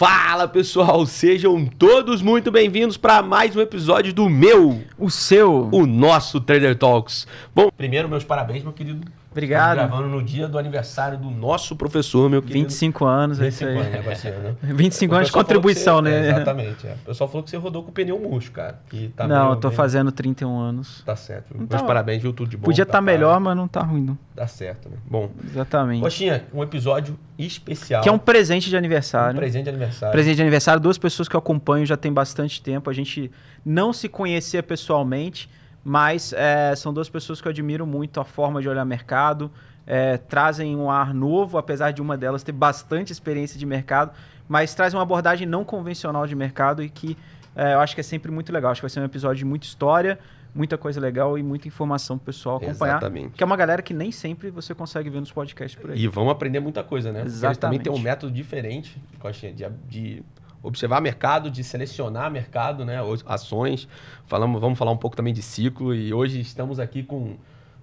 Fala pessoal, sejam todos muito bem-vindos para mais um episódio do meu, o seu, o nosso Trader Talks. Bom, primeiro meus parabéns, meu querido. Obrigado. Estamos gravando no dia do aniversário do nosso professor, meu querido. 25 anos, 25 é isso aí. anos, né, parceiro, né? 25 anos de contribuição, você, né? É, exatamente. É. O pessoal falou que você rodou com o pneu murcho, cara. Tá não, meio, eu tô meio... fazendo 31 anos. Tá certo. Então, meus parabéns, viu? Tudo de bom. Podia estar tá melhor, mas não tá ruim, não. Dá certo, né? Bom. Exatamente. Coxinha, um episódio especial. Que é um presente de aniversário. Um presente de aniversário. Presente de aniversário, duas pessoas que eu acompanho já tem bastante tempo. A gente não se conhecia pessoalmente, mas é, são duas pessoas que eu admiro muito a forma de olhar mercado. É, trazem um ar novo, apesar de uma delas ter bastante experiência de mercado, mas traz uma abordagem não convencional de mercado e que é, eu acho que é sempre muito legal. Acho que vai ser um episódio de muita história, muita coisa legal e muita informação pro pessoal acompanhar. Exatamente. Que é uma galera que nem sempre você consegue ver nos podcasts por aí. E vamos aprender muita coisa, né? Exatamente. Porque eles também têm um método diferente, de, de observar mercado, de selecionar mercado, né? Ações. Falamos, vamos falar um pouco também de ciclo. E hoje estamos aqui com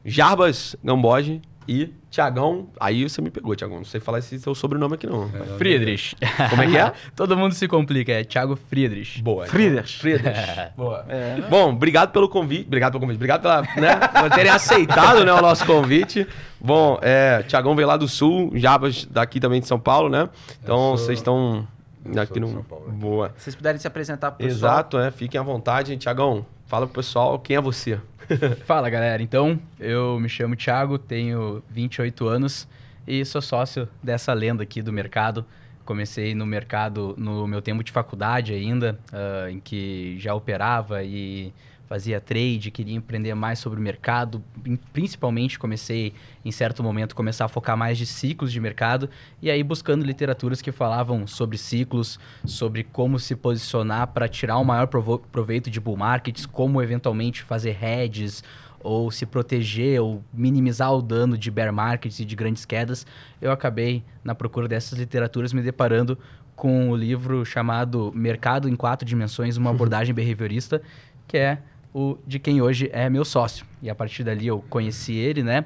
Jarbas Gamboge e Tiagão. Aí você me pegou, Tiagão. Não sei falar esse seu sobrenome aqui, não. É, Friedrich. Como é que é? Todo mundo se complica, é Thiago Friedrich. Boa. Friedrich. Friedrich. Boa. É. Bom, obrigado pelo convite. Obrigado pelo convite. Obrigado pela, né, por terem aceitado né, o nosso convite. Bom, é, Tiagão veio lá do Sul, Jabas daqui também de São Paulo, né? Então vocês estão aqui no. Boa. Se vocês puderem se apresentar pro pessoal. Exato, é. Fiquem à vontade. Tiagão, fala pro pessoal quem é você. Fala galera, então eu me chamo Thiago, tenho 28 anos e sou sócio dessa lenda aqui do mercado. Comecei no mercado no meu tempo de faculdade ainda, uh, em que já operava e fazia trade, queria empreender mais sobre o mercado. Principalmente comecei, em certo momento, começar a focar mais de ciclos de mercado e aí buscando literaturas que falavam sobre ciclos, sobre como se posicionar para tirar o maior proveito de bull markets, como eventualmente fazer hedges ou se proteger ou minimizar o dano de bear markets e de grandes quedas. Eu acabei, na procura dessas literaturas, me deparando com o livro chamado Mercado em Quatro Dimensões, uma abordagem behaviorista, que é o de quem hoje é meu sócio. E a partir dali eu conheci ele, né?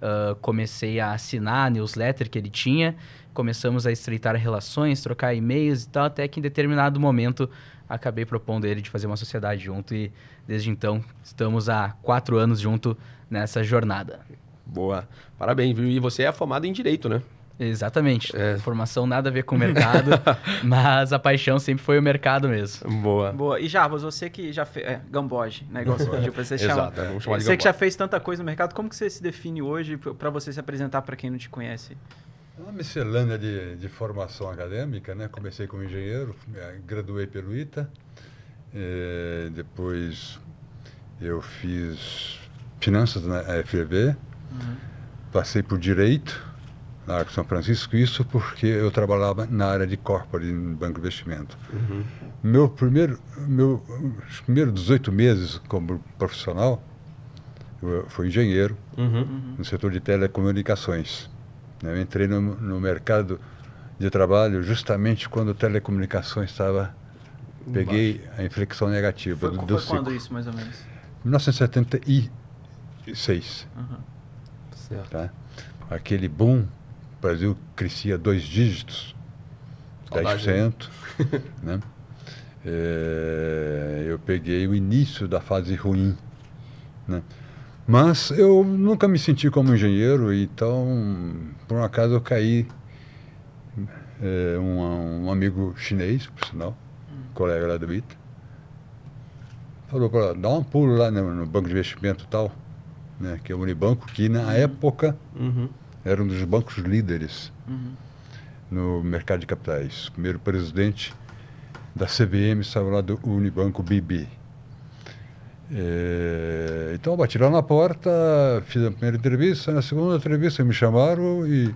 Uh, comecei a assinar a newsletter que ele tinha, começamos a estreitar relações, trocar e-mails e tal, até que em determinado momento acabei propondo ele de fazer uma sociedade junto e desde então estamos há quatro anos junto nessa jornada. Boa, parabéns, viu? E você é formado em Direito, né? Exatamente. É. Formação nada a ver com o mercado, mas a paixão sempre foi o mercado mesmo. Boa. Boa. E Jarbas, você que já fez. É, Gamboge, né? Igual você pediu pra você chamar. Exato, é, vamos chamar de Você que já fez tanta coisa no mercado, como que você se define hoje para você se apresentar para quem não te conhece? É uma miscelânea de, de formação acadêmica, né? Comecei como engenheiro, eh, graduei pelo ITA, eh, depois eu fiz finanças na FEB, uhum. passei por direito na Arco São Francisco, isso porque eu trabalhava na área de corporate em banco de investimento. Uhum. Meu primeiro, meu, os primeiros 18 meses como profissional, eu fui engenheiro uhum. no setor de telecomunicações. Eu entrei no, no mercado de trabalho justamente quando telecomunicações estava peguei a inflexão negativa foi, do, do foi quando isso mais ou menos 1976 uhum. certo. Tá? aquele boom o Brasil crescia dois dígitos, Saudade 10%. né? É, eu peguei o início da fase ruim. Né? Mas eu nunca me senti como engenheiro, então, por um acaso, eu caí. É, um, um, amigo chinês, por sinal, hum. colega lá do ITA, falou para dar um pulo lá no, no, banco de investimento tal, né, que é o Unibanco, que na uhum. época uhum era um dos bancos líderes uhum. no mercado de capitais. O primeiro presidente da CVM saiu lá do Unibanco BB. É, então, eu bati lá na porta, fiz a primeira entrevista, na segunda entrevista me chamaram e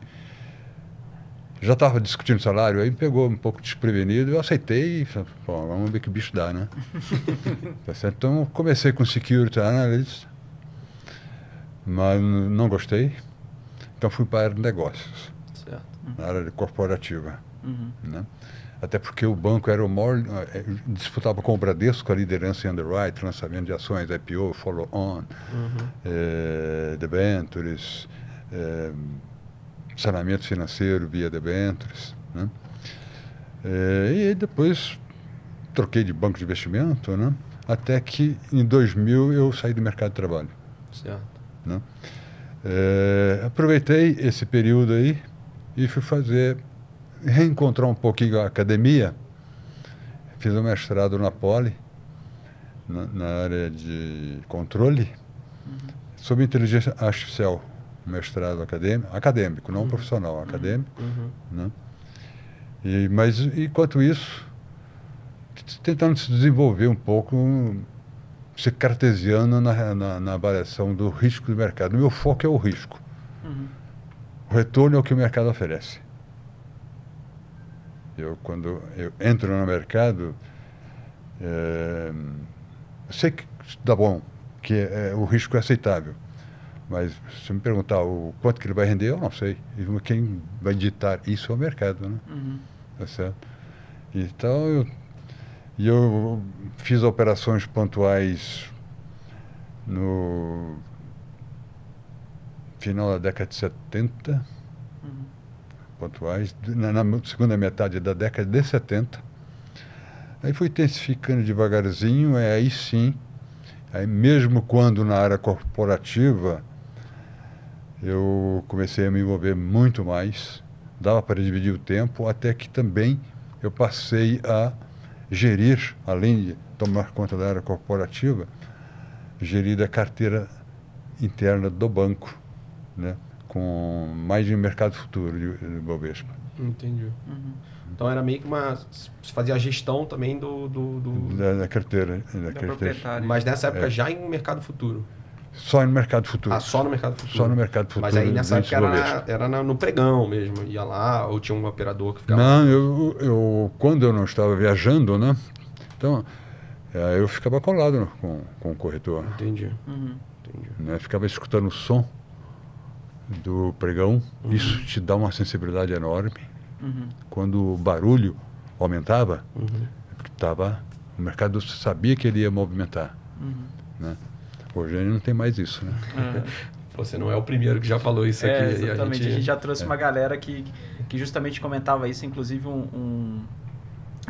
já estava discutindo salário, aí me pegou um pouco desprevenido, eu aceitei e falei, vamos ver que bicho dá, né? tá então, comecei com Security Analyst, mas não gostei. Então fui para a área de negócios, certo. na área corporativa. Uhum. Né? Até porque o banco era o maior, eh, disputava com o Bradesco a liderança em underwrite, lançamento de ações, IPO, follow-on, uhum. é, debentures, é, saneamento financeiro via debentures. Né? É, e depois troquei de banco de investimento, né? Até que em 2000 eu saí do mercado de trabalho. Certo. Né? É, aproveitei esse período aí e fui fazer, reencontrar um pouquinho a academia. Fiz um mestrado na Poli, na, na área de controle, sobre inteligência artificial. Um mestrado acadêmico, acadêmico não profissional, acadêmico. Uhum. Né? E, mas, enquanto isso, tentando se desenvolver um pouco, ser cartesiano na, na, na avaliação do risco do mercado. O meu foco é o risco. Uhum. O retorno é o que o mercado oferece. Eu, quando eu entro no mercado, eh, eu sei que dá bom, que é, o risco é aceitável. Mas se me perguntar o quanto que ele vai render, eu não sei. E quem vai ditar isso é o mercado, né? Uhum. Tá certo? Então, eu, e eu fiz operações pontuais no final da década de 70, Uhum. pontuais, na, na segunda metade da década de 70. Aí foi intensificando devagarzinho, é aí sim, aí mesmo quando na área corporativa eu comecei a me envolver muito mais, dava para dividir o tempo, até que também eu passei a gerir, além de tomar conta da área corporativa, gerir a carteira interna do banco, né, com mais de mercado futuro de, de Bovespa. Entendi. Uhum. Então era meio que uma. Você fazia a gestão também do. do, do- Da, da carteira. Da carteira. proprietária. Mas nessa época É. já em mercado futuro. Só no mercado futuro. Ah, só no mercado futuro. Só no mercado futuro. Mas aí nessa época era, era na- no pregão mesmo. Ia lá, ou tinha um operador que ficava. Não, eu, eu, quando eu não estava viajando, né? Então, eh, eu ficava colado no- com, com o corretor. Entendi, Uhum. entendi. Né? Ficava escutando o som do pregão. Isso te dá uma sensibilidade enorme. Uhum. Quando o barulho aumentava, Uhum. é porque tava, o mercado sabia que ele ia movimentar. Uhum. Né? Hoje não tem mais isso. Né? Você não é o primeiro que já falou isso É, aqui. exatamente. A gente, já trouxe é. uma galera que, que justamente comentava isso, inclusive um, um,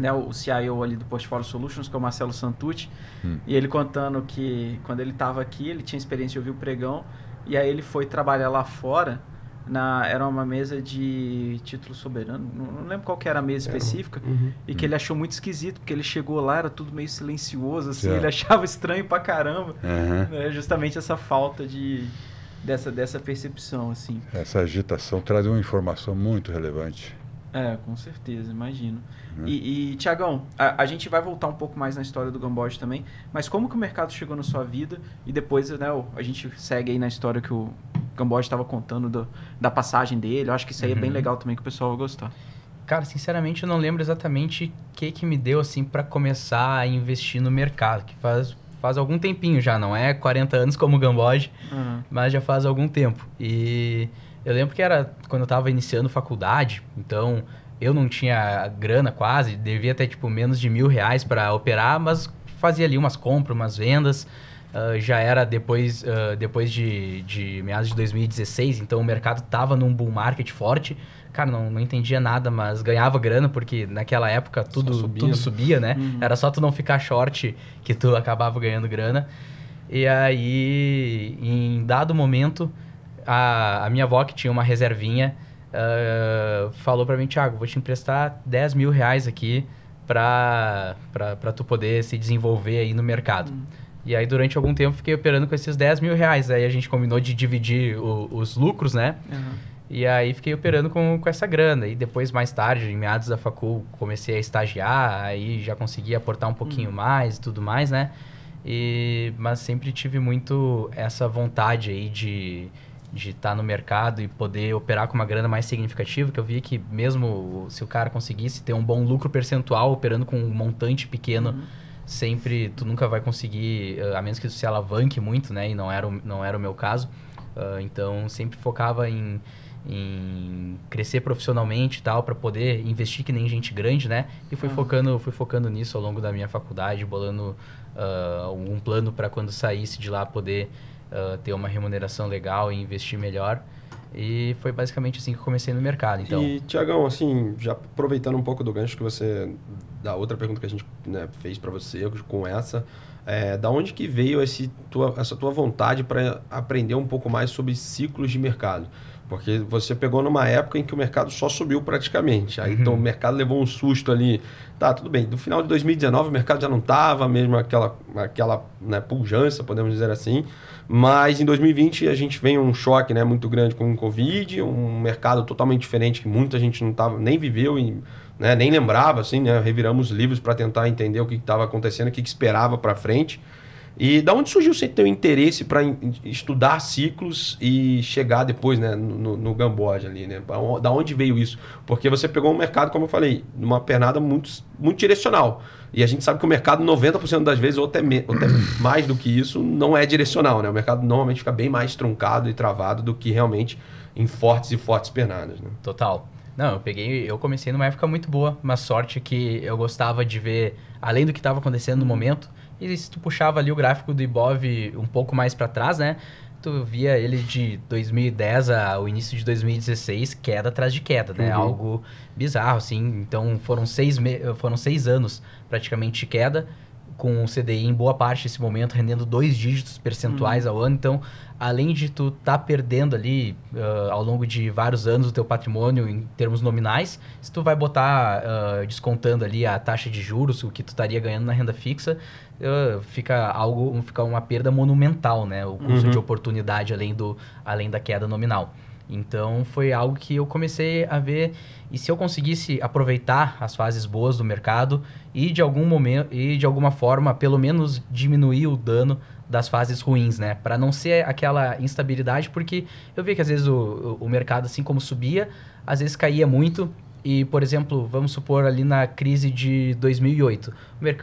né, o CIO ali do Portfolio Solutions, que é o Marcelo Santucci, Hum. e ele contando que quando ele estava aqui, ele tinha experiência de ouvir o pregão, e aí ele foi trabalhar lá fora, na, era uma mesa de título soberano, não, não lembro qual que era a mesa Era específica, Uhum. e que ele achou muito esquisito, porque ele chegou lá, era tudo meio silencioso, assim, ele achava estranho pra caramba, Aham. né, justamente essa falta de... Dessa, dessa percepção, assim. Essa agitação traz uma informação muito relevante. É, com certeza, imagino. Né? E, e Tiagão, a, a gente vai voltar um pouco mais na história do Gamboge também, mas como que o mercado chegou na sua vida e depois né, o- a gente segue aí na história que o Gamboge estava contando do- da passagem dele. Eu acho que isso aí é bem Uhum. legal também que o pessoal vai gostar. Cara, sinceramente eu não lembro exatamente o que que me deu assim para começar a investir no mercado, que faz faz algum tempinho já, não é 40 anos como o Gamboge, Uhum. mas já faz algum tempo. E eu lembro que era quando eu tava iniciando faculdade, então eu não tinha grana quase, devia ter tipo menos de mil reais para operar, mas fazia ali umas compras, umas vendas. Ah, já era depois, ah, depois de, de meados de 2016, então o mercado tava num bull market forte. Cara, não, não entendia nada, mas ganhava grana, porque naquela época tudo subia, tudo né? subia, né? Uhum. Era só tu não ficar short que tu acabava ganhando grana. E aí, em dado momento, a, a minha avó, que tinha uma reservinha, ah, falou pra mim, Thiago, vou te emprestar 10 mil reais aqui pra tu poder se desenvolver aí no mercado. Hum. E aí, durante algum tempo, fiquei operando com esses 10 mil reais. Aí a gente combinou de dividir o- os lucros, né? Uhum. E aí fiquei operando com, com essa grana. E depois, mais tarde, em meados da facul, comecei a estagiar, aí já consegui aportar um pouquinho mais e tudo mais, né? E, mas sempre tive muito essa vontade aí de de estar no mercado e poder operar com uma grana mais significativa, que eu vi que mesmo se o cara conseguisse ter um bom lucro percentual operando com um montante pequeno, Uhum. sempre tu nunca vai conseguir, eh, a menos que tu se alavanque muito, né? E não era o, não era o meu caso. Ah, então sempre focava em, em crescer profissionalmente e tal para poder investir que nem gente grande, né? E fui Aham. focando, fui focando nisso ao longo da minha faculdade, bolando ah, um plano para quando saísse de lá poder ah, ter uma remuneração legal e investir melhor. E foi basicamente assim que eu comecei no mercado. Então, E, Tiagão, assim, já aproveitando um pouco do gancho que você. da outra pergunta que a gente né, fez para você com essa, é, da onde que veio esse tua, essa tua vontade para aprender um pouco mais sobre ciclos de mercado? Porque você pegou numa época em que o mercado só subiu praticamente. Aí então o mercado levou um susto ali. Tá, tudo bem. No final de 2019 o mercado já não estava mesmo aquela, aquela né, pujança, podemos dizer assim. Mas em 2020 a gente vem um choque né, muito grande com o Covid, um mercado totalmente diferente que muita gente não tava, nem viveu e né, nem lembrava, assim, né? Reviramos livros para tentar entender o que estava acontecendo, o que, que esperava para frente. E da onde surgiu o interesse para estudar ciclos e chegar depois né, no, no Gamboja ali, né? Da onde veio isso? Porque você pegou um mercado, como eu falei, numa pernada muito, muito direcional. E a gente sabe que o mercado, 90% das vezes, ou até, ou até mais do que isso, não é direcional, né? O mercado normalmente fica bem mais truncado e travado do que realmente em fortes e fortes pernadas, né? Total. Não, eu peguei, eu comecei numa época muito boa, uma sorte que eu gostava de ver, além do que estava acontecendo no momento, e se tu puxava ali o gráfico do Ibov um pouco mais para trás, né? Tu via ele de 2010 ao início de 2016, queda atrás de queda, né? Uhum. Algo bizarro, assim. Então foram seis, me... foram seis anos praticamente de queda, com o CDI em boa parte desse momento rendendo dois dígitos percentuais uhum. ao ano. Então além de tu estar tá perdendo ali uh, ao longo de vários anos o teu patrimônio em termos nominais, se tu vai botar uh, descontando ali a taxa de juros, o que tu estaria ganhando na renda fixa, uh, fica algo, fica uma perda monumental, né? O custo uhum. de oportunidade além, do, além da queda nominal. Então foi algo que eu comecei a ver e se eu conseguisse aproveitar as fases boas do mercado e de algum momento e de alguma forma pelo menos diminuir o dano das fases ruins, né? Para não ser aquela instabilidade, porque eu vi que às vezes o, o mercado assim como subia, às vezes caía muito e, por exemplo, vamos supor ali na crise de 2008,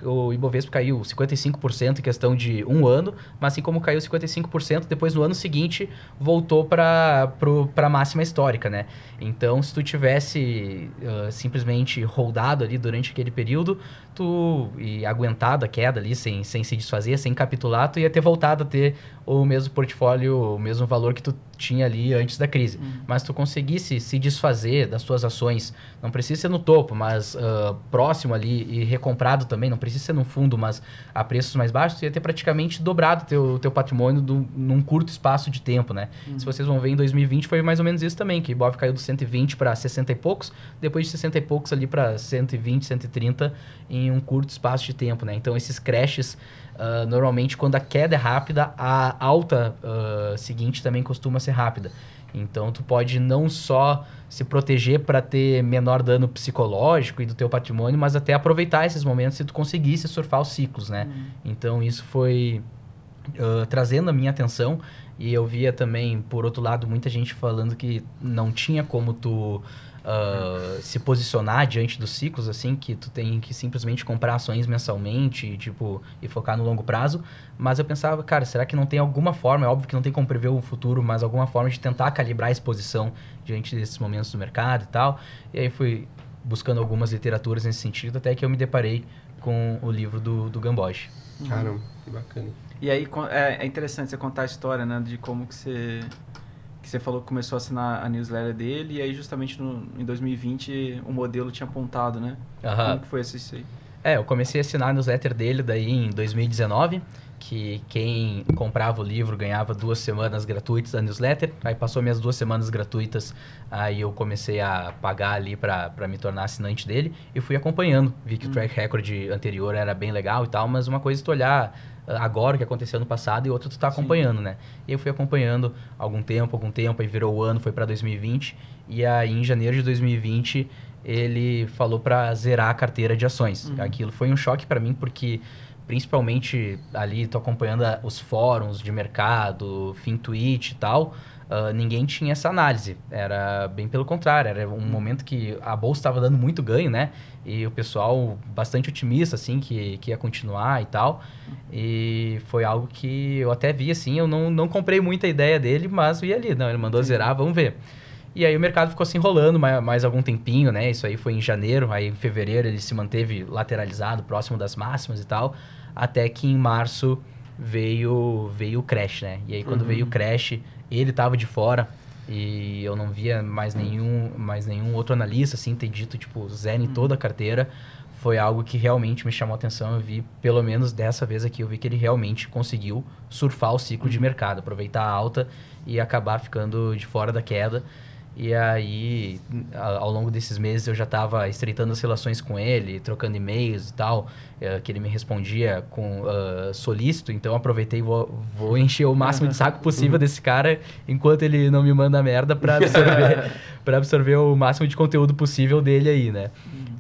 o Ibovespa caiu 55% em questão de um ano, mas assim como caiu 55%, depois no ano seguinte voltou para a máxima histórica, né? Então, se tu tivesse uh, simplesmente rodado ali durante aquele período, tu e aguentado a queda ali sem, sem se desfazer, sem capitular, tu ia ter voltado a ter o mesmo portfólio, o mesmo valor que tu tinha ali antes da crise. Uhum. Mas tu conseguisse se desfazer das tuas ações, não precisa ser no topo, mas uh, próximo ali e recomprado também, não precisa ser no fundo, mas a preços mais baixos, tu ia ter praticamente dobrado teu teu patrimônio do, num curto espaço de tempo, né? Uhum. Se vocês vão ver em 2020 foi mais ou menos isso também, que o Ibov caiu dos 120 para 60 e poucos, depois de 60 e poucos ali para 120, 130 em um curto espaço de tempo, né? Então esses crashes Uh, normalmente, quando a queda é rápida, a alta uh, seguinte também costuma ser rápida. Então, tu pode não só se proteger para ter menor dano psicológico e do teu patrimônio, mas até aproveitar esses momentos se tu conseguisse surfar os ciclos, né? Uhum. Então, isso foi uh, trazendo a minha atenção e eu via também, por outro lado, muita gente falando que não tinha como tu uh, se posicionar diante dos ciclos, assim, que tu tem que simplesmente comprar ações mensalmente e, tipo, e focar no longo prazo. Mas eu pensava, cara, será que não tem alguma forma, é óbvio que não tem como prever o futuro, mas alguma forma de tentar calibrar a exposição diante desses momentos do mercado e tal. E aí fui buscando algumas literaturas nesse sentido, até que eu me deparei com o livro do, do Gamboge. Caramba, que bacana. E aí é, é interessante você contar a história, né, de como que você que você falou que começou a assinar a newsletter dele, e aí justamente no, em 2020 o modelo tinha apontado, né? Uhum. Como que foi isso aí? É, eu comecei a assinar a newsletter dele daí em 2019, que quem comprava o livro ganhava duas semanas gratuitas da newsletter. Aí passou minhas duas semanas gratuitas, aí eu comecei a pagar ali para me tornar assinante dele e fui acompanhando. Vi que hum. o track record anterior era bem legal e tal, mas uma coisa é tu olhar agora o que aconteceu no passado e outra tu tá acompanhando, Sim. né? E eu fui acompanhando algum tempo, algum tempo, aí virou o ano, foi para 2020 e aí em janeiro de 2020 ele falou para zerar a carteira de ações. Uhum. Aquilo foi um choque para mim porque principalmente ali tô acompanhando os fóruns de mercado, FinTwitch e tal, uh, ninguém tinha essa análise. Era bem pelo contrário, era um momento que a bolsa estava dando muito ganho, né? E o pessoal bastante otimista, assim, que, que ia continuar e tal. E foi algo que eu até vi, assim, eu não, não comprei muita ideia dele, mas vi ali, não, ele mandou Sim. zerar, vamos ver. E aí o mercado ficou se enrolando mais, mais algum tempinho, né? Isso aí foi em janeiro, aí em fevereiro ele se manteve lateralizado, próximo das máximas e tal, até que em março veio veio o crash, né? E aí quando uhum. veio o crash, ele estava de fora e eu não via mais nenhum, mais nenhum outro analista assim ter dito tipo zero em Uhum. toda a carteira. Foi algo que realmente me chamou a atenção. Eu vi, pelo menos dessa vez aqui, eu vi que ele realmente conseguiu surfar o ciclo de mercado, aproveitar a alta e acabar ficando de fora da queda. E aí, ao longo desses meses, eu já estava estreitando as relações com ele, trocando e-mails e tal, eh, que ele me respondia com ah, solícito. Então, aproveitei e vou, vou encher o máximo de saco possível desse cara enquanto ele não me manda merda para absorver, pra absorver o máximo de conteúdo possível dele aí, né?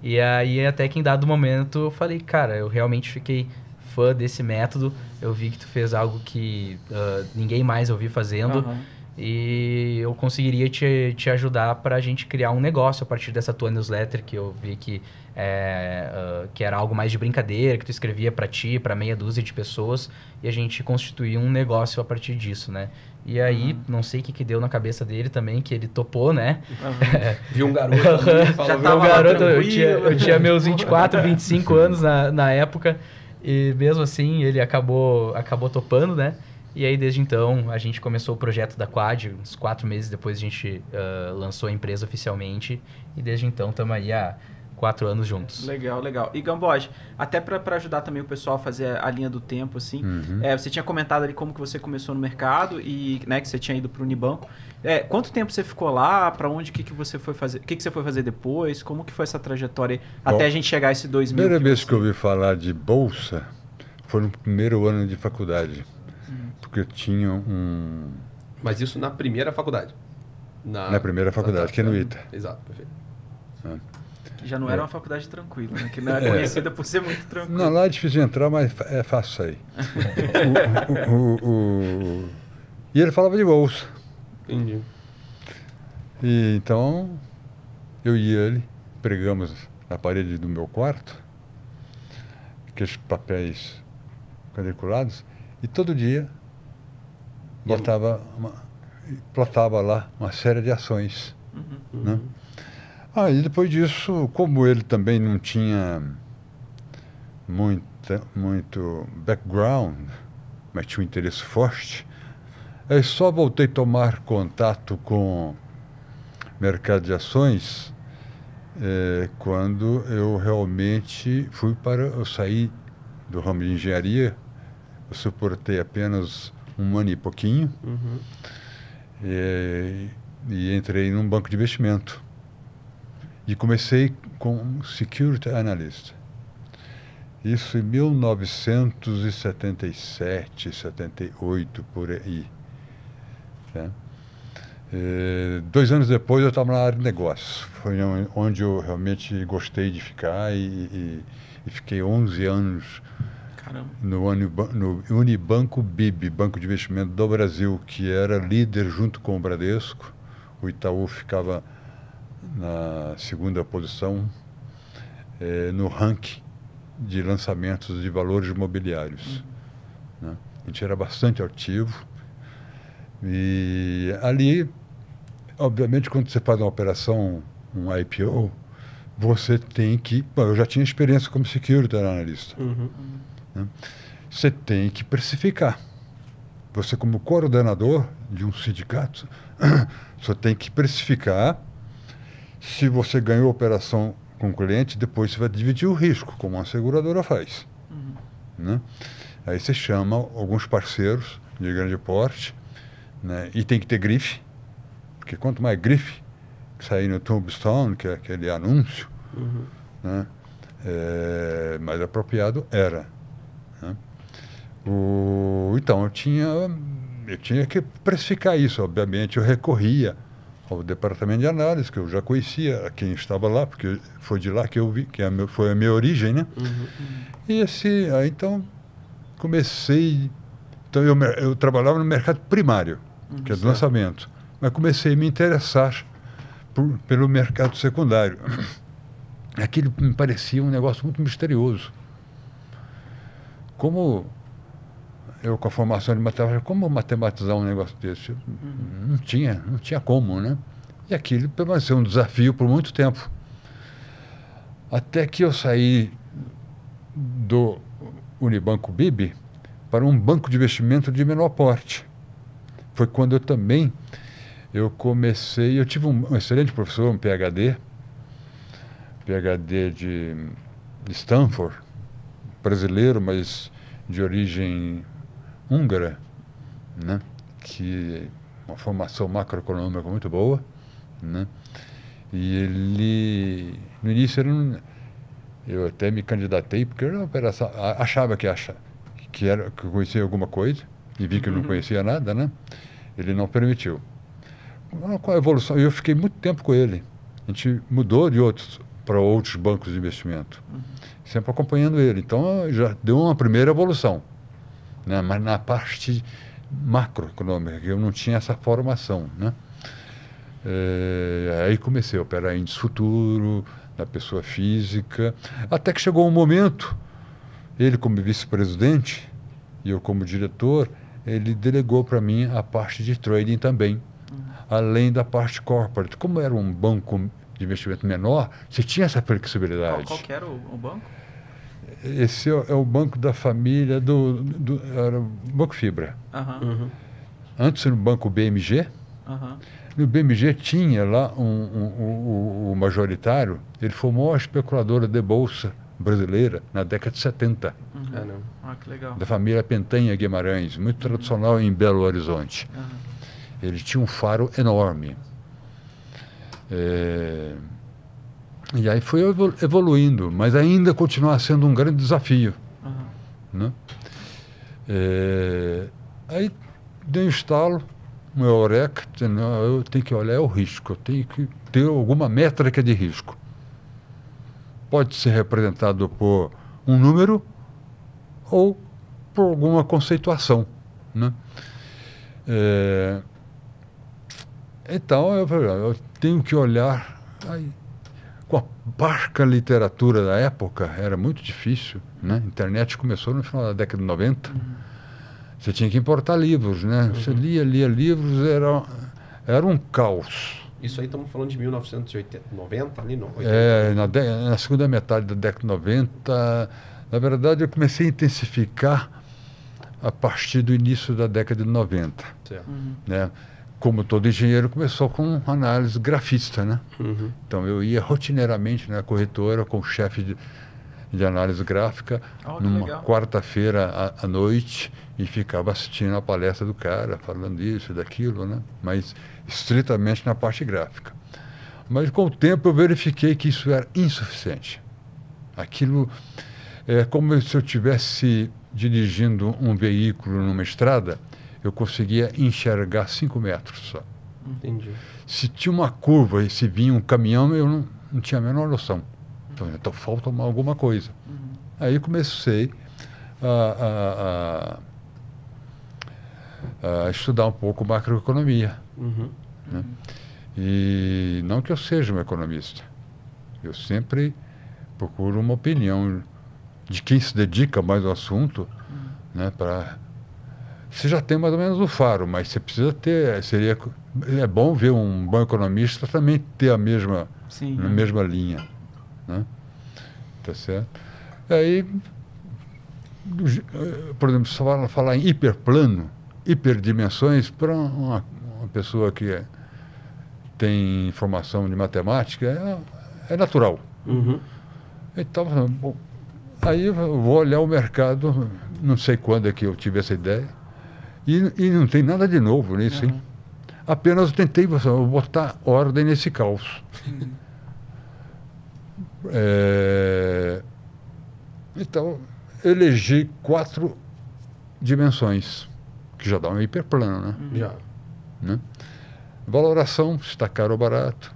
E aí, até que em dado momento, eu falei, cara, eu realmente fiquei fã desse método. Eu vi que tu fez algo que ah, ninguém mais ouviu fazendo Aham. E eu conseguiria te, te ajudar para a gente criar um negócio a partir dessa tua newsletter que eu vi que, é, ah, que era algo mais de brincadeira, que tu escrevia para ti, para meia dúzia de pessoas e a gente constituía um negócio a partir disso, né? E aí, não sei o que, que deu na cabeça dele também, que ele topou, né? Aham. Viu um garoto falou, Já "Viu tava um garoto, eu tinha, eu tinha meus 24, 25 anos na, na época. E mesmo assim, ele acabou, acabou topando, né? E aí, desde então, a gente começou o projeto da Quad. Uns quatro meses depois, a gente ah, lançou a empresa oficialmente. E desde então, estamos aí há quatro anos juntos. Legal, legal. E Gamboge, até para ajudar também o pessoal a fazer a linha do tempo, assim, Uhum. é, você tinha comentado ali como que você começou no mercado e né, que você tinha ido para o Unibanco. É, quanto tempo você ficou lá? Para onde que, que você foi fazer? O que, que você foi fazer depois? Como que foi essa trajetória até Bom, a gente chegar a esse 2000? Primeira vez você- que eu ouvi falar de bolsa foi no primeiro ano de faculdade. Porque eu tinha um. Mas isso na primeira faculdade. Na primeira faculdade, que é no ITA. Exato, perfeito. Que já não era uma faculdade tranquila, né? Que não é conhecida por ser muito tranquila. Não, lá é difícil de entrar, mas é fácil sair. O- o- o- o- E ele falava de bolsa. Entendi. E então eu e ele pregamos na parede do meu quarto aqueles papéis quadriculados e todo dia botava uma, plotava lá uma série de ações. Uhum. Né? Ah, e depois disso, como ele também não tinha muita, muito background, mas tinha um interesse forte, eu só voltei a tomar contato com mercado de ações eh, quando eu realmente fui para. Eu saí do ramo de engenharia, eu suportei apenas um ano e pouquinho Uhum. e, e entrei num banco de investimento. E comecei como security analyst. Isso em 1977, 78, por aí. né? Eh, dois anos depois eu estava na área de negócios. Foi on- onde eu realmente gostei de ficar e, e- e fiquei 11 anos Caramba. no, Uniban- no Unibanco BIB, Banco de Investimento do Brasil, que era líder junto com o Bradesco. O Itaú ficava na segunda posição eh, no ranking de lançamentos de valores imobiliários. né? A gente era bastante ativo. E ali, obviamente, quando você faz uma operação, um IPO, você tem que. Bom, eu já tinha experiência como security analyst Uhum. Você tem que precificar. Você, como coordenador de um sindicato, você tem que precificar. Se você ganhou a operação com o cliente, depois você vai dividir o risco, como uma seguradora faz. Uhum. Né? Aí você chama alguns parceiros de grande porte, né? e tem que ter grife, porque quanto mais grife que sair no Tombstone, que é aquele anúncio, Uhum. né? É, mais apropriado era. O, então, eu tinha, eu tinha que precificar isso, obviamente. Eu recorria ao departamento de análise, que eu já conhecia quem estava lá, porque foi de lá que eu vi, que é a meu- foi a minha origem, né? Uhum. E esse, aí, então, comecei. Então, eu, eu trabalhava no mercado primário, que é do certo. lançamento, mas comecei a me interessar por- pelo mercado secundário. Aquilo me parecia um negócio muito misterioso. Como eu, com a formação de matemática, como matematizar um negócio desse? Eu Não tinha, não tinha como, né? E aquilo permaneceu um desafio por muito tempo. Até que eu saí do Unibanco Bibi para um banco de investimento de menor porte. Foi quando eu também eu comecei, eu tive um, um excelente professor, um PhD, PhD de Stanford, brasileiro, mas de origem húngara, né? que uma formação macroeconômica muito boa, né? E ele, no início, ele não, eu até me candidatei porque eu achava que achava que era que conhecia alguma coisa e vi que eu não uhum. conhecia nada, né? Ele não permitiu. Com a evolução, eu fiquei muito tempo com ele. A gente mudou de outros para outros bancos de investimento, uhum. sempre acompanhando ele. Então já deu uma primeira evolução, né? Mas na parte macroeconômica, eu não tinha essa formação, né? É, aí comecei a operar índice futuro, na pessoa física, até que chegou um momento, ele como vice-presidente e eu como diretor, ele delegou para mim a parte de trading também, uhum. além da parte corporate. Como era um banco de investimento menor, você tinha essa flexibilidade. Qual, qual era o, o, banco? Esse é, é, o banco da família do, do era o Banco Fibra. Uhum. Uhum. Antes era o Banco BMG. Uhum. No BMG tinha lá um, um, um, um, majoritário, ele foi o maior especulador de bolsa brasileira na década de 70. Uhum. É, ah, que legal. Da família Pentanha Guimarães, muito uhum. tradicional em Belo Horizonte. Uhum. Ele tinha um faro enorme. É... E aí foi evoluindo, mas ainda continua sendo um grande desafio. Né? É... Aí deu um estalo, um eureka, eu tenho que olhar o risco, eu tenho que ter alguma métrica de risco. Pode ser representado por um número ou por alguma conceituação. Né? É, então, eu, eu, tenho que olhar. Aí, com a parca literatura da época, era muito difícil. Né? A internet começou no final da década de 90. Uhum você tinha que importar livros, né? Uhum. Você lia, lia livros, era, era um caos. Isso aí estamos falando de 1990, ali no 80. É, na, de, na segunda metade da década de 90. Na verdade, eu comecei a intensificar a partir do início da década de 90. Certo. Uhum. Né? Como todo engenheiro, começou com análise grafista, né? Uhum. Então, eu ia rotineiramente na corretora com o chefe de, de análise gráfica oh, numa quarta-feira à, à noite e ficava assistindo a palestra do cara, falando isso, daquilo, né? Mas estritamente na parte gráfica. Mas com o tempo eu verifiquei que isso era insuficiente. Aquilo é como se eu estivesse dirigindo um veículo numa estrada, eu conseguia enxergar cinco metros só. Entendi. Se tinha uma curva e se vinha um caminhão, eu não, não tinha a menor noção. Então, então falta alguma coisa. Uhum. Aí comecei a, a, a uh, estudar um pouco macroeconomia. Uhum. Né? E não que eu seja um economista. Eu sempre procuro uma opinião de quem se dedica mais ao assunto, uhum. né, para você já tem mais ou menos o faro, mas você precisa ter, seria é bom ver um bom economista também ter a mesma Sim, a mesma linha, né? Tá certo? Aí, por exemplo, se falar, falar em hiperplano, hiperdimensões para uma, uma, pessoa que tem formação de matemática é, é natural. Uhum. Então, bom, aí eu vou olhar o mercado, não sei quando é que eu tive essa ideia, e, e não tem nada de novo nisso, uhum. hein? Apenas eu tentei botar ordem nesse caos. Uhum. É, então, elegi quatro dimensões que já dá um hiperplano, né? Uhum. Já. Né? Valoração, se está caro ou barato.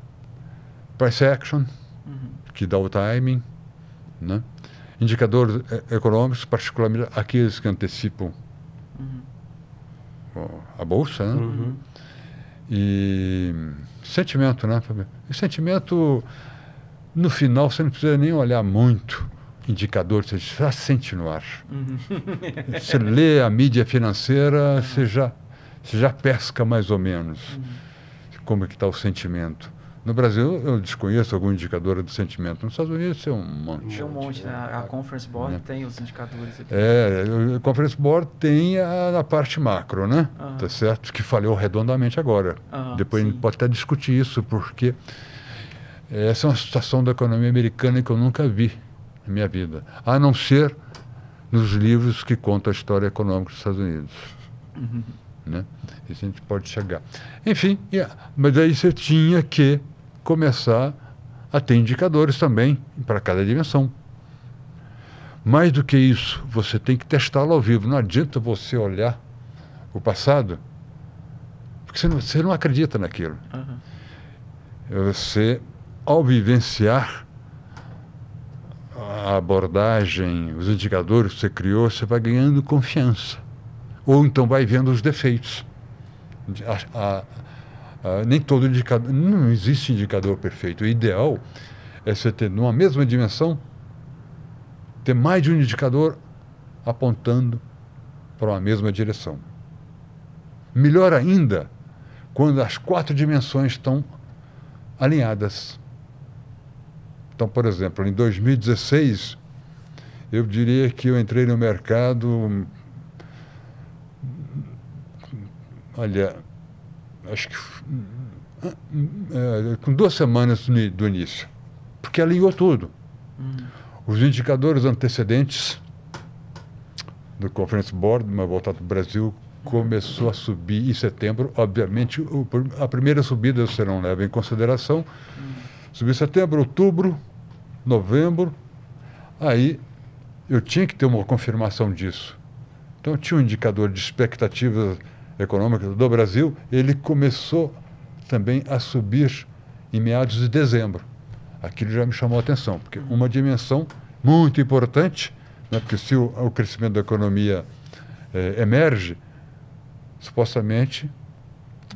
Price action, uhum. que dá o timing. Né? Indicadores é, econômicos, particularmente aqueles que antecipam. A bolsa, né? Uhum. E sentimento, né? E sentimento, no final, você não precisa nem olhar muito indicador, você já sente no ar. Uhum. você lê a mídia financeira, você, já, você já pesca mais ou menos uhum. como é que está o sentimento. No Brasil, eu desconheço algum indicador do sentimento. Nos Estados Unidos, tem um monte. Tem um monte, né? A Conference Board Né? tem os indicadores aqui. É, o Conference Board tem a, a parte macro, né? Aham. Tá certo? Que falhou redondamente agora. Aham, Depois a sim. gente pode até discutir isso, porque essa é uma situação da economia americana que eu nunca vi na minha vida. A não ser nos livros que contam a história econômica dos Estados Unidos. Uhum. Né? Isso a gente pode chegar. Enfim, a- mas aí você tinha que começar a ter indicadores também para cada dimensão. Mais do que isso, você tem que testá-lo ao vivo. Não adianta você olhar o passado, porque você não, você não acredita naquilo. Aham. Você, ao vivenciar a abordagem, os indicadores que você criou, você vai ganhando confiança. Ou então vai vendo os defeitos. A- a- a- nem todo indicador. Não existe indicador perfeito. O ideal é você ter, numa mesma dimensão, ter mais de um indicador apontando para uma mesma direção. Melhor ainda, quando as quatro dimensões estão alinhadas. Então, por exemplo, em 2016, eu diria que eu entrei no mercado. Olha, acho que. é, com duas semanas do início. Porque alinhou tudo. Uhum. Os indicadores antecedentes do Conference Board, uma voltada para o Brasil, começou a subir em setembro. Obviamente, o a primeira subida você não leva em consideração. Subiu em setembro, outubro, novembro. Aí eu tinha que ter uma confirmação disso. Então tinha um indicador de expectativas econômicas do Brasil, ele começou também a subir em meados de dezembro. Aquilo já me chamou a atenção, porque uma dimensão muito importante, né, porque se o, o crescimento da economia eh, emerge, supostamente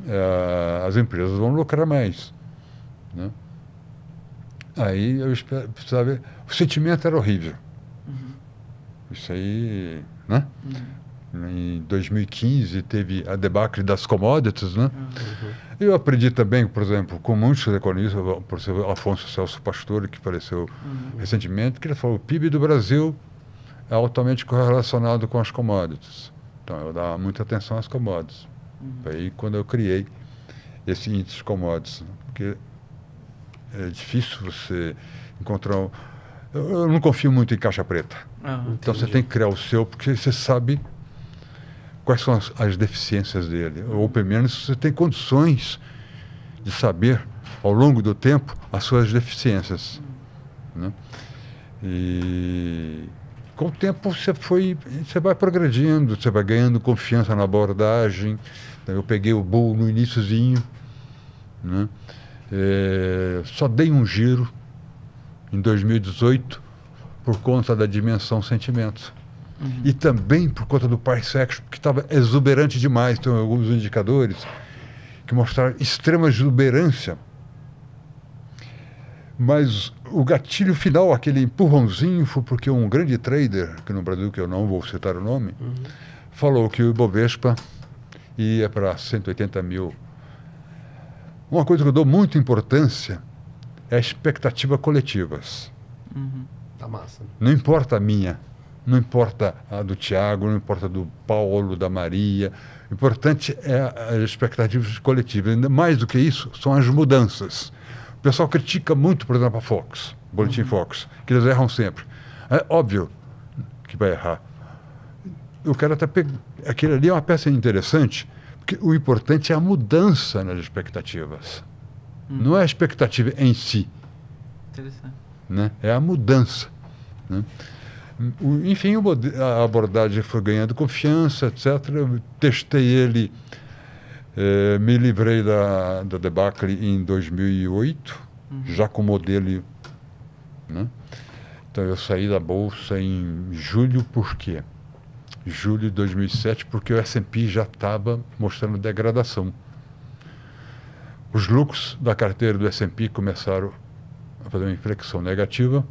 eh, as empresas vão lucrar mais. Né? Aí eu precisava ver. O sentimento era horrível. Isso aí, né? Em 2015 teve a debacle das commodities, né? Eu aprendi também, por exemplo, com muitos economistas, por exemplo, Afonso Celso Pastore, que faleceu recentemente, que ele falou o PIB do Brasil é altamente correlacionado com as commodities. Então, eu dava muita atenção às commodities. Foi aí quando eu criei esse índice de commodities. né? Porque é difícil você encontrar... um- Eu, não confio muito em caixa preta. Aham. Então você Entendi. tem que criar o seu, porque você sabe quais são as, as deficiências dele. Ou pelo menos você tem condições de saber, ao longo do tempo, as suas deficiências. Né? E com o tempo você foi, você vai progredindo, você vai ganhando confiança na abordagem. Então, eu peguei o bull no iníciozinho, né? Eh, só dei um giro em 2018 por conta da dimensão sentimentos. E também por conta do price action, que estava exuberante demais. Tem alguns indicadores que mostraram extrema exuberância. Mas o gatilho final, aquele empurrãozinho, foi porque um grande trader, que no Brasil, que eu não vou citar o nome, falou que o Ibovespa ia para 180 mil. Uma coisa que eu dou muita importância é a expectativa coletivas. Uhum. Tá massa. Não importa a minha, não importa a do Tiago, não importa a do Paulo, da Maria. O importante é as expectativas coletivas. Mais do que isso, são as mudanças. O pessoal critica muito, por exemplo, a Fox, o Boletim Fox, que eles erram sempre. É óbvio que vai errar. Eu quero até pegar. Aquilo ali é uma peça interessante, porque o importante é a mudança nas expectativas. Não é a expectativa em si Interessante. né? É a mudança. né? O- enfim, o a abordagem foi ganhando confiança, etc. Eu testei ele, eh, me livrei da, da debacle em 2008, já com modelo. Né? Então eu saí da bolsa em julho, por quê? Julho de 2007, porque o S&P já estava mostrando degradação. Os lucros da carteira do S&P começaram a fazer uma inflexão negativa.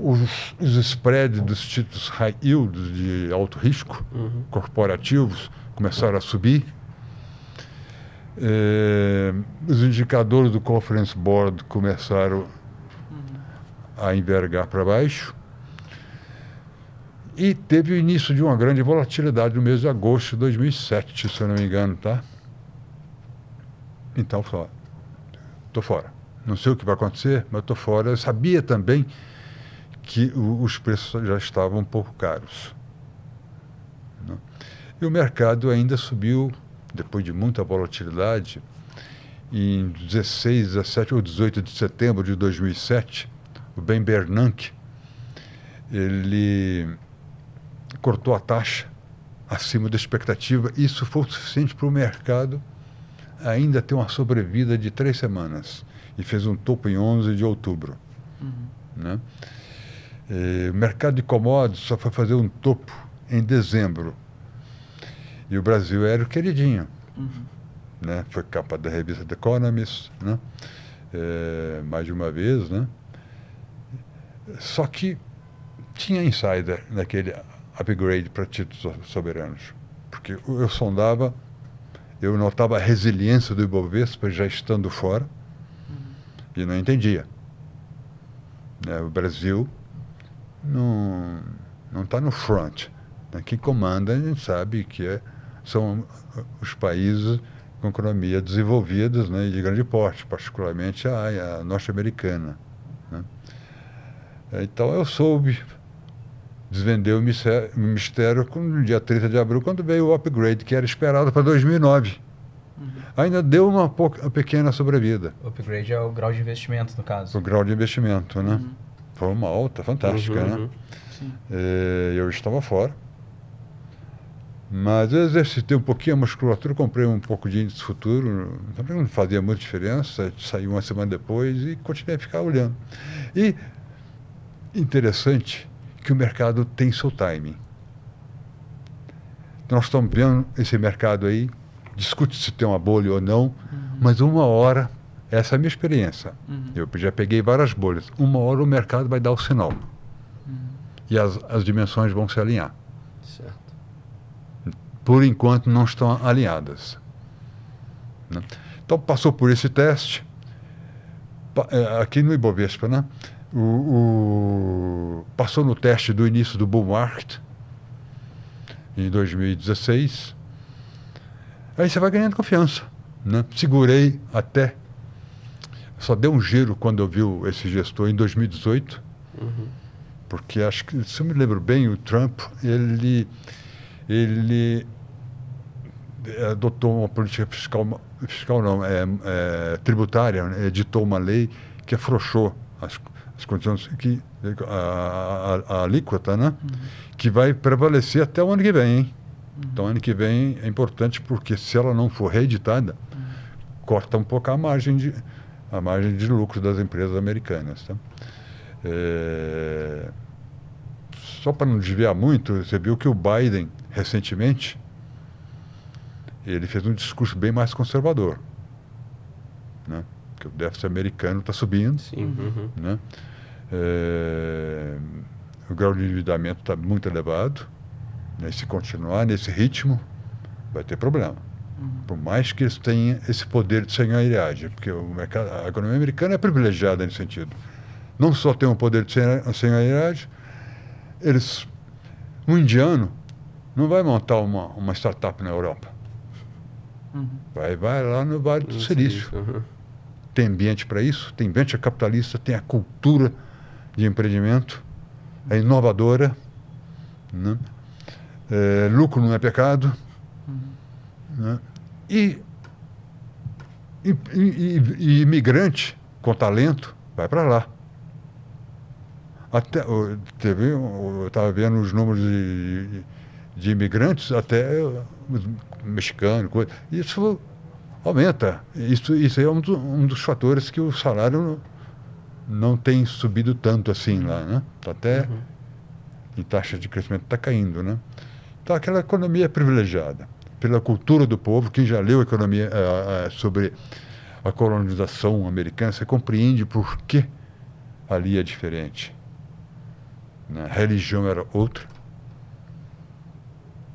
Os, os spreads dos títulos high yield de alto risco, corporativos, começaram a subir. É, os indicadores do Conference Board começaram a envergar para baixo. E teve o início de uma grande volatilidade no mês de agosto de 2007, se eu não me engano, tá? Então, só, estou fora. Não sei o que vai acontecer, mas estou fora. Eu sabia também que o, os preços já estavam um pouco caros. Né? E o mercado ainda subiu, depois de muita volatilidade, em 16, 17 ou 18 de setembro de 2007, o Ben Bernanke, ele cortou a taxa acima da expectativa. Isso foi o suficiente para o mercado ainda ter uma sobrevida de três semanas. E fez um topo em 11 de outubro. Uhum. Né? O mercado de commodities só foi fazer um topo em dezembro. E o Brasil era o queridinho. Uhum. Né? Foi capa da revista The Economist, né? É, mais de uma vez. Né? Só que tinha insider naquele upgrade para títulos soberanos. Porque eu sondava, eu notava a resiliência do Ibovespa já estando fora uhum. e não entendia. É, o Brasil não está no front. Né? Quem comanda, a gente sabe que é, são os países com economia desenvolvidas né, de grande porte, particularmente a, a norte-americana. Né? Então eu soube desvender o mistério no dia 30 de abril, quando veio o upgrade, que era esperado para 2009. Uhum. Ainda deu uma, pouca, uma pequena sobrevida. O upgrade é o grau de investimento, no caso. O grau de investimento, né? Uhum. Foi uma alta fantástica, uhum, né? É, eu estava fora. Mas eu exercitei um pouquinho a musculatura, comprei um pouco de índice futuro, também não fazia muita diferença, saí uma semana depois e continuei a ficar olhando. E interessante que o mercado tem seu timing. Nós estamos vendo esse mercado aí, discute se tem uma bolha ou não, uhum. mas uma hora, essa é a minha experiência. Uhum. Eu já peguei várias bolhas. Uma hora o mercado vai dar o sinal. Uhum. E as, as dimensões vão se alinhar. Certo. Por enquanto não estão alinhadas. Né? Então passou por esse teste. É, aqui no Ibovespa, né? o, o, passou no teste do início do bull market em 2016. Aí você vai ganhando confiança. Né? Segurei até. Só deu um giro quando eu vi esse gestor em 2018. Uhum. Porque acho que, se eu me lembro bem, o Trump, ele, ele adotou uma política fiscal, fiscal não, é, é tributária, né? editou uma lei que afrouxou as, as condições que a, a, a alíquota, né? Uhum. Que vai prevalecer até o ano que vem, hein? Então, ano que vem é importante porque se ela não for reeditada, corta um pouco a margem de a margem de lucro das empresas americanas, tá? É... Só para não desviar muito, você viu que o Biden recentemente ele fez um discurso bem mais conservador, né? Que o déficit americano está subindo, Sim. Uhum. né? É, o grau de endividamento está muito elevado. Né? Se continuar nesse ritmo, vai ter problema. Uhum. Por mais que eles tenham esse poder de senhoridade, porque o mercado, a economia americana é privilegiada nesse sentido. Não só tem um poder de senhoridade, eles, um indiano não vai montar uma, uma startup na Europa. Uhum. Vai, vai lá no Vale do Silício. Uhum. Tem ambiente para isso, tem venture capitalista, tem a cultura de empreendimento, é inovadora, né? é, lucro não é pecado, uhum. Né? e, e, e, e, imigrante com talento vai para lá. Até, teve, eu estava vendo os números de, de imigrantes, até mexicanos, coisa, isso aumenta. Isso, isso é um, do, um dos fatores que o salário não tem subido tanto assim lá, né? Tá até uhum. em taxa de crescimento está caindo, né? Então aquela economia privilegiada pela cultura do povo, quem já leu economia uh, uh, sobre a colonização americana, você compreende por que ali é diferente. Né? A religião era outra.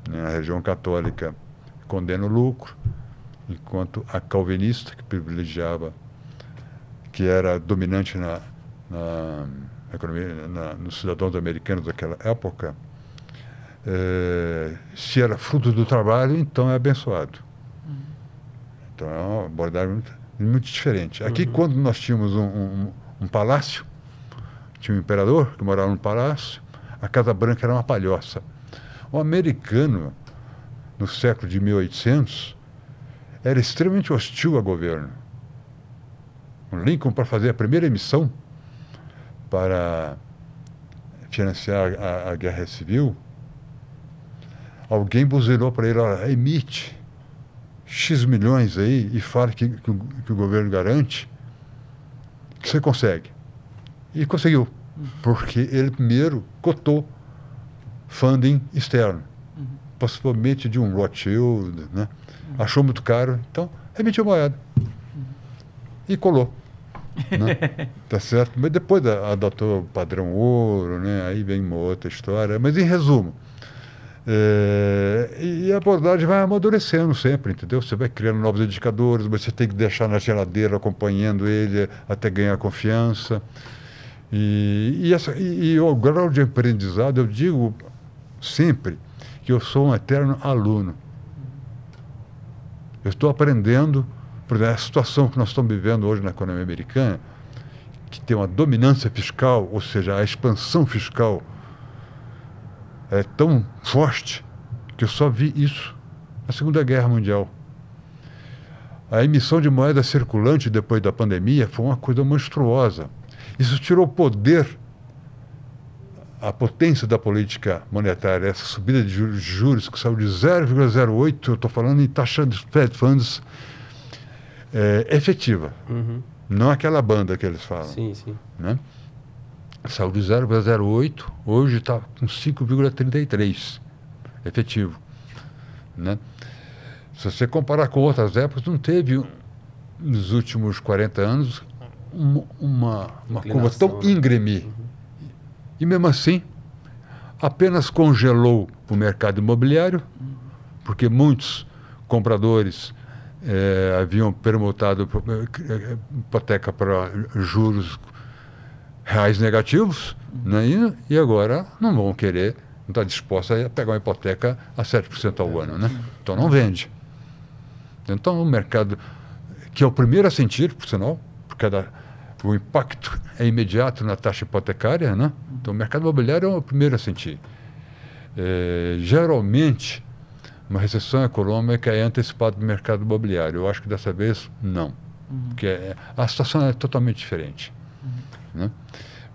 Né? A religião católica condena o lucro, enquanto a calvinista, que privilegiava, que era dominante na, na economia, na, nos cidadãos americanos daquela época, é, se era fruto do trabalho, então é abençoado. Uhum. Então é uma abordagem muito, muito diferente. Aqui, uhum. quando nós tínhamos um, um, um, palácio, tinha um imperador que morava no palácio, a Casa Branca era uma palhoça. O americano, no século de 1800, era extremamente hostil ao governo. O Lincoln, para fazer a primeira emissão para financiar a, a guerra civil, alguém buzinou para ele, olha, emite X milhões aí e fala que, que, que, o governo garante que você consegue. E conseguiu, uhum. porque ele primeiro cotou funding externo, uhum. possivelmente de um Rothschild, né? Uhum. achou muito caro, então emitiu moeda uhum. e colou. né? tá certo? Mas depois adotou o padrão ouro, né? aí vem uma outra história. Mas em resumo, é, e a abordagem vai amadurecendo sempre, entendeu? Você vai criando novos indicadores, você tem que deixar na geladeira acompanhando ele até ganhar confiança. E, e, essa, e, e o grau de aprendizado, eu digo sempre que eu sou um eterno aluno. Eu estou aprendendo, por exemplo, a situação que nós estamos vivendo hoje na economia americana, que tem uma dominância fiscal, ou seja, a expansão fiscal é tão forte que eu só vi isso na Segunda Guerra Mundial. A emissão de moeda circulante depois da pandemia foi uma coisa monstruosa. Isso tirou o poder, a potência da política monetária, essa subida de juros, que saiu de 0,08, eu estou falando em taxa de Fed Funds é, efetiva. Uhum. Não aquela banda que eles falam. Sim, sim. Né? Saiu de 0,08, hoje está com 5,33 efetivo. Né? Se você comparar com outras épocas, não teve, nos últimos 40 anos, uma, uma, uma curva tão né? íngreme. Uhum. E mesmo assim, apenas congelou o mercado imobiliário, porque muitos compradores eh, haviam permutado eh, hipoteca para juros reais negativos, né? e, e agora não vão querer, não está disposto a pegar uma hipoteca a 7% ao ano. Né? Então não vende. Então o mercado, que é o primeiro a sentir, por sinal, porque da, o impacto é imediato na taxa hipotecária, né? então o mercado imobiliário é o primeiro a sentir. É, geralmente, uma recessão econômica é antecipada do mercado imobiliário. Eu acho que dessa vez, não. Uhum. Porque é, a situação é totalmente diferente. Né?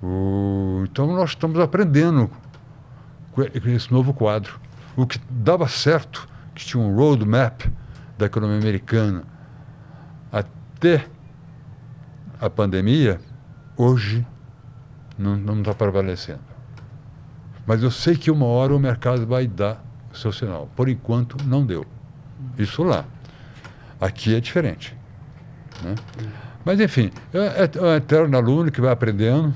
O, então nós estamos aprendendo com esse novo quadro. O que dava certo, que tinha um roadmap da economia americana até a pandemia, hoje não está prevalecendo. Mas eu sei que uma hora o mercado vai dar o seu sinal. Por enquanto, não deu. Isso lá. Aqui é diferente. Né? Mas, enfim, é, é um eterno aluno que vai aprendendo,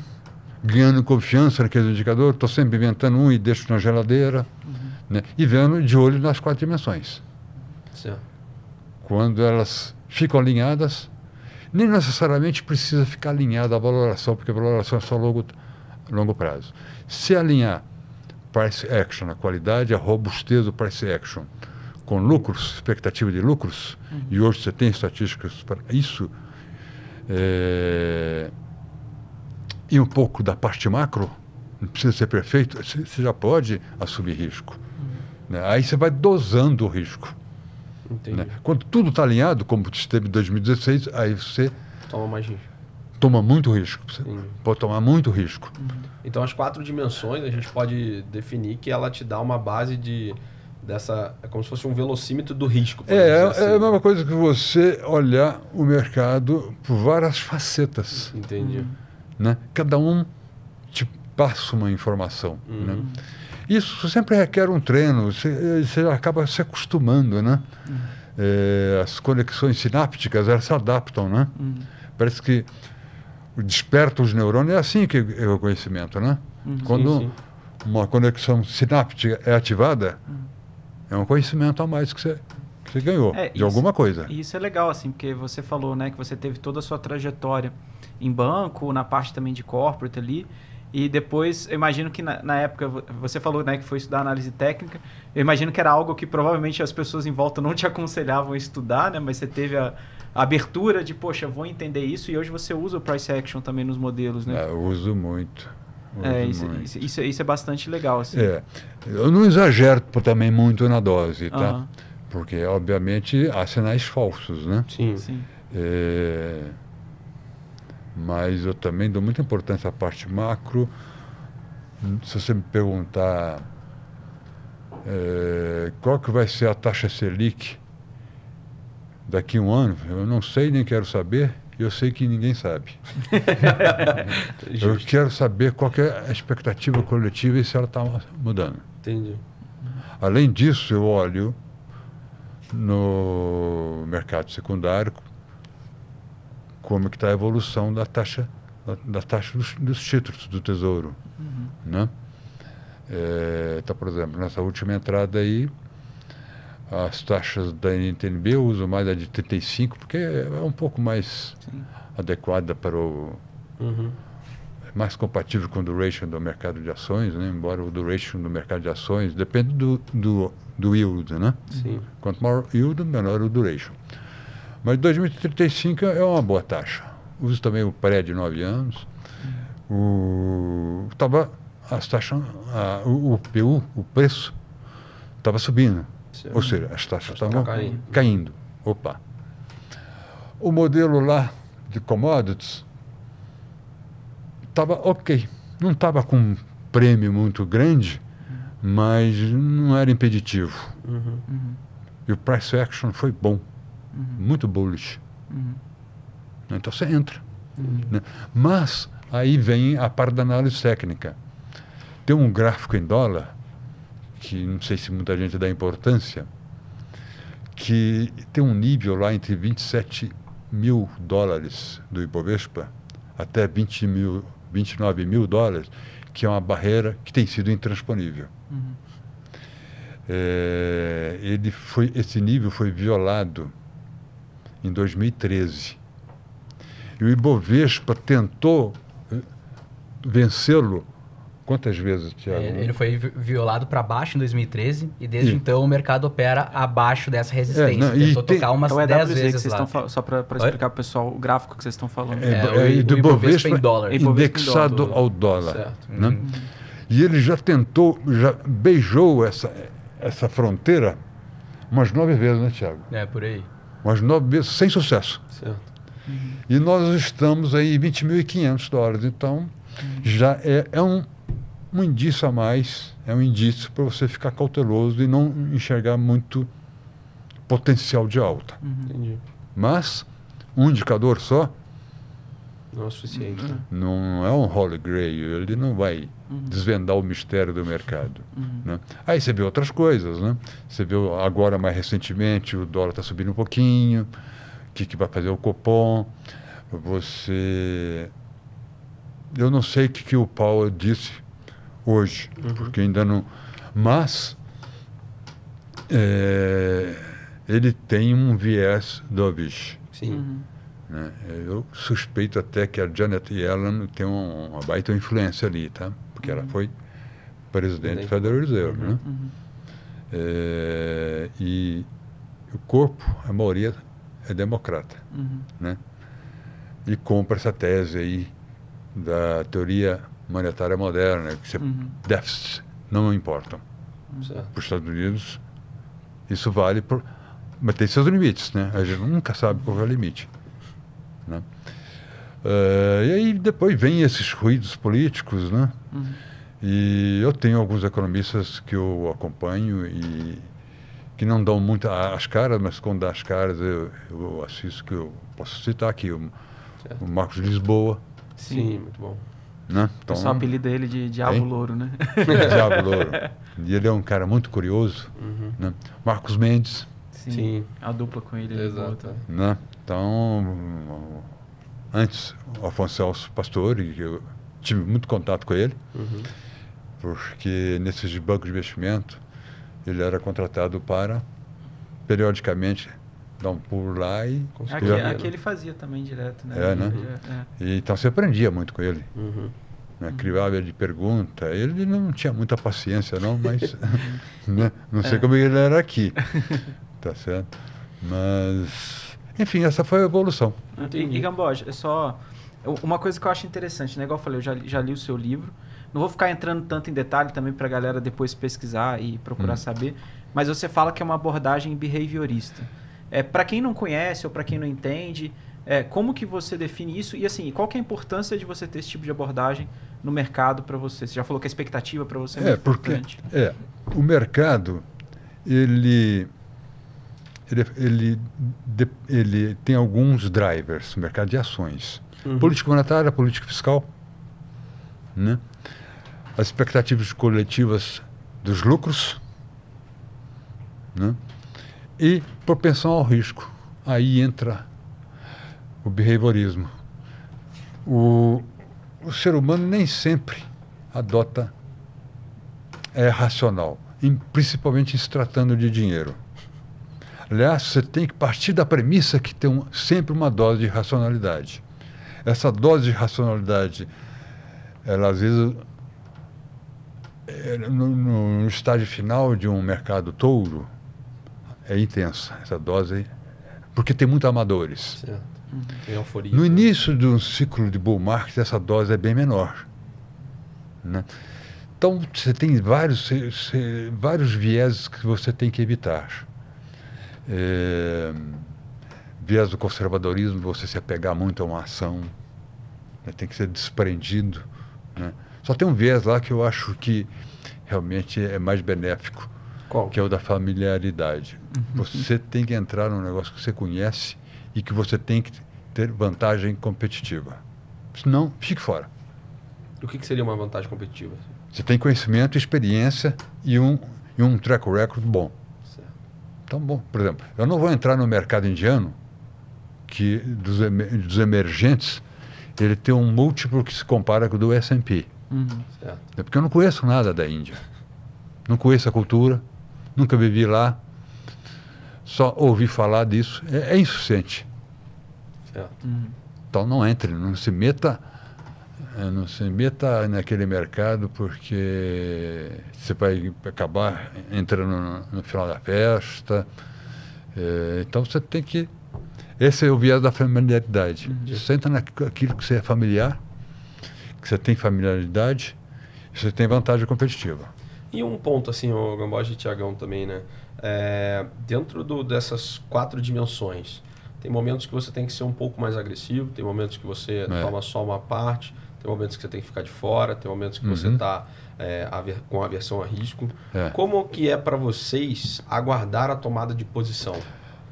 ganhando confiança naquele indicador. Estou sempre inventando um e deixo na geladeira. Uhum. Né? E vendo de olho nas quatro dimensões. Certo. Quando elas ficam alinhadas, nem necessariamente precisa ficar alinhada a valoração, porque a valoração é só longo, longo prazo. Se alinhar price action, a qualidade, a robustez do price action, com lucros, expectativa de lucros, uhum. e hoje você tem estatísticas para isso, é, e um pouco da parte macro, não precisa ser perfeito, você já pode assumir risco. Uhum. Né? Aí você vai dosando o risco. Né? Quando tudo está alinhado, como teve em 2016, aí você toma mais risco. Toma muito risco. Você pode tomar muito risco. Uhum. Então, as quatro dimensões, a gente pode definir que ela te dá uma base de dessa. É como se fosse um velocímetro do risco. É, é, assim. é a mesma coisa que você olhar o mercado por várias facetas. Entendi. Né? Cada um te passa uma informação. Uhum. Né? Isso sempre requer um treino, você, você acaba se acostumando, né? Uhum. É, as conexões sinápticas elas se adaptam, né? Uhum. Parece que desperta os neurônios, é assim que é o conhecimento, né? Uhum. Quando sim, sim. uma conexão sináptica é ativada, uhum. É um conhecimento a mais que você, que você ganhou É, de isso- alguma coisa. E isso é legal, assim, porque você falou, né, que você teve toda a sua trajetória em banco, na parte também de corporate ali. E depois, eu imagino que na, na época, vo- você falou, né, que foi estudar análise técnica. Eu imagino que era algo que provavelmente as pessoas em volta não te aconselhavam a estudar, né? Mas você teve a, a abertura de, poxa, vou entender isso. E hoje você usa o price action também nos modelos, né? É, eu uso muito. É, isso, isso, isso, é- isso é bastante legal, assim. É, eu não exagero também muito na dose, tá? Aham, Porque, obviamente, há sinais falsos, né? Sim. sim. É, mas eu também dou muita importância à parte macro. Se você me perguntar é, qual que vai ser a taxa Selic daqui a um ano, eu não sei nem quero saber, eu sei que ninguém sabe. Eu quero saber qual que é a expectativa coletiva e se ela está mudando. Entendi. Além disso, eu olho no mercado secundário como está a evolução da taxa da, da taxa dos, dos títulos do tesouro, né? É, então, por exemplo, nessa última entrada aí, as taxas da NTNB eu uso mais a de 35 porque é um pouco mais Sim. adequada para o Uhum. mais compatível com o duration do mercado de ações, né? embora o duration do mercado de ações depende do, do, do yield, né? Sim. Quanto maior o yield, menor o duration. Mas 2035 é uma boa taxa. Uso também o pré de 9 anos. O, tava, as taxas, a, o, o PU, o preço, estava subindo. Certo. Ou seja, as taxas Taxa estavam tá caindo. caindo. Opa. O modelo lá de commodities estava ok. Não estava com um prêmio muito grande, mas não era impeditivo. Uhum. Uhum, E o price action foi bom, uhum, muito bullish. uhum, Então você entra. uhum. né? Mas aí vem a parte da análise técnica. Tem um gráfico em dólar, que não sei se muita gente dá importância, que tem um nível lá entre 27 mil dólares do Ibovespa até 20 mil, 29 mil dólares, que é uma barreira que tem sido intransponível. Uhum. É, ele foi, esse nível foi violado em 2013. E o Ibovespa tentou eh, vencê-lo quantas vezes, Tiago? Ele ele foi vi- violado para baixo em 2013 e desde Sim. então o mercado opera abaixo dessa resistência. não, e Tentou tem- tocar umas Então é 10 WZ que vezes vocês lá. estão falando, só para explicar pro pessoal o gráfico que vocês estão falando. É, É, é, o- do o Ibovespa em dólar. Indexado ao dólar. Certo. né? Uhum. E ele já tentou, já beijou essa, essa fronteira umas nove vezes, né, Tiago? É, por aí. Umas nove vezes sem sucesso. Certo. E nós estamos aí em 20.500 dólares. Então, já é, é um, um indício a mais, é um indício para você ficar cauteloso e não enxergar muito potencial de alta. Uhum. Entendi. Mas, um indicador só Não é o suficiente, né? não é um holy grail, ele não vai Uhum. desvendar o mistério do mercado. Uhum. né? Aí você vê outras coisas, né? Você vê agora mais recentemente o dólar está subindo um pouquinho, o que, que vai fazer o Copom, você... Eu não sei o que, que o Paulo disse hoje, porque ainda não... Mas é, ele tem um viés dovish. Sim. Uhum. Né? Eu suspeito até que a Janet Yellen tem um- uma baita influência ali, tá? Porque ela foi presidente do. Federal Reserve, né? Uhum. É, e o corpo, a maioria é democrata, Uhum. né? E compra essa tese aí da teoria monetária moderna, que você, Uhum. déficits não importam. Para os Estados Unidos, isso vale por... Mas tem seus limites, né? A gente nunca sabe qual é o limite. Né? Eh, e aí depois vem esses ruídos políticos, né? Uhum. E eu tenho alguns economistas que eu acompanho e que não dão muito as caras, mas quando dá as caras eu, eu assisto, que eu posso citar aqui, o, o Marcos de Lisboa, Sim, muito bom. Né? O pessoal apelida ele de Diabo Hein? Louro, né? Diabo Louro. E ele é um cara muito curioso, Uhum. né? Marcos Mendes, Sim. A dupla com ele. Exato. né? Então, antes, o Afonso Celso Pastore, que eu tive muito contato com ele, Uhum. porque nesses bancos de investimento ele era contratado para periodicamente dar um pulo lá e. Aqui, aqui ele fazia também direto, né? É, né? É. e então você aprendia muito com ele. Uhum. Né? Criava ele de pergunta. Ele não tinha muita paciência, não, mas. né? Não sei como ele era aqui. Tá certo? Mas. Enfim, essa foi a evolução. Entendi. E, e Gamboja, é só. eu- Uma coisa que eu acho interessante, né? Igual eu falei, eu já, li- já li o seu livro. Não vou ficar entrando tanto em detalhe também pra galera depois pesquisar e procurar Hum. saber. Mas você fala que é uma abordagem behaviorista. É, para quem não conhece ou para quem não entende, é, como que você define isso? E assim, qual que é a importância de você ter esse tipo de abordagem no mercado para você? Você já falou que a expectativa para você é, É, muito porque importante. é, o mercado, ele, ele, ele, ele tem alguns drivers, o mercado de ações. Uhum. Política monetária, política fiscal, né? as expectativas coletivas dos lucros né? E propensão ao risco. Aí entra o behaviorismo. O, o ser humano nem sempre adota é racional, em- principalmente se tratando de dinheiro. Aliás, você tem que partir da premissa que tem um- sempre uma dose de racionalidade. Essa dose de racionalidade, ela às vezes, é, no- no estágio final de um mercado touro, é intensa essa dose, porque tem muitos amadores. Certo. Tem euforia. No início de um ciclo de bull market, essa dose é bem menor. Né? Então, você tem vários, vários vieses que você tem que evitar. É, viés do conservadorismo, você se apegar muito a uma ação, né? tem que ser desprendido. né? Só tem um viés lá que eu acho que realmente é mais benéfico, Qual? que é o da familiaridade. Você tem que entrar num negócio que você conhece e que você tem que ter vantagem competitiva. Senão, fique fora. O que, que seria uma vantagem competitiva? Você tem conhecimento, experiência e um, e um track record bom. Certo. Então, bom, por exemplo, eu não vou entrar no mercado indiano, que dos, emer- dos emergentes, ele tem um múltiplo que se compara com o do S&P. Uhum. Certo. É porque eu não conheço nada da Índia. Não conheço a cultura, nunca vivi lá. Só ouvi falar disso. É, é insuficiente. Certo. Uhum. Então não entre, não se meta, eh, não se meta naquele mercado porque você vai acabar entrando no, no final da festa. Eh, então você tem que. Esse é o viés da familiaridade. Você entra naquilo que você é familiar, que você tem familiaridade, você tem vantagem competitiva. E um ponto, assim, o Gamboja e Tiagão também, né? É, dentro do- dessas quatro dimensões, tem momentos que você tem que ser um pouco mais agressivo, tem momentos que você É. toma só uma parte, tem momentos que você tem que ficar de fora, tem momentos que você Uhum. está com aversão a risco. É. Como que é para vocês aguardar a tomada de posição?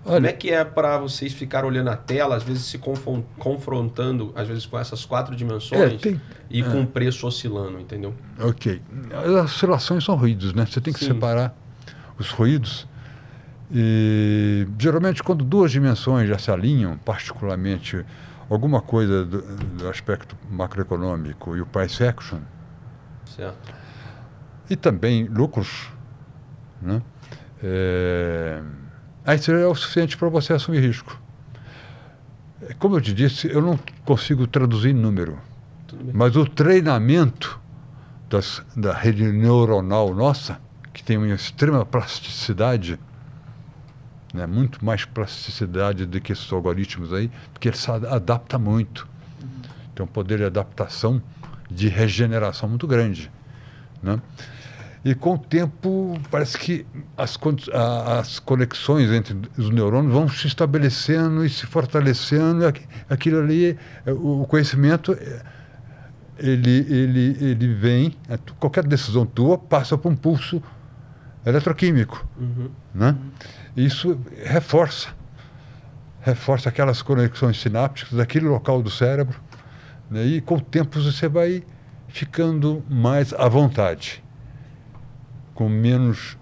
Como Olha- é que é para vocês ficar olhando a tela, às vezes se confron- confrontando, às vezes com essas quatro dimensões É, tem- e com o preço oscilando, entendeu? Ok. As oscilações são ruídos, né? Você tem que Sim. separar os ruídos. E geralmente quando duas dimensões já se alinham, particularmente alguma coisa do, do aspecto macroeconômico e o price action, Certo. e também lucros, né? É, aí seria o suficiente para você assumir risco. É, Como eu te disse, eu não consigo traduzir em número. Mas o treinamento das, da rede neuronal nossa, que tem uma extrema plasticidade, né, muito mais plasticidade do que esses algoritmos aí, porque ele se ad- adapta muito. Tem um poder de adaptação, de regeneração muito grande. Né? E com o tempo, parece que as, as conexões entre os neurônios vão se estabelecendo e se fortalecendo. aqui- Aquilo ali, é, o conhecimento, é, ele, ele, ele vem, é, qualquer decisão tua passa por um pulso eletroquímico. Uhum. Né? Isso reforça, reforça aquelas conexões sinápticas daquele local do cérebro. Né? E com o tempo você vai ficando mais à vontade, com menos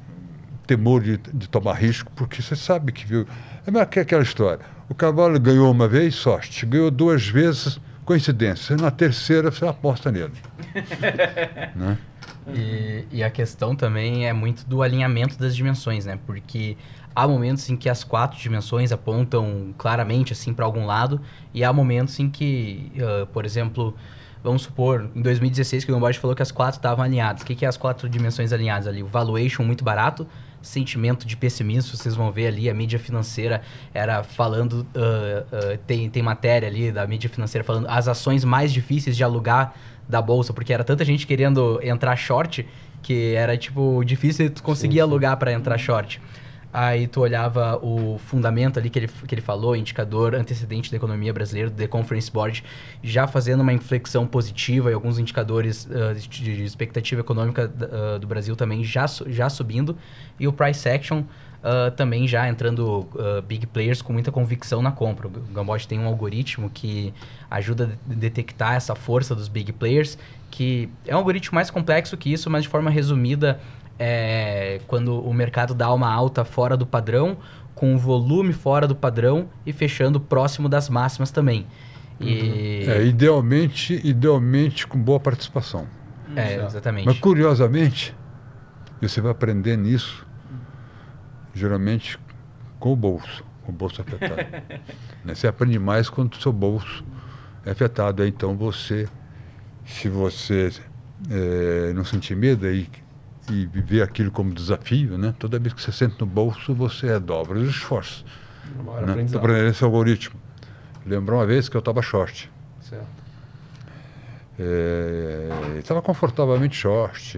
temor de, de tomar risco, porque você sabe que viu. É aquela história. O cavalo ganhou uma vez, sorte. Ganhou duas vezes, coincidência. Na terceira, você aposta nele. né? E, e a questão também é muito do alinhamento das dimensões, né? Porque há momentos em que as quatro dimensões apontam claramente assim para algum lado e há momentos em que, uh, por exemplo, vamos supor, em 2016 que o Lombard falou que as quatro estavam alinhadas. O que, que é as quatro dimensões alinhadas ali? O valuation muito barato, sentimento de pessimismo, vocês vão ver ali, a mídia financeira era falando, uh, uh, tem, tem matéria ali da mídia financeira falando as ações mais difíceis de alugar da bolsa, porque era tanta gente querendo entrar short que era tipo difícil conseguir sim, sim. alugar para entrar short. Aí tu olhava o fundamento ali que ele, que ele falou, indicador antecedente da economia brasileira, do The Conference Board, já fazendo uma inflexão positiva e alguns indicadores uh, de, expectativa econômica uh, do Brasil também já, já subindo. E o price action uh, também já entrando big players com muita convicção na compra. O Gambot tem um algoritmo que ajuda a detectar essa força dos big players, que é um algoritmo mais complexo que isso, mas de forma resumida é, quando o mercado dá uma alta fora do padrão, com volume fora do padrão e fechando próximo das máximas também. E... É, idealmente, idealmente com boa participação. É, exatamente. Mas curiosamente, você vai aprender nisso, geralmente com o bolso, com o bolso afetado. né? Você aprende mais quando o seu bolso é afetado. Então você, se você é, não sentir medo aí e viver aquilo como desafio, né? Toda vez que você sente no bolso, você dobra os esforços. Né? Para aprender esse algoritmo. Lembrou uma vez que eu estava short. Certo. Estava é, confortavelmente short.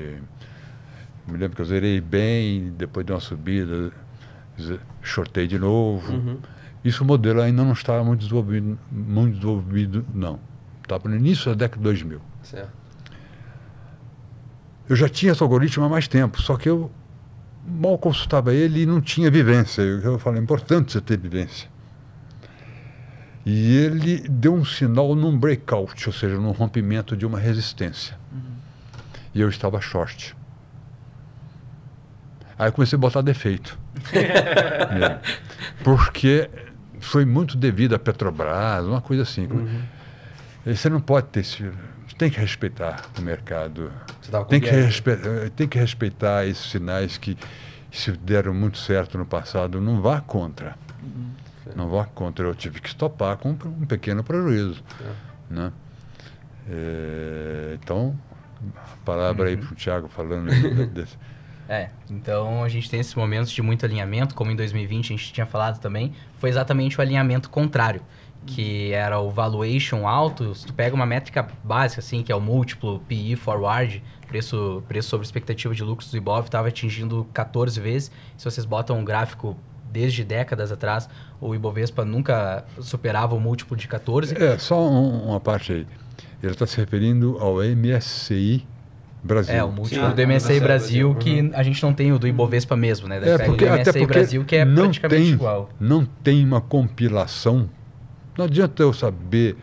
Me lembro que eu zerei bem, depois de uma subida, shortei de novo. Uhum. Isso o modelo ainda não estava muito desenvolvido, muito desenvolvido não. Estava no início da década de 2000. Certo. Eu já tinha esse algoritmo há mais tempo, só que eu mal consultava ele e não tinha vivência. Eu, falei, é importante você ter vivência. E ele deu um sinal num breakout, ou seja, num rompimento de uma resistência. Uhum. E eu estava short. Aí eu comecei a botar defeito. é. Porque foi muito devido a Petrobras, uma coisa assim. Uhum. Você não pode ter esse tem que respeitar o mercado. Tem que, respeitar, tem que respeitar esses sinais que se deram muito certo no passado. Não vá contra. Uhum. Não vá contra. Eu tive que estopar com um pequeno prejuízo. É. Né? É, então, a palavra uhum. aí para o Tiago falando desse. É, então a gente tem esses momentos de muito alinhamento, como em 2020 a gente tinha falado também, foi exatamente o alinhamento contrário que era o valuation alto, se tu pega uma métrica básica, assim, que é o múltiplo PE forward, preço, preço sobre expectativa de lucros do Ibov, estava atingindo 14 vezes. Se vocês botam um gráfico desde décadas atrás, o Ibovespa nunca superava o múltiplo de 14. É, só um, uma parte aí. Ele está se referindo ao MSCI Brasil. É, o múltiplo Sim, do MSCI Brasil, Brasil, que uhum. a gente não tem o do Ibovespa mesmo, né? é, porque, o MSCI Brasil, que é não praticamente tem, igual. Não tem uma compilação não adianta eu saber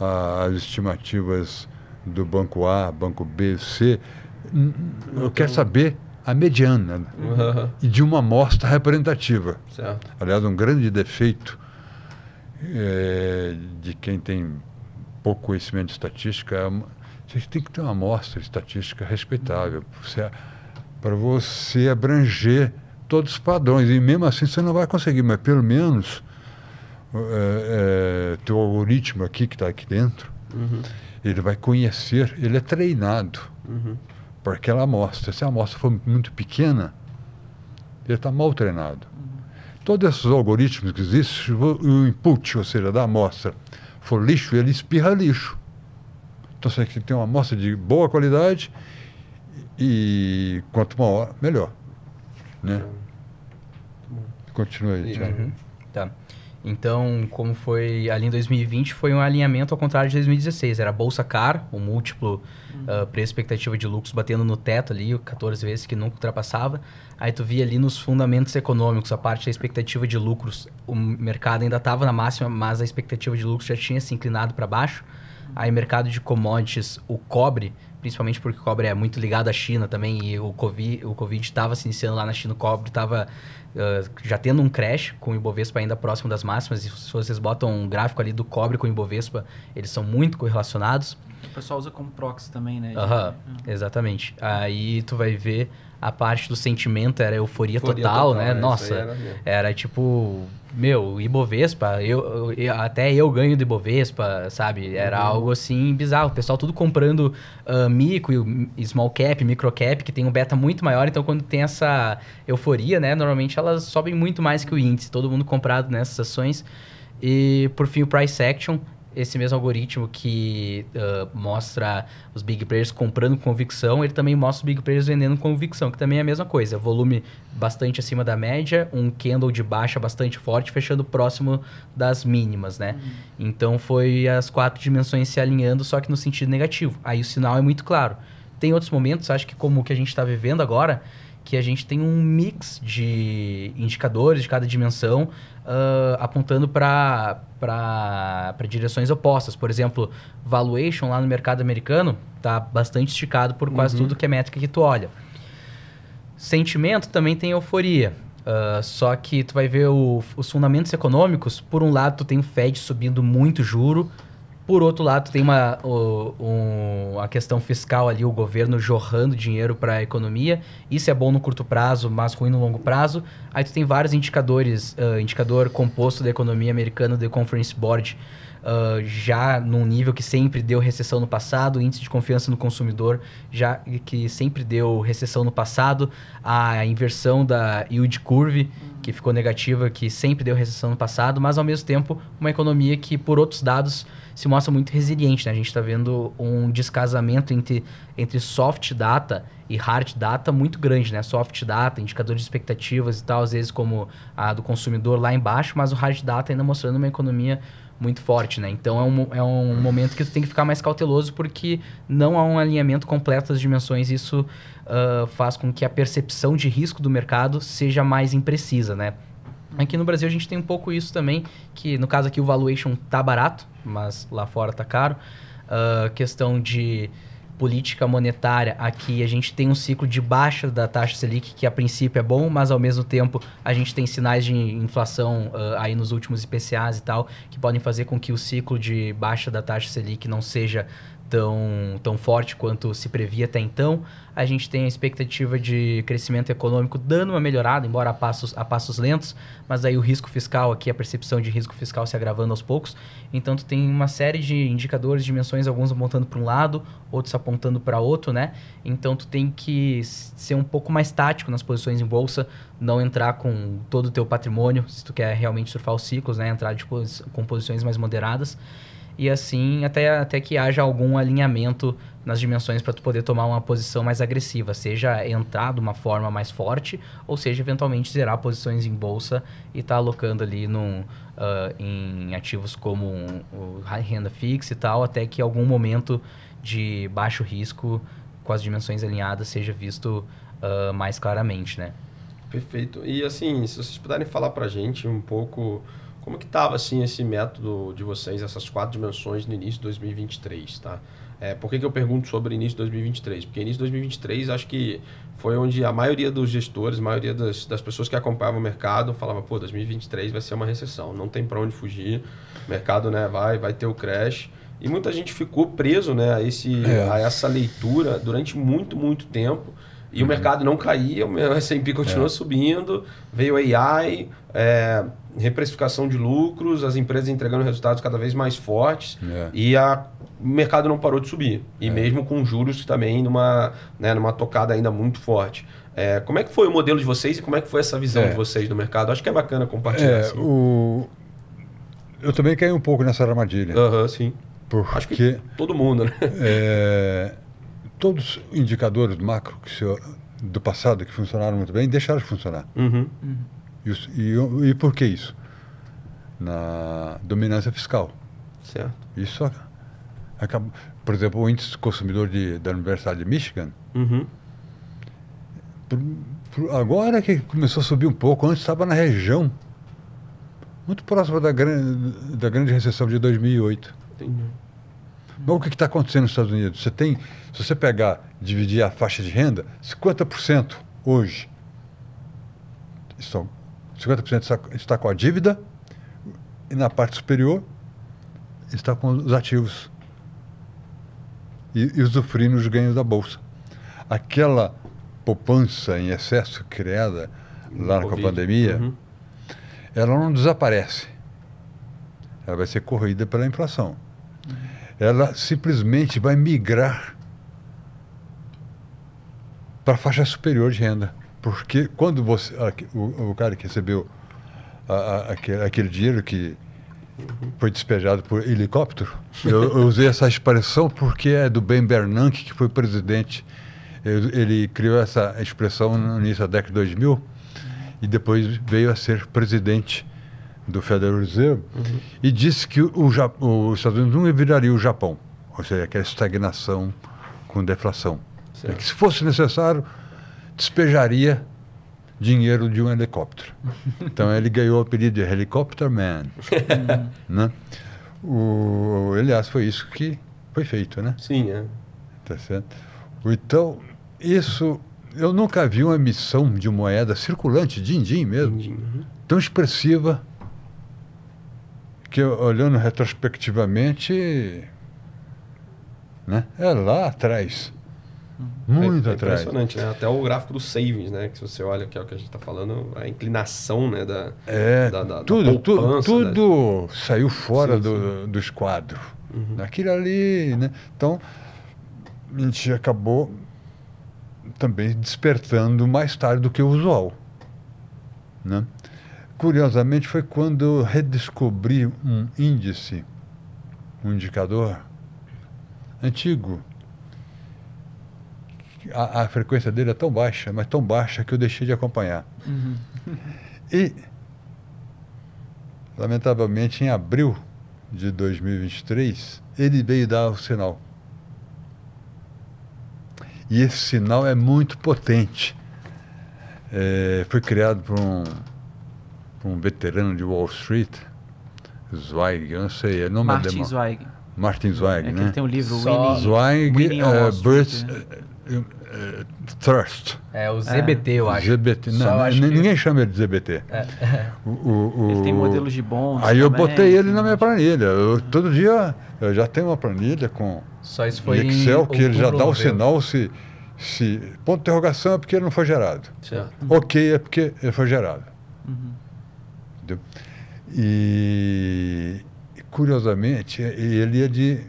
ah, as estimativas do banco A, banco B, C. Eu quero saber a mediana uhum. e de uma amostra representativa. Certo. Aliás, um grande defeito é, de quem tem pouco conhecimento de estatística é uma, você tem que ter uma amostra estatística respeitável para você abranger todos os padrões. E mesmo assim você não vai conseguir, mas pelo menos é, é, teu algoritmo aqui que está aqui dentro, uhum. ele vai conhecer, ele é treinado uhum. para aquela amostra. Se a amostra for muito pequena, ele está mal treinado. Uhum. Todos esses algoritmos que existem, o input, ou seja, da amostra, for lixo, ele espirra lixo. Então você tem que ter uma amostra de boa qualidade e quanto maior, melhor. Né? Continua aí, Tiago. Uhum. Tá. Então, como foi ali em 2020, foi um alinhamento ao contrário de 2016. Era bolsa car, o múltiplo uhum. uh, preço expectativa de lucros batendo no teto ali, 14 vezes que nunca ultrapassava. Aí tu via ali nos fundamentos econômicos, a parte da expectativa de lucros, o mercado ainda estava na máxima, mas a expectativa de lucros já tinha se inclinado para baixo. Aí mercado de commodities, o cobre principalmente porque o cobre é muito ligado à China também e o Covid o Covid estava se iniciando lá na China, o cobre estava uh, já tendo um crash com o Ibovespa ainda próximo das máximas. E se vocês botam um gráfico ali do cobre com o Ibovespa, eles são muito correlacionados. O pessoal usa como proxy também, né? Aham, exatamente. Aí tu vai ver a parte do sentimento era euforia, Euforia total, total, né? né? Isso Nossa, era era tipo, meu, Ibovespa, eu, eu- até eu ganho do Ibovespa, sabe? Era Uhum. algo assim bizarro. O pessoal tudo comprando ah, mico e small cap, micro cap, que tem um beta muito maior. Então, quando tem essa euforia, né? Normalmente elas sobem muito mais que o índice. Todo mundo comprado nessas ações. E, por fim, o price action. Esse mesmo algoritmo que ah, mostra os big players comprando com convicção, ele também mostra os big players vendendo convicção, que também é a mesma coisa. Volume bastante acima da média, um candle de baixa bastante forte, fechando próximo das mínimas, né? Então foi as quatro dimensões se alinhando, só que no sentido negativo. Aí o sinal é muito claro. Tem outros momentos, acho que como o que a gente está vivendo agora, que a gente tem um mix de indicadores de cada dimensão ah, apontando para direções opostas. Por exemplo, valuation lá no mercado americano está bastante esticado por quase tudo que é métrica que tu olha. Sentimento também tem euforia. Ah, só que tu vai ver o- os fundamentos econômicos. Por um lado, tu tem o Fed subindo muito juro. Por outro lado, tem uma, um- a questão fiscal ali, o governo jorrando dinheiro para a economia. Isso é bom no curto prazo, mas ruim no longo prazo. Aí tu tem vários indicadores, ah, indicador composto da economia americana, do Conference Board, ah, já num nível que sempre deu recessão no passado, índice de confiança no consumidor já que sempre deu recessão no passado, a inversão da yield curve que ficou negativa, que sempre deu recessão no passado, mas ao mesmo tempo uma economia que por outros dados se mostra muito resiliente, né? A gente está vendo um descasamento entre, entre soft data e hard data muito grande, né? Soft data, indicadores de expectativas e tal, às vezes como a do consumidor lá embaixo, mas o hard data ainda mostrando uma economia muito forte, né? Então é um, é um momento que tu tem que ficar mais cauteloso porque não há um alinhamento completo das dimensões isso ah, faz com que a percepção de risco do mercado seja mais imprecisa, né? Aqui no Brasil a gente tem um pouco isso também, que no caso aqui o valuation tá barato, mas lá fora tá caro. Ah, questão de política monetária, aqui a gente tem um ciclo de baixa da taxa Selic, que a princípio é bom, mas ao mesmo tempo a gente tem sinais de inflação ah, aí nos últimos IPCAs e tal, que podem fazer com que o ciclo de baixa da taxa Selic não seja tão, tão forte quanto se previa até então. A gente tem a expectativa de crescimento econômico dando uma melhorada, embora a passos, a passos lentos, mas aí o risco fiscal aqui, a percepção de risco fiscal se agravando aos poucos. Então tu tem uma série de indicadores, dimensões, alguns apontando para um lado, outros apontando para outro, né? Então tu tem que ser um pouco mais tático nas posições em bolsa, não entrar com todo o teu patrimônio, se tu quer realmente surfar os ciclos, né? Entrar de com posições mais moderadas e assim até, até que haja algum alinhamento nas dimensões para tu poder tomar uma posição mais agressiva, seja entrar de uma forma mais forte ou seja eventualmente zerar posições em bolsa e estar alocando ali num, ah, em ativos como um- high renda fixa e tal, até que algum momento de baixo risco com as dimensões alinhadas seja visto ah, mais claramente, né? Perfeito. E assim, se vocês puderem falar pra gente um pouco como que estava assim esse método de vocês, essas quatro dimensões no início de 2023, tá? É, por que, que eu pergunto sobre início de 2023? Porque início de 2023 acho que foi onde a maioria dos gestores, a maioria das, das pessoas que acompanhavam o mercado falava, pô, 2023 vai ser uma recessão, não tem para onde fugir, o mercado né, vai, vai ter o crash. E muita gente ficou preso né, a, esse, É. a essa leitura durante muito, muito tempo. E o mercado não caía, o S&P continuou subindo, veio AI, é, reprecificação de lucros, as empresas entregando resultados cada vez mais fortes É. e a, o mercado não parou de subir. E mesmo com juros também numa, né, numa tocada ainda muito forte. É, como é que foi o modelo de vocês e como é que foi essa visão É. de vocês do mercado? Acho que é bacana compartilhar. É, assim. o... Eu também caí um pouco nessa armadilha. Aham, sim. Acho Porque que todo mundo, né? é, todos os indicadores macro que se- do passado que funcionaram muito bem deixaram de funcionar. Uhum. E, e- e por que isso? Na dominância fiscal. Certo. Isso acaba, por exemplo, o índice do consumidor de, da Universidade de Michigan, Uhum. por- por- agora que começou a subir um pouco, antes estava na região, muito próxima da, gran, da grande recessão de 2008. Entendi. Mas o que está acontecendo nos Estados Unidos? Você tem, se você pegar, dividir a faixa de renda, 50% hoje estão, 50% está, com a dívida e na parte superior está com os ativos e, e usufruindo os ganhos da bolsa. Aquela poupança em excesso criada lá com a pandemia, Uhum. ela não desaparece. Ela vai ser corroída pela inflação. Ela simplesmente vai migrar para a faixa superior de renda. Porque quando você, aque- o, o cara que recebeu a- a- aquele, aquele dinheiro que foi despejado por helicóptero, eu, eu usei essa expressão porque é do Ben Bernanke, que foi presidente. Ele, ele criou essa expressão no início da década de 2000 e depois veio a ser presidente do Federal Reserve e disse que o, Ja- os Estados Unidos não viraria o Japão, ou seja, aquela estagnação com deflação. E que se fosse necessário, despejaria dinheiro de um helicóptero. Então ele ganhou o apelido de Helicopter Man. né? o, aliás, foi isso que foi feito, né? Sim, é. Tá certo? Então, isso, eu nunca vi uma emissão de moeda circulante, din-din mesmo, Uhum. tão expressiva que, olhando retrospectivamente, né, é lá atrás. Muito é, é atrás. impressionante, né? Até o gráfico dos savings, né? Que se você olha, que é o que a gente está falando, a inclinação, né? Da, É, da- da- da tudo, tu- poupança, tudo saiu fora Sim, do, do esquadro. Uhum. Aquilo ali, né? Então, a gente acabou também despertando mais tarde do que o usual. Né? Curiosamente, foi quando eu redescobri um índice, um indicador antigo. A, a frequência dele é tão baixa, mas tão baixa que eu deixei de acompanhar. Uhum. E, lamentavelmente, em abril de 2023, ele veio dar o sinal. E esse sinal é muito potente. É, foi criado por um, por um veterano de Wall Street, Zweig, eu não sei, é nome Martin. Zweig. Martin Zweig, É né? ele tem um livro, Só- Winning, Zweig, Winning Wall Street, Brits, né? Eh, Thirst. É o ZBT, eu acho. ZBT. Não, eu acho n- que- ninguém chama ele de ZBT. É. O- o- Ele tem modelos de bons. Aí eu também. botei ele na minha planilha. Eu, todo dia eu já tenho uma planilha com Só isso foi Excel que ele já dá o sinal se, se. Ponto de interrogação é porque ele não foi gerado. Certo. Ok é porque ele foi gerado. Uhum. Entendeu? E curiosamente ele é de,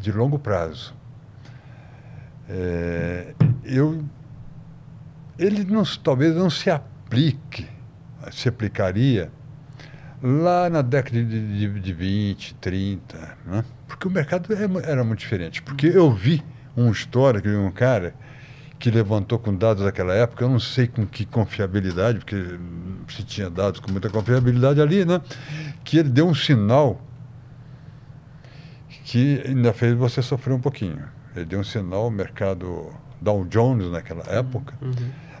de longo prazo. É, eu, ele não, talvez não se aplique, se aplicaria lá na década de, de, de 20, 30, né? porque o mercado é era muito diferente. Porque eu vi um histórico de um cara que levantou com dados daquela época, eu não sei com que confiabilidade, porque se tinha dados com muita confiabilidade ali, né? Que ele deu um sinal que ainda fez você sofrer um pouquinho. Ele deu um sinal ao mercado Dow Jones naquela época, Uhum.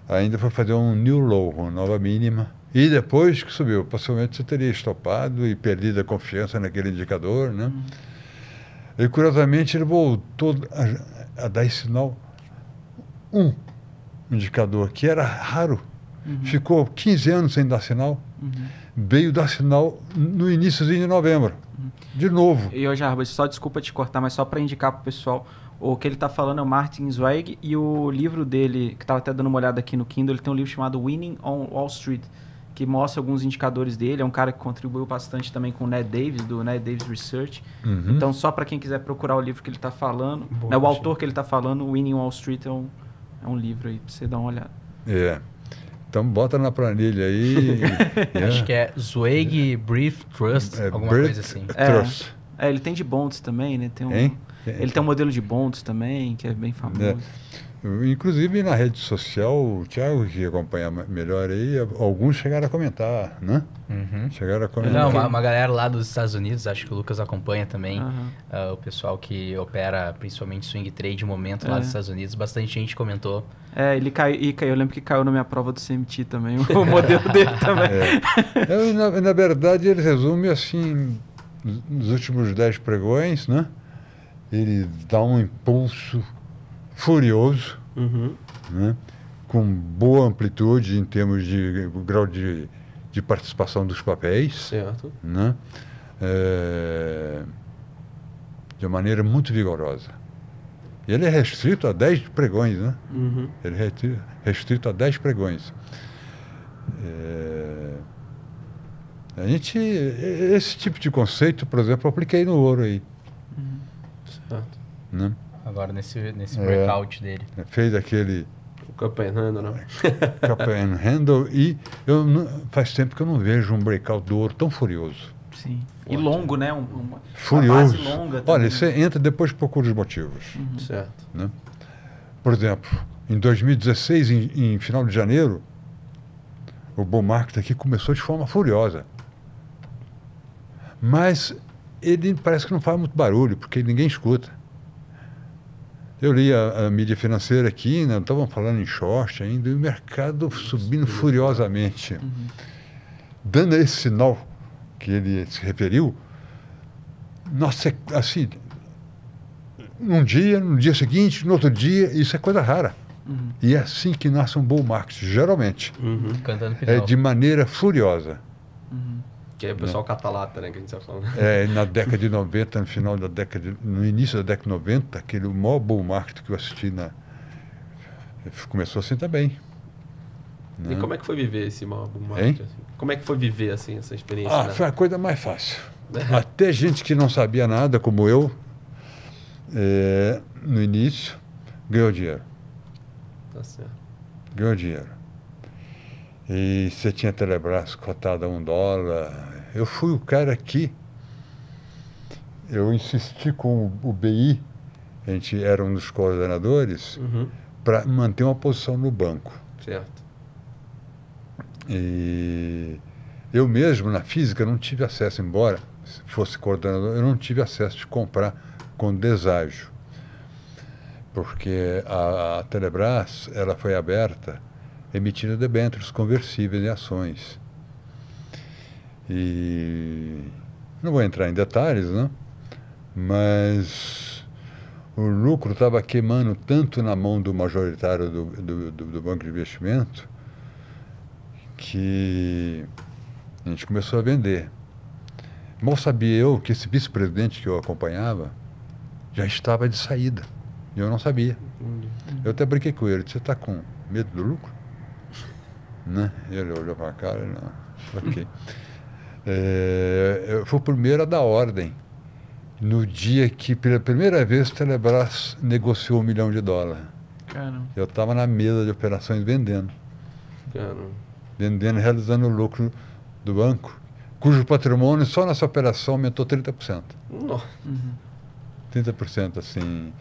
ainda foi fazer um new low, uma nova mínima. E depois que subiu, possivelmente você teria estopado e perdido a confiança naquele indicador, né? E curiosamente ele voltou a, a dar esse sinal um indicador que era raro, ficou 15 anos sem dar sinal, veio dar sinal no iníciozinho de novembro, de novo. E hoje, Arbas, só desculpa te cortar, mas só para indicar pro pessoal, o que ele tá falando é o Martin Zweig e o livro dele, que tava até dando uma olhada aqui no Kindle, ele tem um livro chamado Winning on Wall Street, que mostra alguns indicadores dele, é um cara que contribuiu bastante também com o Ned Davis, do Ned Davis Research. Uhum. Então, só para quem quiser procurar o livro que ele tá falando, Boa, né, o autor que ele tá falando, Winning on Wall Street, é um, é um livro aí pra você dar uma olhada. É. Então bota na planilha aí. Acho que é Zweig Brief Trust, É, alguma Brit coisa assim. É. Trust. É, ele tem de bonds também, né? Tem um, Hein? Ele tem um modelo de bonds também, que é bem famoso. É. Inclusive na rede social, o Thiago que acompanha melhor aí, alguns chegaram a comentar, né? Uhum. Chegaram a comentar. Não, uma, uma galera lá dos Estados Unidos, acho que o Lucas acompanha também. Aham. ah, o pessoal que opera principalmente swing trade momento lá É. dos Estados Unidos, bastante gente comentou. É, ele caiu, e caiu, eu lembro que caiu na minha prova do CMT também, o modelo dele também. É. Eu, na, na verdade, ele resume assim, nos últimos dez pregões, né? Ele dá um impulso furioso, Uhum. né? com boa amplitude em termos de grau de, de participação dos papéis, Certo. né? É, de maneira muito vigorosa. E ele é restrito a 10 pregões, né? Uhum. Ele é restri- restrito a 10 pregões. É, a gente, esse tipo de conceito, por exemplo, eu apliquei no ouro aí. Né? Agora nesse, nesse É. breakout dele. Fez aquele O Copenhagen, né? cup and handle e eu não- faz tempo que eu não vejo um breakout do ouro tão furioso. Sim. E Forte, longo, né? Um, uma, Furioso. Uma longa Olha, você entra depois procura os motivos. Certo. né? Por exemplo, em 2016, em, em final de janeiro, o bull market aqui começou de forma furiosa. Mas ele parece que não faz muito barulho, porque ninguém escuta. Eu li a, a mídia financeira aqui, né, estavam falando em short ainda, e o mercado subindo furiosamente. Dando esse sinal que ele se referiu, nossa, assim, num dia, no dia seguinte, no outro dia, isso é coisa rara. Uhum. E é assim que nasce um bull market, geralmente. Uhum. Cantando É de maneira furiosa. Que aí o pessoal catalata, né? Que a gente tá falando. É, na década de 90, no final da década, de- no início da década de 90, aquele maior bull market que eu assisti na começou assim também. E né? como é que foi viver esse maior bull market? Assim? Como é que foi viver, assim, essa experiência? Ah, né? foi a coisa mais fácil. Até gente que não sabia nada, como eu, é, no início, ganhou dinheiro. Tá certo. ganhou dinheiro. E você tinha Telebrás cotada a um dólar. Eu fui o cara que eu insisti com o, BI, a gente era um dos coordenadores, Uhum. para manter uma posição no banco. Certo. E eu mesmo, na física, não tive acesso, embora fosse coordenador, eu não tive acesso de comprar com deságio. Porque a, a Telebrás ela foi aberta emitindo debêntures conversíveis em ações. E não vou entrar em detalhes, né? mas o lucro estava queimando tanto na mão do majoritário do, do, do, do banco de investimento que a gente começou a vender. Mal sabia eu que esse vice-presidente que eu acompanhava já estava de saída. E eu não sabia. Entendi. Eu até brinquei com ele. Você está com medo do lucro? Né? Ele olhou para a cara e não. Ok. É, eu fui o primeiro a dar ordem. No dia que, pela primeira vez, o Telebrás negociou um milhão de dólares. Caramba. Eu estava na mesa de operações vendendo. Caramba. vendendo, realizando o lucro do banco, cujo patrimônio só nessa operação aumentou 30%. Nossa. Uhum. 30%, assim,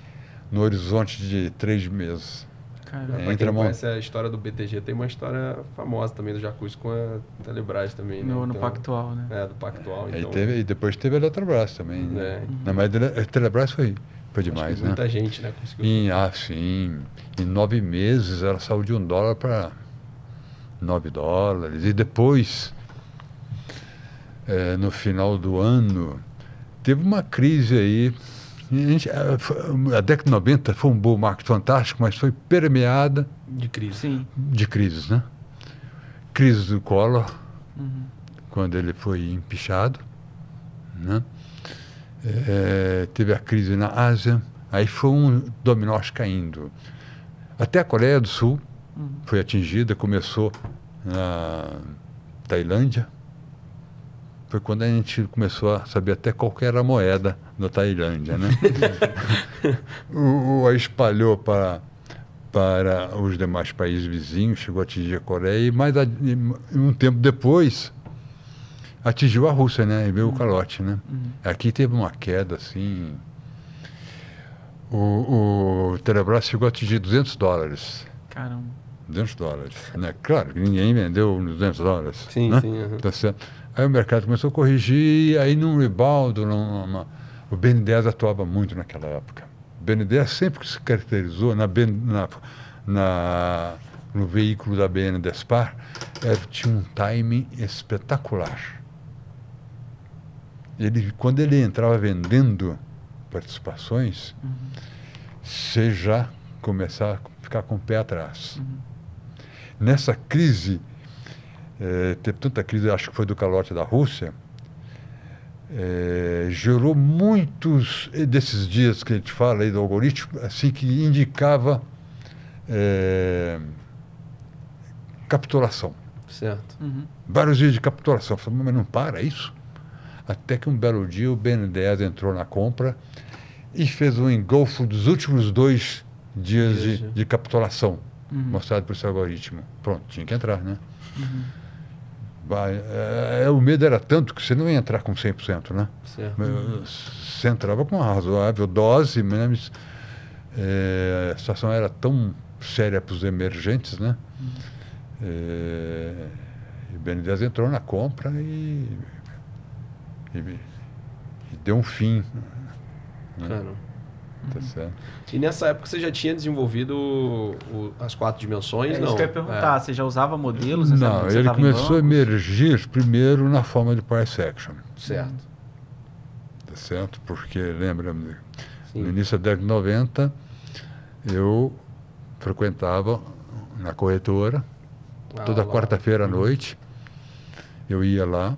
no horizonte de três meses. Caramba. Pra Entre quem não conhece a história do BTG, tem uma história famosa também do Jacuzzi com a Telebrás também, né? No, no Então, Pactual, né? É, do Pactual. Então, Aí teve, e depois teve a Eletrobras também. Né? É. Não, mas a Ele- a Telebrás foi, foi demais, né? Muita gente, né? Conseguiu. Em, ah, sim. Em nove meses ela saiu de um dólar para nove dólares. E depois, eh, no final do ano, teve uma crise aí. A, gente, a década de 90 foi um bull market fantástico, mas foi permeada De crise. Sim. de crises, né? Crise do Collor, Uhum. quando ele foi empichado, né? Eh, teve a crise na Ásia, aí foi um dominós caindo. Até a Coreia do Sul Uhum. foi atingida, começou na Tailândia. Foi quando a gente começou a saber até qual que era a moeda da Tailândia, né? o, o- aí espalhou para para os demais países vizinhos, chegou a atingir a Coreia e mais a- e um tempo depois atingiu a Rússia, né? E veio o calote, né? Uhum. Aqui teve uma queda assim. O, o Telebrás chegou a atingir 200 dólares. Caramba. 200 dólares. Né? Claro que ninguém vendeu 200 dólares. Sim, né? sim. aham. Tá certo. Aí o mercado começou a corrigir, aí num rebound, numa, o BNDES atuava muito naquela época. O BNDES sempre se caracterizou na, na, na, no veículo da BNDESPAR, era, tinha um timing espetacular. ele, quando ele entrava vendendo participações, você já começava a ficar com o pé atrás. Nessa crise, eh, teve tanta crise, acho que foi do calote da Rússia, eh, gerou muitos desses dias que a gente fala aí do algoritmo, assim, que indicava eh, capitulação. Certo. Uhum. Vários dias de capitulação. Eu Falei, mas não para isso? Até que um belo dia o BNDES entrou na compra e fez um engolfo dos últimos dois dias de, de capitulação, Uhum. mostrado por esse algoritmo. Pronto, tinha que entrar, né? É, o medo era tanto que você não ia entrar com 100%, né? Certo. Você entrava com uma razoável dose, mas é, a situação era tão séria para os emergentes, né? É, e o BNDES entrou na compra e, e, e deu um fim. Né? Cara. Tá certo? E nessa época você já tinha desenvolvido o- as quatro dimensões? É não? isso que eu ia perguntar. Você já usava modelos? Não, ele começou a emergir primeiro na forma de price action, É, certo. tá certo? Porque, lembra, no Sim. início da década de 90, eu frequentava na corretora, Ah, toda quarta-feira à noite, eu ia lá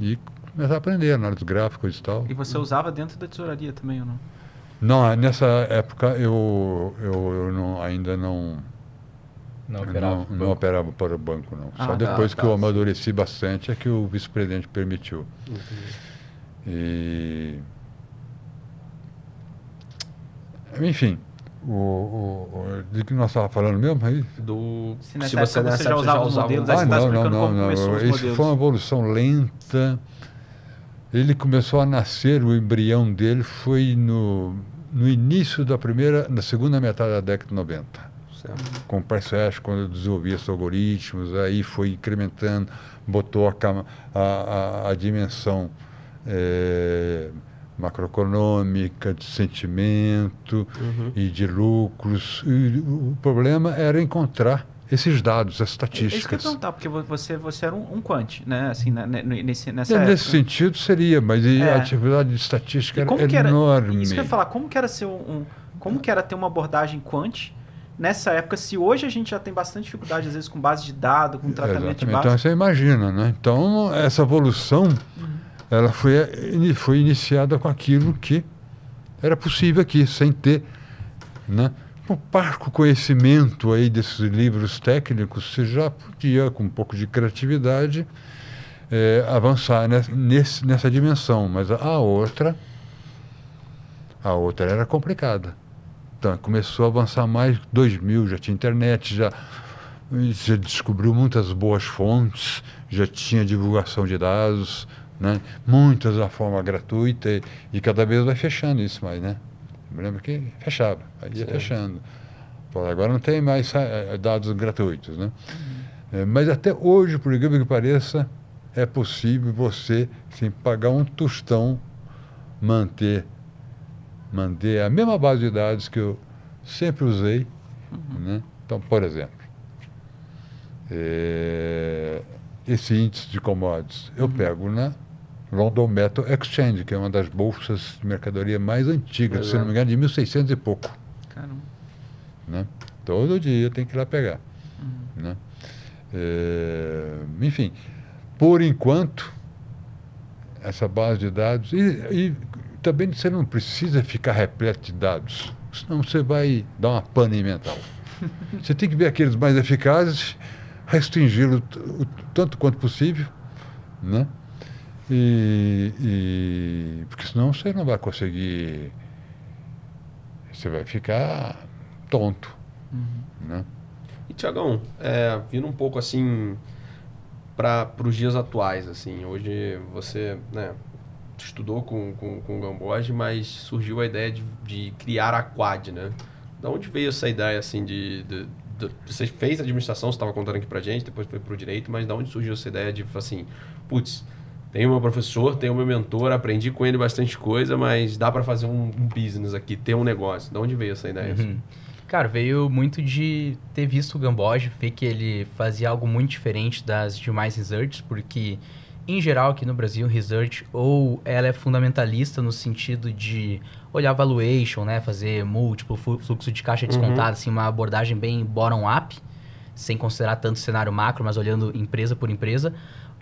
e começava a aprender análise gráfica e tal. E você usava dentro da tesouraria também ou não? Não, nessa época eu, eu, eu não, ainda não, Não operava. não, não operava para o banco, não. Ah, Só tá, depois tá, que eu amadureci bastante é que o vice-presidente permitiu. E... Enfim, o, o, o- de que nós estávamos falando mesmo aí? Do... Se nessa época você já época usava os modelos, aí Ah, você tá não, não, não, como não. começou os Isso foi uma evolução lenta. Ele começou a nascer, o embrião dele foi no, no início da primeira, na segunda metade da década de 90 Certo. com o Parsesh, quando eu desenvolvi esses algoritmos, aí foi incrementando, botou a, a, a- dimensão eh, macroeconômica, de sentimento Uhum. e de lucros. E o problema era encontrar esses dados, essas É isso que eu estatísticas. perguntar, porque vo- você, você era um, um quant, né? Assim, né, nesse, É, época. nesse sentido seria, mas É. a atividade de estatística era era, enorme. Isso que eu ia falar, como que era ser um, um- como que era ter uma abordagem quant nessa época, se hoje a gente já tem bastante dificuldade, às vezes, com base de dado, com tratamento de Exatamente. base. Então você imagina, né? Então essa evolução ela foi, foi iniciada com aquilo que era possível aqui, sem ter, né? O parco conhecimento aí desses livros técnicos, você já podia, com um pouco de criatividade, eh, avançar nes- nesse, nessa dimensão. Mas a, a outra, a outra era complicada. Então começou a avançar mais, 2000, já tinha internet, já já descobriu muitas boas fontes, já tinha divulgação de dados, né? muitas da forma gratuita e, e cada vez vai fechando isso mais, né? Me lembro que fechava, aí ia Certo. fechando. Pô, agora não tem mais eh, dados gratuitos, né? Eh, mas até hoje, por incrível que pareça, é possível você, sem pagar um tostão, manter, manter a mesma base de dados que eu sempre usei, né? Então, por exemplo, eh, esse índice de commodities eu pego na London Metal Exchange, que é uma das bolsas de mercadoria mais antigas, se não me engano, de 1600 e pouco. Caramba. Né? Todo dia tem que ir lá pegar. Né? Eh, enfim, por enquanto, essa base de dados. E, e também você não precisa ficar repleto de dados, senão você vai dar uma pane mental. Você tem que ver aqueles mais eficazes, restringi-los o tanto quanto possível, né? E, e- porque senão você não vai conseguir, você vai ficar tonto, né? E, Tiagão, é, vindo um pouco assim para os dias atuais, assim, hoje você né, estudou com, com, com o Gamboge, mas surgiu a ideia de, de criar a Quad, né? Da onde veio essa ideia, assim, de... de- de- você fez administração, você estava contando aqui pra gente, depois foi pro direito, mas da onde surgiu essa ideia de, assim, putz, tenho meu professor, tenho meu mentor, aprendi com ele bastante coisa, mas dá para fazer um, um business aqui, ter um negócio. Da onde veio essa ideia? Uhum. Cara, veio muito de ter visto o Gamboge, ver que ele fazia algo muito diferente das demais researches, porque em geral, aqui no Brasil, research, ou ela é fundamentalista no sentido de olhar valuation, né? Fazer múltiplo, fluxo de caixa descontado, assim, uma abordagem bem bottom-up, sem considerar tanto cenário macro, mas olhando empresa por empresa,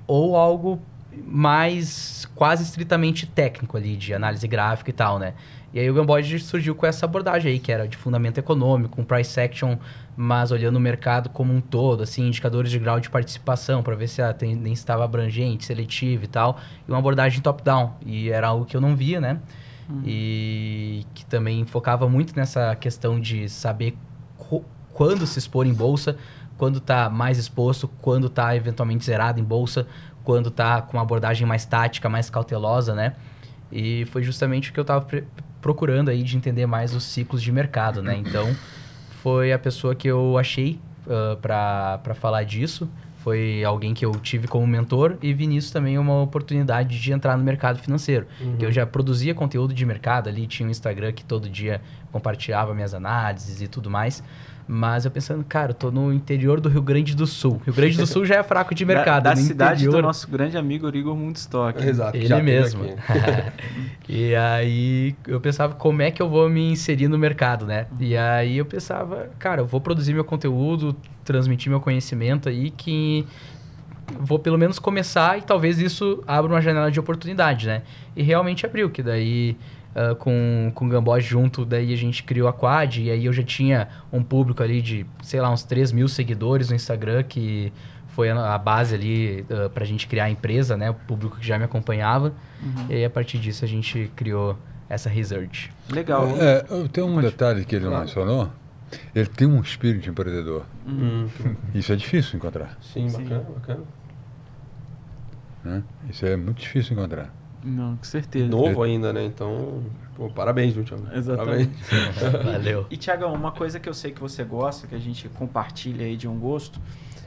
ou algo mais quase estritamente técnico ali, de análise gráfica e tal, né? E aí o Gambod surgiu com essa abordagem aí, que era de fundamento econômico, um price action, mas olhando o mercado como um todo, assim, indicadores de grau de participação, para ver se a tendência estava abrangente, seletiva e tal, e uma abordagem top-down. E era algo que eu não via, né? Uhum. E que também focava muito nessa questão de saber quando se expor em bolsa, quando está mais exposto, quando está eventualmente zerado em bolsa, quando está com uma abordagem mais tática, mais cautelosa, né? E foi justamente o que eu estava procurando aí de entender mais os ciclos de mercado, né? Então, foi a pessoa que eu achei uh, para falar disso. Foi alguém que eu tive como mentor e Vinícius também uma oportunidade de entrar no mercado financeiro. Uhum. Eu já produzia conteúdo de mercado ali, tinha um Instagram que todo dia compartilhava minhas análises e tudo mais. Mas eu pensando, cara, eu tô no interior do Rio Grande do Sul. Rio Grande do Sul já é fraco de mercado. Da, da cidade interior... do nosso grande amigo Igor Mundstock. Exato. Ele mesmo. e aí eu pensava, como é que eu vou me inserir no mercado, né? E aí eu pensava, cara, eu vou produzir meu conteúdo, transmitir meu conhecimento aí que vou pelo menos começar e talvez isso abra uma janela de oportunidade, né? E realmente abriu, que daí uh, com, com o Gambó junto, daí a gente criou a Quad, e aí eu já tinha um público ali de, sei lá, uns 3 mil seguidores no Instagram, que foi a, base ali uh, pra gente criar a empresa, né? O público que já me acompanhava. Uhum. E aí, a partir disso, a gente criou essa research. Legal. É, tem um Pode... detalhe que ele não mencionou. Ele tem um espírito empreendedor. Uhum. Isso é difícil encontrar. Sim, bacana, Sim. bacana. Né? Isso é muito difícil encontrar. Não, com certeza. Novo ainda, né? Então, pô, parabéns, viu, Thiago? Exatamente. Parabéns. Valeu. E, Tiagão, uma coisa que eu sei que você gosta, que a gente compartilha aí de um gosto,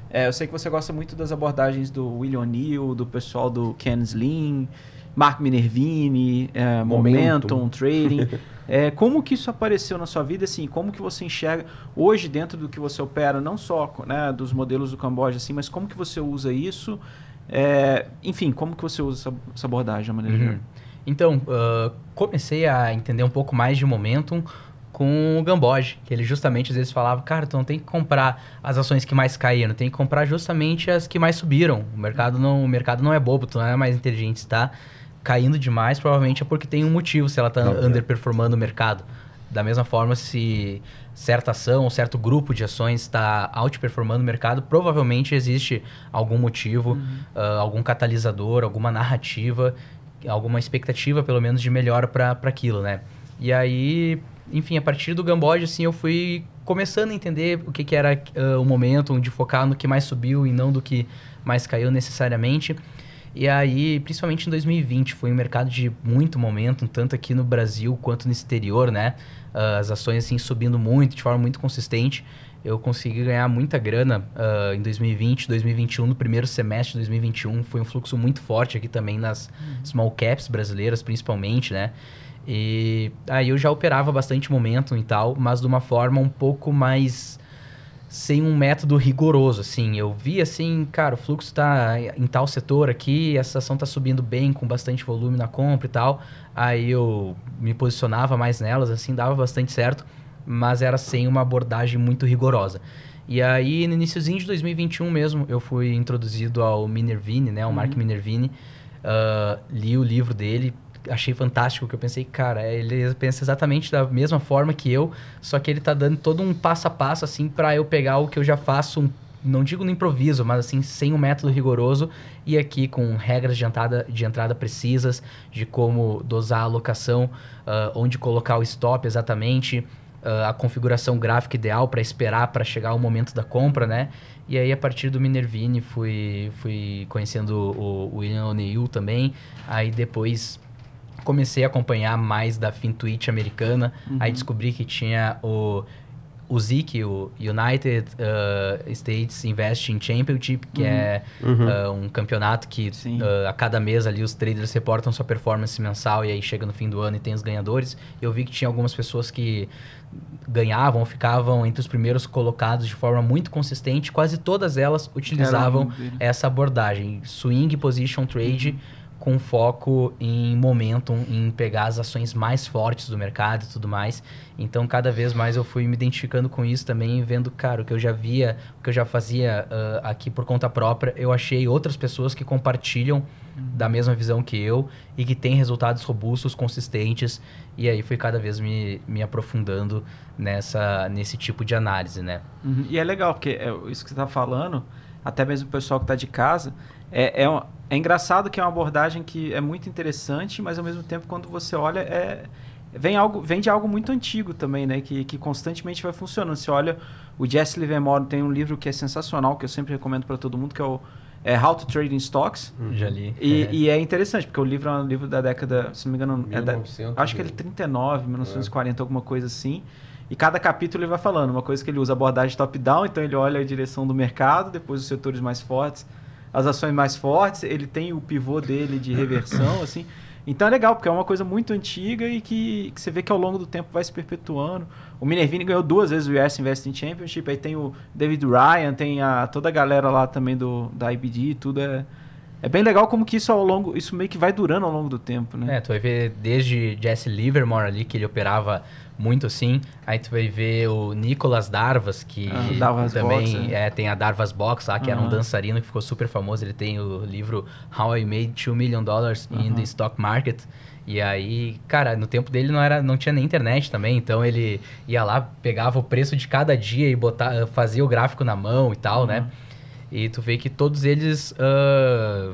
é, eu sei que você gosta muito das abordagens do William Neal, do pessoal do Ken Slim, Mark Minervini, é, Momentum, Momentum Trading. É, como que isso apareceu na sua vida? Assim, como que você enxerga hoje dentro do que você opera, não só né, dos modelos do Camboja, assim, mas como que você usa isso é, enfim, como que você usa essa, abordagem, a maneira uhum. Então, uh, comecei a entender um pouco mais de Momentum com o Gamboge, que ele justamente às vezes falava, cara, tu não tem que comprar as ações que mais caíram, tem que comprar justamente as que mais subiram. O mercado não, o mercado não é bobo, tu não é mais inteligente, está caindo demais, provavelmente é porque tem um motivo se ela está underperformando o mercado. Da mesma forma, se certa ação ou certo grupo de ações está outperformando o mercado, provavelmente existe algum motivo, uhum. uh, algum catalisador, alguma narrativa, alguma expectativa, pelo menos, de melhor para aquilo, né? E aí, enfim, a partir do Gambode, assim, eu fui começando a entender o que, que era uh, o momento de focar no que mais subiu e não do que mais caiu necessariamente. E aí, principalmente em 2020, foi um mercado de muito momento, tanto aqui no Brasil quanto no exterior, né? Uh, as ações assim subindo muito, de forma muito consistente. Eu consegui ganhar muita grana uh, em 2020, 2021, no primeiro semestre de 2021. Foi um fluxo muito forte aqui também nas uhum. small caps brasileiras, principalmente, né? E aí eu já operava bastante momento e tal, mas de uma forma um pouco mais sem um método rigoroso, assim. Eu vi assim, cara, o fluxo está em tal setor aqui, essa ação está subindo bem, com bastante volume na compra e tal. Aí eu me posicionava mais nelas, assim, dava bastante certo, mas era sem uma abordagem muito rigorosa. E aí, no iníciozinho de 2021 mesmo, eu fui introduzido ao Minervini, né? O uhum. Mark Minervini. Uh, li o livro dele, achei fantástico, que eu pensei, cara, ele pensa exatamente da mesma forma que eu, só que ele tá dando todo um passo a passo, assim, para eu pegar o que eu já faço, um, não digo no improviso, mas assim, sem um método rigoroso, e aqui com regras de entrada, de entrada precisas, de como dosar a alocação, uh, onde colocar o stop exatamente, uh, a configuração gráfica ideal para esperar para chegar o momento da compra, né? E aí, a partir do Minervini, fui, fui conhecendo o, o William O'Neill também. Aí, depois, comecei a acompanhar mais da FinTwitch americana. Uhum. Aí descobri que tinha o o ZIC, o United uh, States Investing Championship, que é uh, um campeonato que uh, a cada mês ali os traders reportam sua performance mensal e aí chega no fim do ano e tem os ganhadores. Eu vi que tinha algumas pessoas que ganhavam, ficavam entre os primeiros colocados de forma muito consistente. Quase todas elas utilizavam essa abordagem, swing position trade com foco em momentum, em pegar as ações mais fortes do mercado e tudo mais. Então, cada vez mais eu fui me identificando com isso também, vendo, cara, o que eu já via, o que eu já fazia ah, aqui por conta própria, eu achei outras pessoas que compartilham da mesma visão que eu e que têm resultados robustos, consistentes, e aí fui cada vez me, me aprofundando nessa, nesse tipo de análise, né? Uhum. E é legal, porque é isso que você está falando, até mesmo o pessoal que está de casa, é, é, um- é engraçado que é uma abordagem que é muito interessante, mas ao mesmo tempo, quando você olha, é, vem, algo, vem de algo muito antigo também, né? Que, que constantemente vai funcionando. Você olha, o Jesse Livermore tem um livro que é sensacional, que eu sempre recomendo para todo mundo, que é o é How to Trade in Stocks. Já li. E É. e é interessante, porque o livro é um livro da década, se não me engano, é da, 1900 acho que ele é 39, 1940, alguma coisa assim. E cada capítulo ele vai falando, uma coisa que ele usa abordagem top-down, então ele olha a direção do mercado, depois os setores mais fortes, as ações mais fortes, ele tem o pivô dele de reversão, assim. Então é legal, porque é uma coisa muito antiga e que, que você vê que ao longo do tempo vai se perpetuando. O Minervini ganhou duas vezes o US Investing Championship, aí tem o David Ryan, tem a, toda a galera lá também do, da IBD, tudo é... É bem legal como que isso ao longo, isso meio que vai durando ao longo do tempo, né? É, tu vai ver desde Jesse Livermore ali, que ele operava muito assim. Aí tu vai ver o Nicolas Darvas, que Ah, Darvas também Box, é, tem a Darvas Box lá, que era um dançarino que ficou super famoso. Ele tem o livro How I Made 2 Million Dollars in the Stock Market. E aí, cara, no tempo dele não era, não tinha nem internet também, então ele ia lá, pegava o preço de cada dia e botava, fazia o gráfico na mão e tal, né? E tu vê que todos eles ah,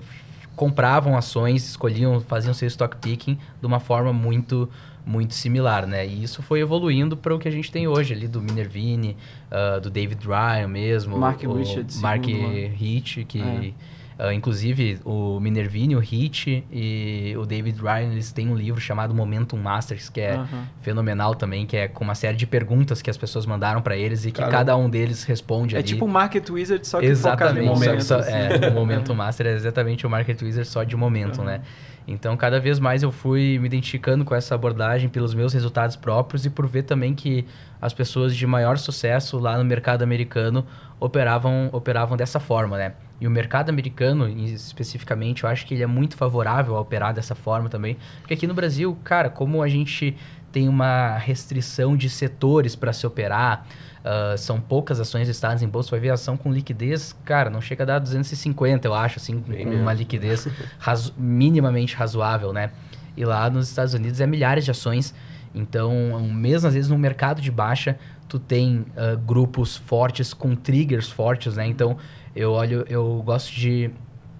compravam ações, escolhiam, faziam seu stock picking de uma forma muito muito similar, né? E isso foi evoluindo para o que a gente tem hoje ali do Minervini, ah, do David Ryan mesmo, Mark o Richards, Mark. Hitch, que É. ah, inclusive o Minervini, o Hitch e o David Ryan, eles têm um livro chamado Momentum Masters, que é Aham. fenomenal também, que é com uma série de perguntas que as pessoas mandaram para eles e que Caramba. cada um deles responde É ali. tipo um Market Wizard, só que focado em Exatamente. só- momentos. só- assim. é, o Momento Master é exatamente o Market Wizard só de momento, Uhum. né? Então, cada vez mais eu fui me identificando com essa abordagem pelos meus resultados próprios e por ver também que as pessoas de maior sucesso lá no mercado americano operavam, operavam dessa forma, né? E o mercado americano, especificamente, eu acho que ele é muito favorável a operar dessa forma também. Porque aqui no Brasil, cara, como a gente tem uma restrição de setores para se operar, ah, são poucas ações listadas em bolsa, vai ver ação com liquidez, cara, não chega a dar 250, eu acho, assim, Bem com menos. uma liquidez razo- minimamente razoável, né? E lá nos Estados Unidos é milhares de ações, então, mesmo às vezes no mercado de baixa, tu tem ah, grupos fortes com triggers fortes, né? Então, eu olho, eu gosto de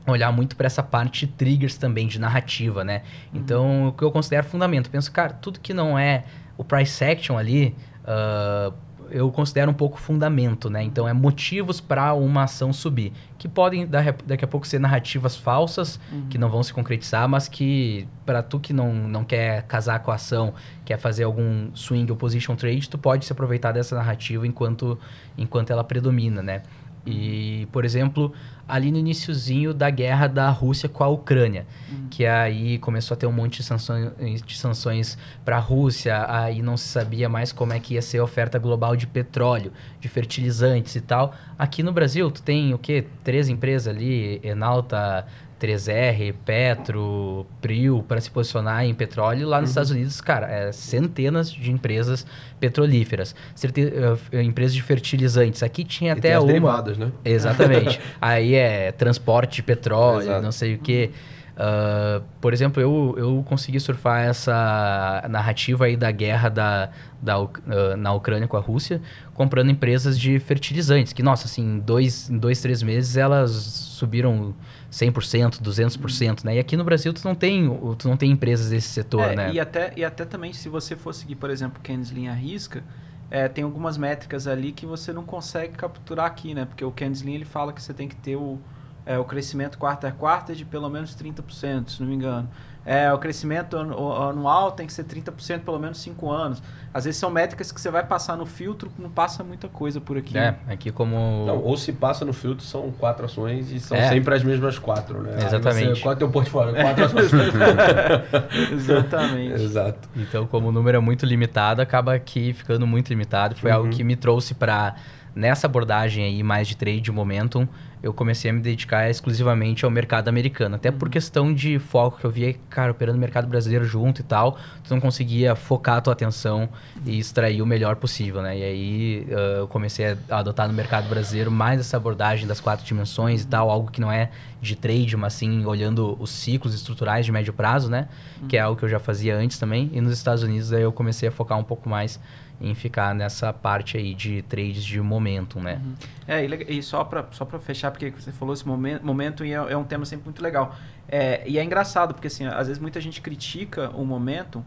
olhar muito para essa parte de triggers também, de narrativa, né? Então, o que eu considero fundamento. Penso, cara, tudo que não é o price action ali, ah, eu considero um pouco fundamento, né? Então, é motivos para uma ação subir, que podem da- daqui a pouco ser narrativas falsas, que não vão se concretizar, mas que para tu que não, não quer casar com a ação, quer fazer algum swing ou position trade, tu pode se aproveitar dessa narrativa enquanto, enquanto ela predomina, né? E, por exemplo, ali no iniciozinho da guerra da Rússia com a Ucrânia, que aí começou a ter um monte de sanções, de sanções para a Rússia, aí não se sabia mais como é que ia ser a oferta global de petróleo, de fertilizantes e tal. Aqui no Brasil, tu tem o quê? Três empresas ali, Enalta, 3R, Petro, Prio, para se posicionar em petróleo. Lá nos Estados Unidos, cara, é centenas de empresas petrolíferas. Certe- eh, empresas de fertilizantes. Aqui tinha E até tem as uma... derivadas, né? Exatamente. Aí é transporte de petróleo, Exato. não sei o quê. Ah, por exemplo, eu, eu consegui surfar essa narrativa aí da guerra da, da, ah, na Ucrânia com a Rússia, comprando empresas de fertilizantes, que, nossa, assim, em dois, em dois três meses elas subiram 100%, 200%, né? E aqui no Brasil tu não tem, o- tu não tem empresas desse setor, É, né? e, até, e até também, se você for seguir, por exemplo, Keynes Linha Risca, é, tem algumas métricas ali que você não consegue capturar aqui, né? Porque o Linha, ele fala que você tem que ter o, é, o crescimento quarto a quarto é de pelo menos 30%, se não me engano. É, o crescimento anual tem que ser 30% pelo menos 5 anos. Às vezes são métricas que você vai passar no filtro, não passa muita coisa por aqui. É, aqui como. Não, ou se passa no filtro, são quatro ações e são é. sempre as mesmas quatro, né? Exatamente. qual é o teu portfólio? Quatro ações. Exatamente. Exato. Então, como o número é muito limitado, acaba aqui ficando muito limitado. Foi uhum. algo que me trouxe para nessa abordagem aí mais de trade momentum, eu comecei a me dedicar exclusivamente ao mercado americano. Até por uhum. questão de foco, que eu via, cara, operando no mercado brasileiro junto e tal, tu não conseguia focar a tua atenção e extrair o melhor possível, né? E aí uh, eu comecei a adotar no mercado brasileiro mais essa abordagem das quatro dimensões e tal, algo que não é de trade, mas sim olhando os ciclos estruturais de médio prazo, né? Uhum. Que é algo que eu já fazia antes também. E nos Estados Unidos aí eu comecei a focar um pouco mais em ficar nessa parte aí de trades de momentum, né? Uhum. É, e, e só para só fechar, porque você falou esse momento, momento e é, é, um tema sempre muito legal. É, e é engraçado, porque assim, às vezes muita gente critica o momentum,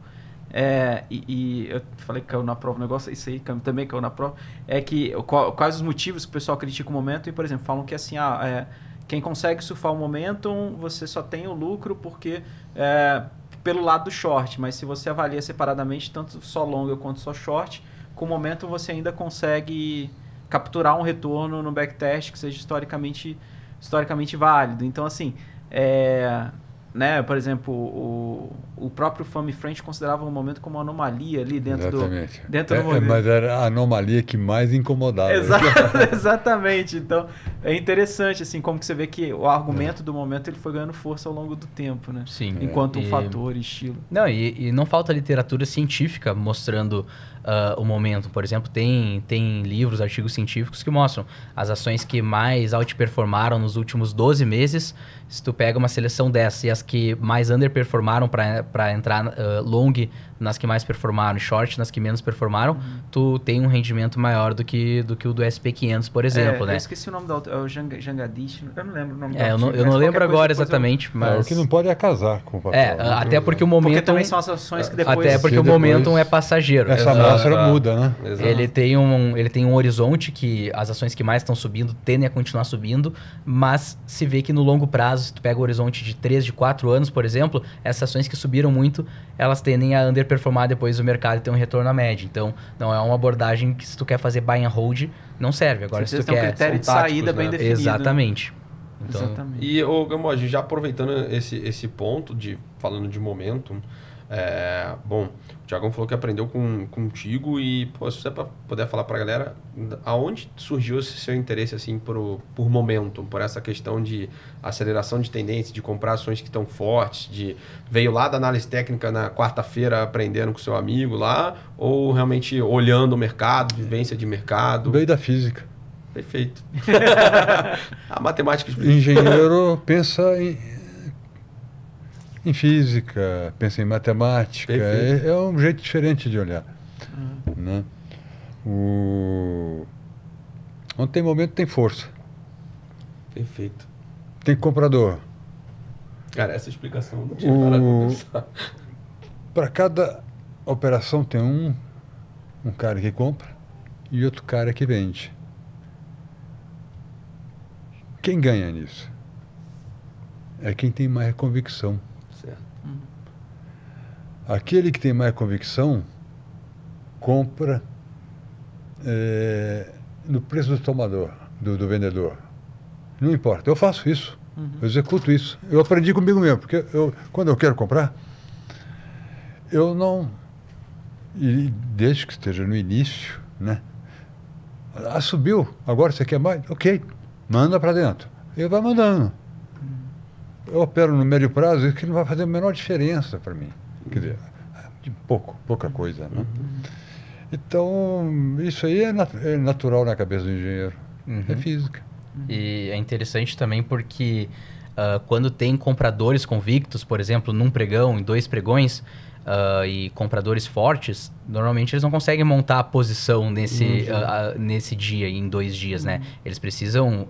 é, e, e, eu falei que caiu na prova o negócio, isso aí também caiu na prova, é que quais os motivos que o pessoal critica o momento, e por exemplo, falam que assim, ah, é, quem consegue surfar o momentum, você só tem o lucro porque é, pelo lado do short, mas se você avalia separadamente, tanto só longa quanto só short, com o momento você ainda consegue capturar um retorno no backtest que seja historicamente, historicamente válido. Então, assim, é, né? Por exemplo, o, o próprio Fame French considerava o momento como uma anomalia ali dentro exatamente. do dentro é, do modelo. Mas era a anomalia que mais incomodava. Exa exatamente. Então, é interessante assim como que você vê que o argumento é. do momento ele foi ganhando força ao longo do tempo, né? Sim. Enquanto é. um e... fator, estilo. Não, e, e não falta literatura científica mostrando uh, o momento. Por exemplo, tem, tem livros, artigos científicos que mostram as ações que mais outperformaram nos últimos 12 meses. Se tu pega uma seleção dessa e as que mais underperformaram para entrar uh, long nas que mais performaram, short nas que menos performaram, uhum. tu tem um rendimento maior do que, do que o do SP500, por exemplo, é, né? Eu esqueci o nome do é o Jang, Jangadish, eu não lembro o nome é, eu não, eu não lembro agora exatamente, eu... mas... É, o que não pode é casar com o papel. É, né? até porque o momento... Porque também são as ações que depois... Até porque o momento é passageiro. Essa amostra muda, né? Exato. Ele tem, um, ele tem um horizonte que as ações que mais estão subindo tendem a continuar subindo, mas se vê que no longo prazo, se tu pega o horizonte de 3, de 4 anos, por exemplo, essas ações que subiram muito, elas tendem a underperformar depois do mercado e ter um retorno à média. Então, não é uma abordagem que se tu quer fazer buy and hold, não serve. Agora, se tu quer... um critério de saída né? bem definido. Exatamente. Então, Exatamente. E, ô, Gamboge, já aproveitando esse, esse ponto, de falando de momento, é, bom, o Tiagão falou que aprendeu com, contigo e pô, se você puder falar para a galera, aonde surgiu esse seu interesse assim por, por momento, por essa questão de aceleração de tendência, de comprar ações que estão fortes, de veio lá da análise técnica na quarta-feira aprendendo com seu amigo lá, ou realmente olhando o mercado, vivência de mercado? Veio da física. Perfeito. a matemática explica. Engenheiro pensa em em física, pensa em matemática. É, é, um jeito diferente de olhar. Uhum. Né? O... Onde tem momento, tem força. Perfeito. Tem comprador. Cara, essa explicação não tinha o... Para cada operação tem um, um cara que compra e outro cara que vende. Quem ganha nisso? É quem tem mais convicção. Aquele que tem mais convicção compra é, no preço do tomador, do, do, vendedor. Não importa, eu faço isso, uhum. eu executo isso. Eu aprendi comigo mesmo, porque eu, quando eu quero comprar, eu não. E desde que esteja no início, né? Ah, subiu, agora você quer mais? Ok, manda para dentro. Ele vai mandando. Uhum. Eu opero no médio prazo, isso que não vai fazer a menor diferença para mim. Quer dizer, de pouco, pouca coisa, né? Uhum. Então, isso aí é, nat é, natural na cabeça do engenheiro. Uhum. É física. E é interessante também porque uh, quando tem compradores convictos, por exemplo, num pregão, em dois pregões, uh, e compradores fortes, normalmente eles não conseguem montar a posição nesse, uh, nesse dia, em dois dias, né? uhum. né? Eles precisam,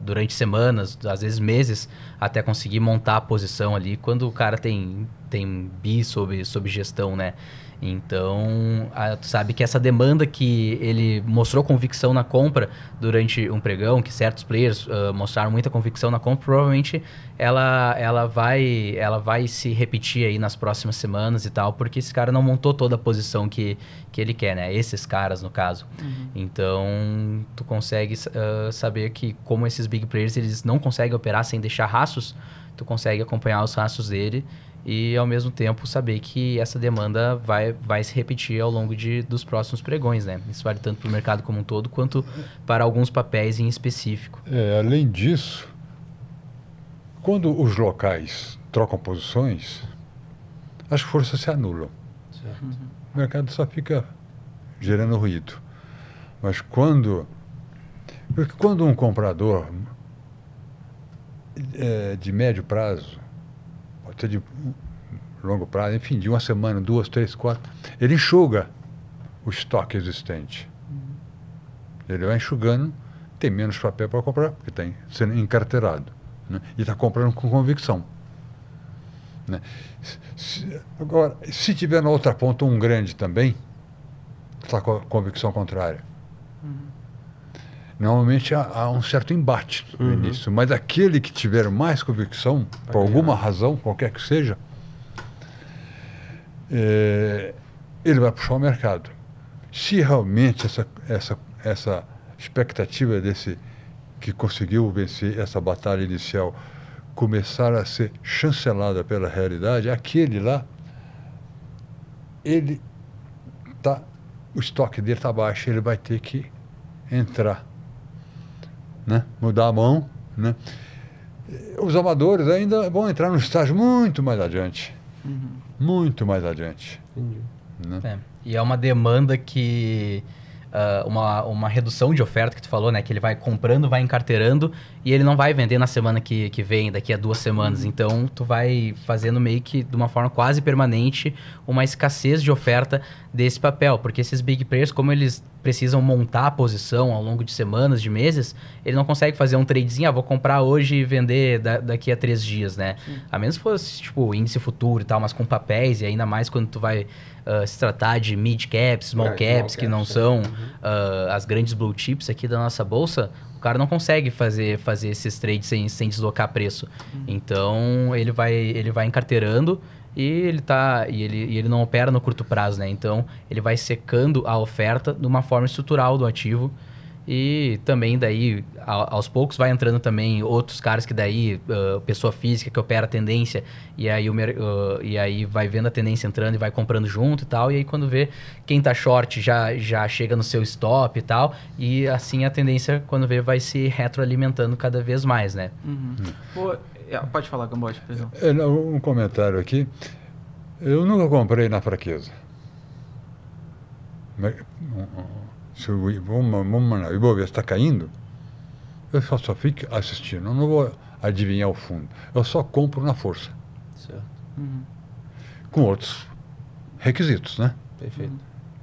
durante semanas, às vezes meses, até conseguir montar a posição ali, quando o cara tem tem bi sob, sob gestão, né? Então, a, tu sabe que essa demanda que ele mostrou convicção na compra durante um pregão, que certos players uh, mostraram muita convicção na compra, provavelmente ela, ela, vai, ela vai se repetir aí nas próximas semanas e tal, porque esse cara não montou toda a posição que, que ele quer, né? Esses caras, no caso. Uhum. Então, tu consegue uh, saber que como esses big players, eles não conseguem operar sem deixar rastros, tu consegue acompanhar os rastros dele e ao mesmo tempo saber que essa demanda vai, vai se repetir ao longo de, dos próximos pregões, né? Isso vale tanto para o mercado como um todo quanto para alguns papéis em específico. É, além disso, quando os locais trocam posições, as forças se anulam. Uhum. O mercado só fica gerando ruído. Mas quando porque quando um comprador é, de médio prazo pode de longo prazo, enfim, de uma semana, duas, três, quatro, ele enxuga o estoque existente. Ele vai enxugando, tem menos papel para comprar, porque está sendo encarteirado. Né? E está comprando com convicção. Né? Se, agora, se tiver na outra ponta um grande também, está com a convicção contrária. Normalmente há, há, um certo embate no uhum. início, mas aquele que tiver mais convicção, Vai por ganhar. alguma razão, qualquer que seja, é, ele vai puxar o mercado. Se realmente essa, essa, essa expectativa desse que conseguiu vencer essa batalha inicial começar a ser chancelada pela realidade, aquele lá, ele tá, o estoque dele está baixo, ele vai ter que entrar né? mudar a mão. Né? Os amadores ainda vão entrar num estágio muito mais adiante. Uhum. Muito mais adiante. Entendi. Né? É. E é uma demanda que uh, uma, uma redução de oferta que tu falou, né? Que ele vai comprando, vai encarteirando e ele não vai vender na semana que, que vem, daqui a duas semanas. Então, tu vai fazendo meio que de uma forma quase permanente uma escassez de oferta desse papel. Porque esses big players, como eles precisam montar a posição ao longo de semanas, de meses, ele não consegue fazer um tradezinho, ah, vou comprar hoje e vender da, daqui a três dias, né? Sim. A menos que fosse, tipo, índice futuro e tal, mas com papéis, e ainda mais quando tu vai uh, se tratar de mid caps, small é, caps, que não são uhum. uh, as grandes blue chips aqui da nossa bolsa, o cara não consegue fazer, fazer esses trades sem, sem deslocar preço. Uhum. Então, ele vai, ele vai encarteirando e ele tá e ele, e ele não opera no curto prazo, né? Então, ele vai secando a oferta de uma forma estrutural do ativo e também daí, aos poucos, vai entrando também outros caras que daí, uh, pessoa física que opera a tendência, e aí, o, uh, e aí vai vendo a tendência entrando e vai comprando junto e tal. E aí quando vê quem tá short já, já chega no seu stop e tal. E assim a tendência, quando vê, vai se retroalimentando cada vez mais, né? Uhum. Pô, é, pode falar, Gambote, perdão. É, um comentário aqui. Eu nunca comprei na fraqueza se o Ibovespa está caindo, eu só, só fico assistindo, eu não vou adivinhar o fundo. Eu só compro na força. Certo. Uhum. Com outros requisitos, né? Perfeito.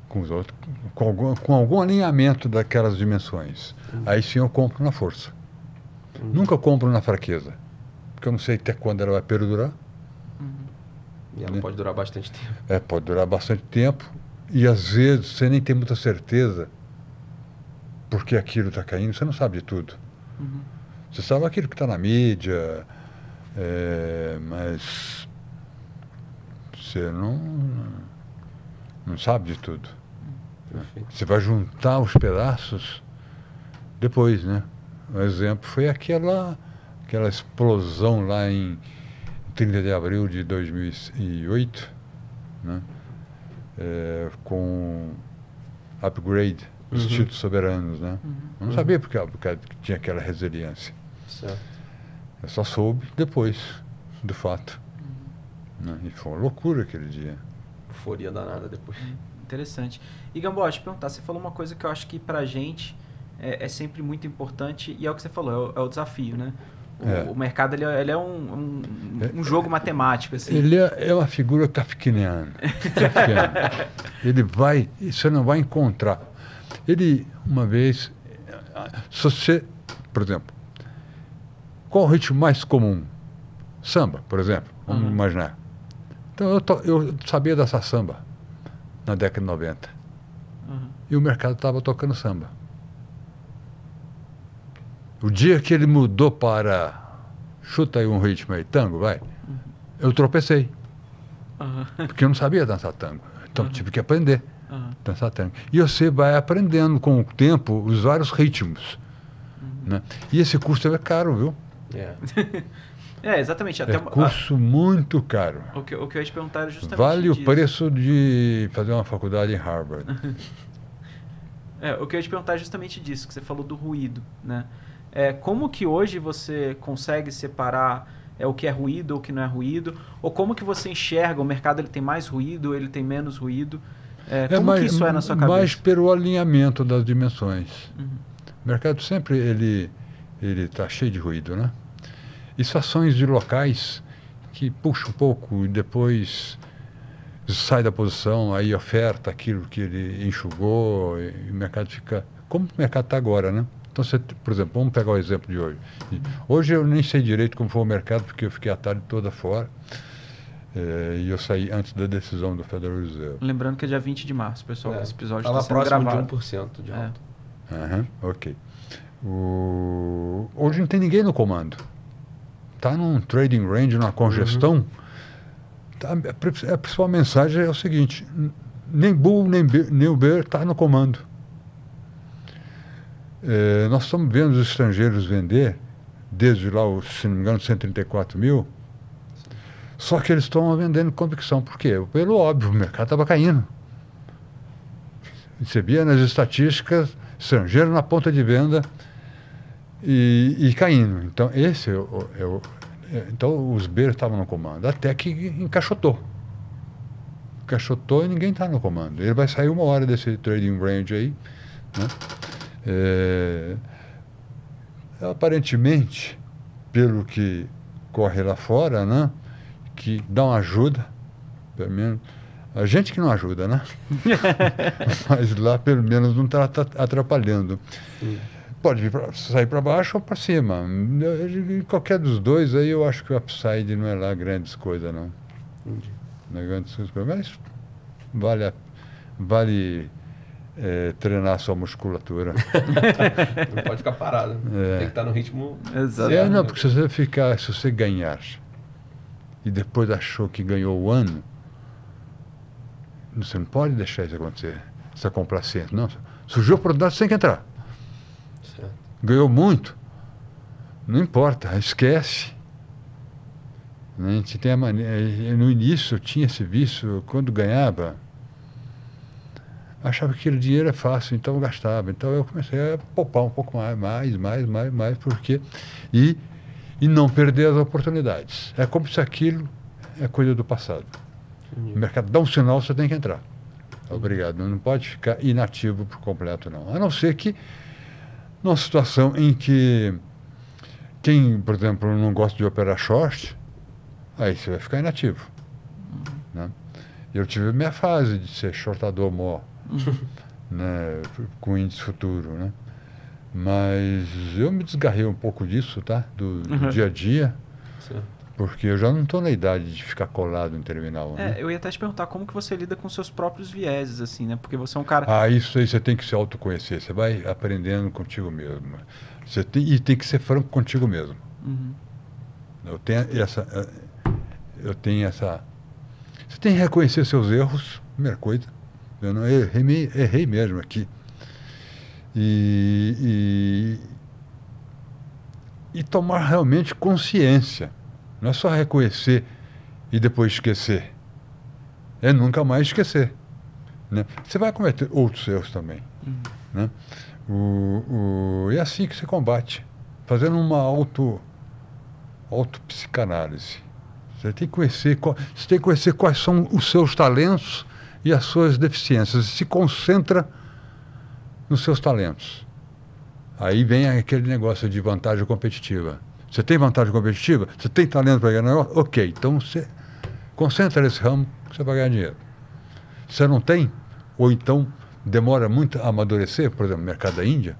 Com, os outros, com, algum, com algum alinhamento daquelas dimensões. Uhum. Aí sim eu compro na força. Uhum. Nunca compro na fraqueza. Porque eu não sei até quando ela vai perdurar. Uhum. E ela né? pode durar bastante tempo. É, pode durar bastante tempo. E às vezes você nem tem muita certeza porque aquilo está caindo, você não sabe de tudo. Uhum. Você sabe aquilo que está na mídia, é, mas você não, não sabe de tudo. Perfeito. Você vai juntar os pedaços depois, né? Um exemplo foi aquela, aquela explosão lá em 30 de abril de 2008, né? É, com upgrade os uhum. títulos soberanos, né? Uhum. Eu não sabia porque, porque tinha aquela resiliência. Certo. Eu só soube depois do fato. Uhum. Né? E foi uma loucura aquele dia. Euforia danada depois. Hum, interessante. E Gambó, te perguntar, você falou uma coisa que eu acho que pra gente é, é sempre muito importante e é o que você falou, é o, é o desafio, né? O, é. o, mercado ele é, ele é um, um, um, jogo matemático. Assim. Ele é, é uma figura kafkiniana. ele vai, você não vai encontrar ele, uma vez, se você, por exemplo, qual o ritmo mais comum? Samba, por exemplo, vamos uhum. imaginar. Então eu, to, eu sabia dessa samba. na década de 90. Uhum. E o mercado estava tocando samba. O dia que ele mudou para chuta aí um ritmo aí, tango, vai. Eu tropecei, Uhum. porque eu não sabia dançar tango. Então tive que aprender Uhum. a dançar tango. E você vai aprendendo com o tempo os vários ritmos. Né? E esse curso é caro, viu? É. É, exatamente. Até É uma- curso muito caro. a- o, que, o que eu ia te perguntar era justamente Vale o disso. preço de fazer uma faculdade em Harvard. É, o que eu ia te perguntar é justamente disso, que você falou do ruído, né? É, como que hoje você consegue separar é, o que é ruído ou o que não é ruído? Ou como que você enxerga o mercado, ele tem mais ruído, ele tem menos ruído? É, como mais, que isso é na sua cabeça? Mais pelo alinhamento das dimensões. Uhum. O mercado sempre ele ele está cheio de ruído, né? E ações de locais que puxa um pouco e depois sai da posição, aí oferta aquilo que ele enxugou e o mercado fica como o mercado está agora, né? Então, você, por exemplo, vamos pegar o exemplo de hoje. Hoje eu nem sei direito como foi o mercado, porque eu fiquei a tarde toda fora. Eh, e eu saí antes da decisão do Federal Reserve. Lembrando que é dia 20 de março, pessoal. É. Esse episódio está sendo próximo gravado. de 1% de É. alta. Aham, ok. O... Hoje não tem ninguém no comando. Está num trading range, numa congestão. Tá, a pri- a principal mensagem é o seguinte: nem Bull nem, Be- nem o Bear está no comando. É, nós estamos vendo os estrangeiros vender, desde lá, se não me engano, 134 mil. Só que eles estão vendendo convicção. Por quê? Pelo óbvio, o mercado estava caindo. Via nas estatísticas, estrangeiro na ponta de venda e, e caindo. Então, esse é o, é o- é- então os bears estavam no comando, até que encaixotou. Encaixotou e ninguém está no comando. Ele vai sair uma hora desse trading range aí. Né? É, aparentemente, pelo que corre lá fora, né? Que dá uma ajuda, pelo menos. A gente que não ajuda, né? Mas lá pelo menos não está atrapalhando. Pode vir pra, sair para baixo ou para cima. Qualquer dos dois aí eu acho que o upside não é lá grandes coisas, não. Entendi. Não é grandes coisas, mas vale, a- vale eh, treinar a sua musculatura. Não pode ficar parado. É. Tem que estar no ritmo. Exato. É, não, porque se você ficar, se você ganhar e depois achou que ganhou o ano, você não pode deixar isso acontecer, essa complacência. Não, surgiu a oportunidade, você tem que entrar. Certo. Ganhou muito, não importa, esquece. Né, A gente tem a maneira, no início eu tinha esse vício, quando ganhava, achava que aquele dinheiro é fácil, então eu gastava. Então eu comecei a poupar um pouco mais, mais, mais, mais, mais, porque. E, e não perder as oportunidades. É como se aquilo é coisa do passado. O mercado dá um sinal, você tem que entrar. Obrigado. Não pode ficar inativo por completo, não. A não ser que numa situação em que quem, por exemplo, não gosta de operar short, aí você vai ficar inativo. Né? Eu tive minha fase de ser shortador mó, né, com índice futuro, né? Mas eu me desgarrei um pouco disso, tá? Do, do Uhum. dia a dia, Certo. porque eu já não estou na idade de ficar colado em terminal. né? É, eu ia até te perguntar como que você lida com seus próprios vieses, assim, né? Porque você é um cara. Ah, isso aí você tem que se autoconhecer. Você vai aprendendo contigo mesmo. Você tem, e tem que ser franco contigo mesmo. Uhum. Eu tenho essa. eh, Eu tenho essa. Você tem que reconhecer seus erros, primeira coisa. Eu não errei, errei mesmo aqui. E, e, e tomar realmente consciência. Não é só reconhecer e depois esquecer. É nunca mais esquecer. Né? Você vai cometer outros erros também. Né? O, o, é assim que se combate. Fazendo uma auto, autopsicanálise. Você tem, que conhecer, qual- você tem que conhecer quais são os seus talentos e as suas deficiências. Se concentra nos seus talentos. Aí vem aquele negócio de vantagem competitiva. Você tem vantagem competitiva? Você tem talento para ganhar negócio? Ok, então você concentra nesse ramo que você vai ganhar dinheiro. Você não tem? Ou então demora muito a amadurecer, por exemplo, no mercado da Índia.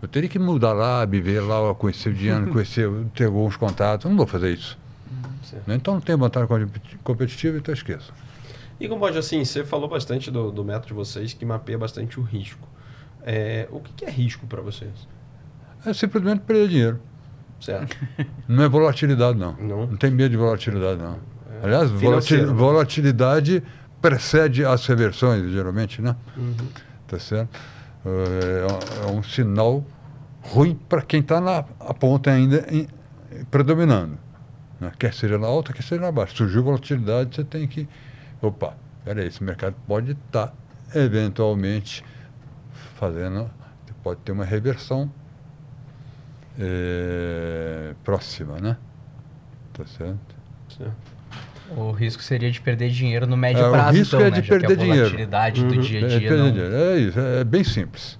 Eu teria que mudar lá, viver lá, conhecer o dinheiro, conhecer, ter alguns contatos. Eu não vou fazer isso. Certo. Então não tem vantagem competi- competitiva, então esqueça. E como pode, assim, você falou bastante do, do método de vocês que mapeia bastante o risco. É, o que, é risco para vocês? É simplesmente perder dinheiro. Certo? Não é volatilidade, não. Não? Não tem medo de volatilidade, não. Aliás, volatil- né? volatilidade precede as reversões, geralmente, né? Uhum. Tá certo? É, é um sinal ruim para quem está na ponta ainda em- predominando. né? Quer seja na alta, quer seja na baixa. Surgiu volatilidade, você tem que. Opa, peraí, esse mercado pode estar eventualmente fazendo. Pode ter uma reversão é, próxima, né? Tá certo? certo. O risco seria de perder dinheiro no médio É, o prazo, risco então, é né? de que perder a dinheiro. volatilidade do Uhum. dia É, a dia perder não... dinheiro. É isso, é bem simples.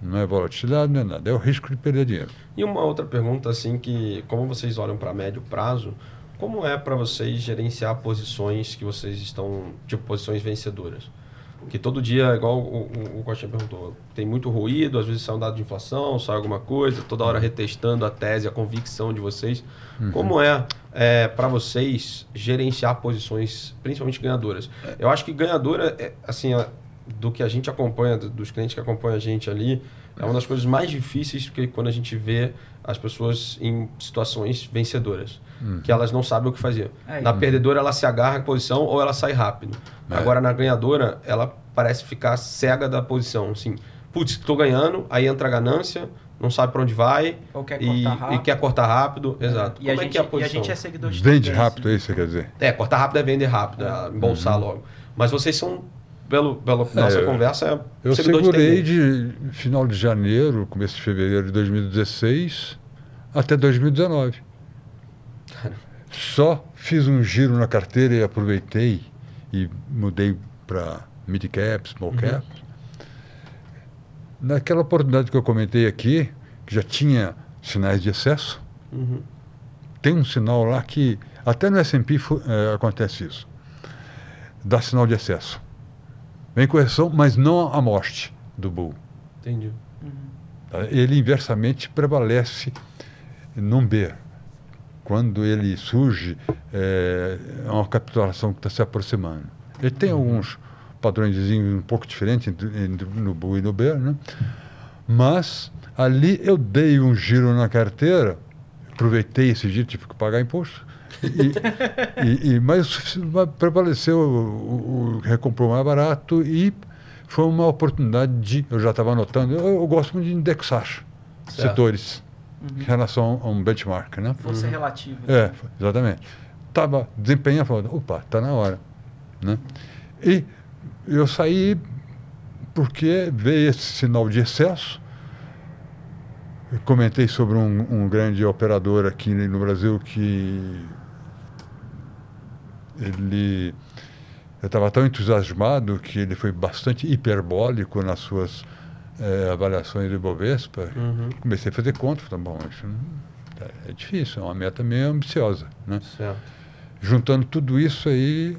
Não é volatilidade, não é nada. É o risco de perder dinheiro. E uma outra pergunta, assim, que como vocês olham para médio prazo, como é para vocês gerenciar posições que vocês estão, tipo, posições vencedoras? Que todo dia, igual o, o, o perguntou, tem muito ruído, às vezes sai um dado de inflação, sai alguma coisa, toda hora retestando a tese, a convicção de vocês. Como é, para vocês gerenciar posições, principalmente ganhadoras? Eu acho que ganhadora, é, assim, ó, do que a gente acompanha, do- dos clientes que acompanham a gente ali, é uma das coisas mais difíceis que quando a gente vê as pessoas em situações vencedoras. Que elas não sabem o que fazer. É, na perdedora, ela se agarra à posição ou ela sai rápido. É. Agora, na ganhadora, ela parece ficar cega da posição. Assim, putz, tô ganhando, aí entra a ganância, não sabe para onde vai Ou quer e, cortar e quer cortar rápido. Exato. E a, Como é gente, que é a e a posição? gente é seguidor de Vende rápido, é isso que você quer dizer? É, cortar rápido é vender rápido, é embolsar logo. Mas vocês são, pelo, pela nossa eu- conversa, é Eu segurei tendência. de final de janeiro, começo de fevereiro de 2016 até 2019. Só fiz um giro na carteira e aproveitei e mudei para mid cap, small cap. Naquela oportunidade que eu comentei aqui, que já tinha sinais de excesso, Uhum. tem um sinal lá que até no S&P eh, acontece isso. Dá sinal de excesso. Vem correção, mas não a morte do bull. Entendi. Tá? Ele inversamente prevalece num bear. Quando ele surge, é é uma capitulação que está se aproximando. Ele tem alguns padrões um pouco diferentes no bull e no bear, né? Mas ali eu dei um giro na carteira, aproveitei esse giro, tive que pagar imposto. E, e- e- mas prevaleceu, o, o, o recomprou mais barato e foi uma oportunidade de, eu já estava anotando, eu, eu gosto muito de indexar Certo. setores em relação a um benchmark, né? Força relativa. É, exatamente. Estava desempenhando, falando, opa, está na hora. Né? E eu saí porque veio esse sinal de excesso. Eu comentei sobre um, um grande operador aqui no Brasil que ele eu estava tão entusiasmado que ele foi bastante hiperbólico nas suas eh, avaliações do Ibovespa. Uhum. Comecei a fazer conta, falei, bom, isso não- é- é difícil, é uma meta meio ambiciosa, né? Certo. Juntando tudo isso aí,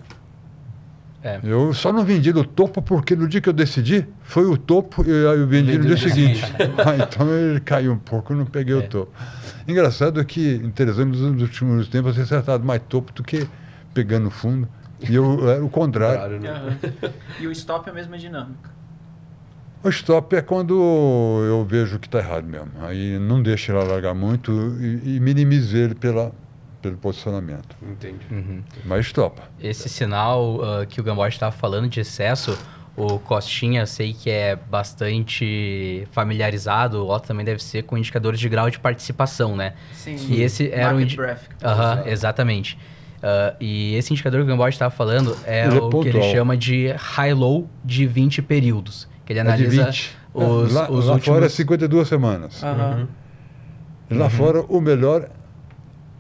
É. eu só não vendi no topo porque no dia que eu decidi, foi o topo e aí eu vendi no dia no dia seguinte. Ah, então ele caiu um pouco, eu não peguei É. o topo. Engraçado é que, interessante, nos últimos tempos, eu tenho acertado mais topo do que pegando fundo. E eu era o contrário. Claro, né? Aham. E o stop é a mesma dinâmica. O stop é quando eu vejo que está errado mesmo. Aí não deixo ele largar muito e, e minimizo ele pela, pelo posicionamento. Entendi. Uhum. Mas stopa. Esse sinal ah, que o Gamboge estava falando de excesso, o Costinha sei que é bastante familiarizado, o Otto também deve ser, com indicadores de grau de participação, né? Sim. E esse era o Market indi- breadth. Aham, exatamente. Ah, e esse indicador que o Gamboge estava falando é Ele é o que ele pontual. chama de high-low de 20 períodos. Que ele É de analisa 20. os, lá os lá últimos... fora é 52 semanas. E Lá fora o melhor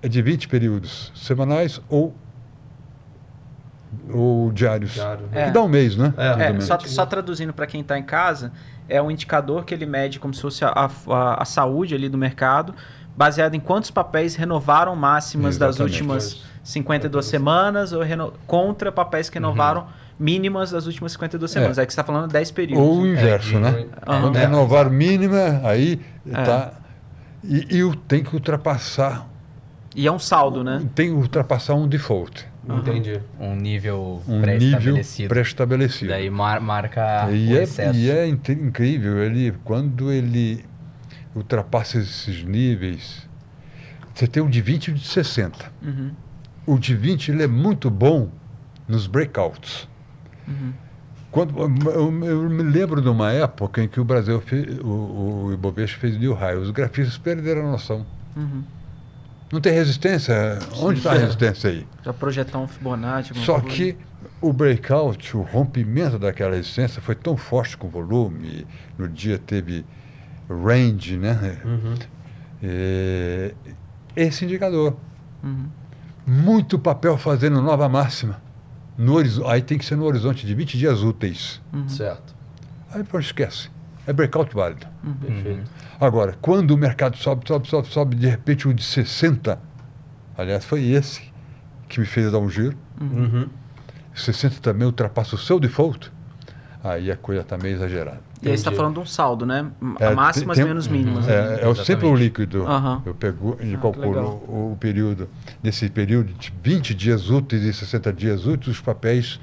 é de 20 períodos semanais ou, ou diários. Diário. É. Que dá um mês, né? É, É, só, só traduzindo para quem está em casa, é um indicador que ele mede como se fosse a, a, a saúde ali do mercado, baseado em quantos papéis renovaram máximas das Exatamente. últimas 52 semanas ou reno- contra papéis que renovaram mínimas das últimas 52 semanas. Aí que você está falando 10 períodos. Ou o inverso, de- né? Quando É, renovar mínima, aí É. tá. E, e o- tem que ultrapassar E é um saldo, né? Tem que ultrapassar um default. Entendi. um nível Um nível pré-estabelecido. pré-estabelecido. Daí mar- marca E o é, excesso. e é in- incrível, ele, quando ele ultrapassa esses níveis, você tem o de 20 e o de 60. Uhum. O de 20 ele é muito bom nos breakouts. Uhum. Quando, eu, eu me lembro de uma época em que o Brasil, fez, o, o Ibovespa fez new high, os grafistas perderam a noção. Uhum. Não tem resistência? Onde está a resistência aí? Já projetar um Fibonacci. Só coisa. que o breakout, o rompimento daquela resistência foi tão forte com o volume. No dia teve range, né? Uhum. É, esse indicador. Uhum. Muito papel fazendo nova máxima. No aí tem que ser no horizonte de 20 dias úteis. Uhum. Certo. Aí pô, esquece. É breakout válido. Perfeito. Agora, quando o mercado sobe, sobe, sobe, sobe, de repente o de 60, aliás, foi esse que me fez dar um giro. Uhum. 60 também ultrapassa o seu default, aí a coisa está meio exagerada. E aí você está falando de um saldo, né? É, máximas tem- menos mínimas. É, né? é o- Exatamente. sempre o líquido. Aham. Eu pego e Ah, calculo o, o período, nesse período de 20 dias úteis e 60 dias úteis, os papéis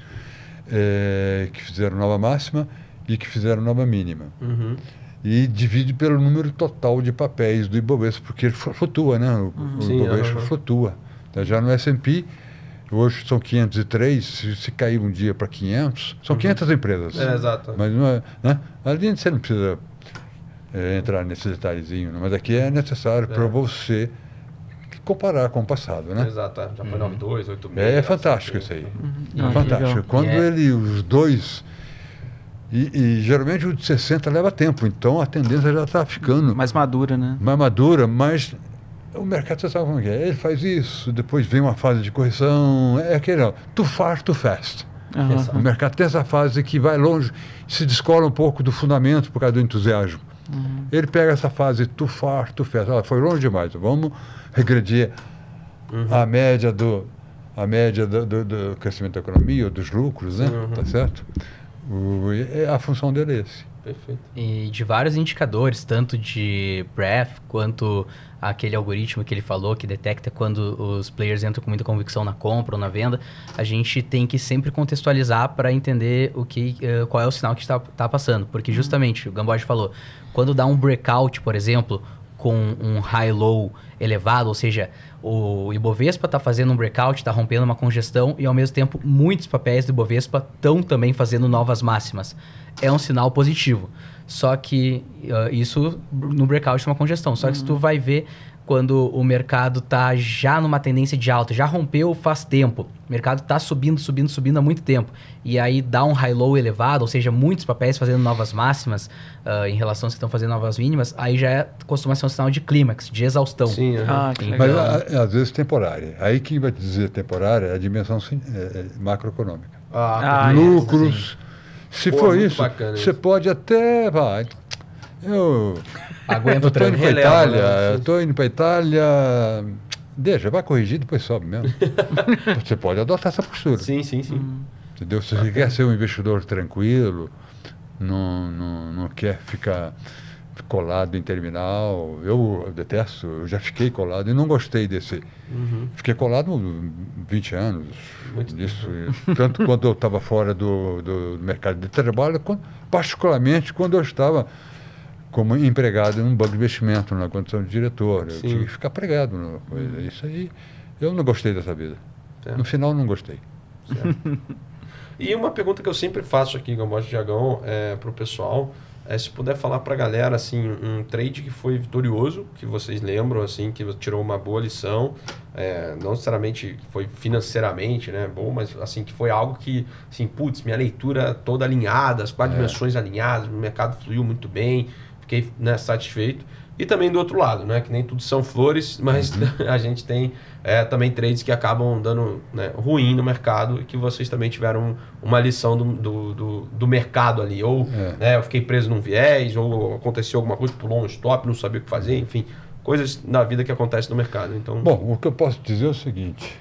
eh, que fizeram nova máxima e que fizeram nova mínima. Uhum. E divide pelo número total de papéis do Ibovespa, porque ele flu- flutua, né? O, o Sim, Ibovespa aham. flutua. Então, já no S&P, hoje são 503, se, se cair um dia para 500, são 500 empresas. É, exato. Mas não é, né? Ali você não precisa é, entrar nesse detalhezinho, mas aqui é necessário para você comparar com o passado, né? Exato. é. Já foi Uhum. 92, 86. É, é fantástico isso aí. Ah, É fantástico. legal. Quando É. ele, os dois. E, e geralmente o de 60 leva tempo, então a tendência já está ficando Mais madura, né? mais madura, mas o mercado você sabe como é que é. Ele faz isso, depois vem uma fase de correção. É aquele, ó, too far, too fast. Aham. O mercado tem essa fase que vai longe, se descola um pouco do fundamento por causa do entusiasmo. Uhum. Ele pega essa fase too far, too fast. Ah, foi longe demais, vamos regredir Uhum. a média do a média do, do- do crescimento da economia, ou dos lucros, né? Uhum. Tá certo? O, a função dele é esse. Perfeito. E de vários indicadores, tanto de breath quanto aquele algoritmo que ele falou que detecta quando os players entram com muita convicção na compra ou na venda, a gente tem que sempre contextualizar para entender o que, eh, qual é o sinal que está tá passando. Porque justamente, o Gamboge falou, quando dá um breakout, por exemplo, com um high-low elevado, ou seja, o Ibovespa está fazendo um breakout, está rompendo uma congestão e ao mesmo tempo muitos papéis do Ibovespa estão também fazendo novas máximas. É um sinal positivo. Só que ah, isso no breakout é uma congestão. Só que se tu vai ver quando o mercado está já numa tendência de alta, já rompeu faz tempo, o mercado está subindo, subindo, subindo há muito tempo, e aí dá um high-low elevado, ou seja, muitos papéis fazendo novas máximas ah, em relação aos que estão fazendo novas mínimas, aí já é, costuma ser um sinal de clímax, de exaustão. Sim, aham. Ah, que Mas legal. a- às vezes temporária. Aí quem vai dizer temporária é a dimensão é, é, macroeconômica. Ah, Ah, é. Se Pô, for isso, você pode até. Vai, eu Aguenta o estou indo para Itália, né? eu estou indo para Itália. Deixa, vai corrigir, depois sobe mesmo. você pode adotar essa postura. Sim, sim, sim. Entendeu? Se você quer ser um investidor tranquilo, não, não, não quer ficar colado em terminal, eu detesto, eu já fiquei colado e não gostei desse. Uhum. Fiquei colado 20 anos Muito nisso, e tanto quando eu estava fora do, do mercado de trabalho, quanto, particularmente quando eu estava como empregado em um banco de investimento, na condição de diretor. Eu Sim. tinha que ficar pregado na coisa. Isso aí, eu não gostei dessa vida. Certo. No final, não gostei. E uma pergunta que eu sempre faço aqui, Gamboge Diagão, é, para o pessoal, é se puder falar para a galera, assim, um trade que foi vitorioso, que vocês lembram, assim, que tirou uma boa lição, é, não necessariamente foi financeiramente, né, bom, mas, assim, que foi algo que, assim, putz, minha leitura toda alinhada, as quatro É. dimensões alinhadas, o mercado fluiu muito bem, fiquei né, satisfeito. E também do outro lado, né? Que nem tudo são flores, mas a gente tem é, também trades que acabam dando né, ruim no mercado e que vocês também tiveram uma lição do, do, do, do mercado ali. Ou É. né, eu fiquei preso num viés, ou aconteceu alguma coisa, pulou um stop, não sabia o que fazer, enfim. Coisas na vida que acontecem no mercado. Então, Bom, o que eu posso dizer é o seguinte.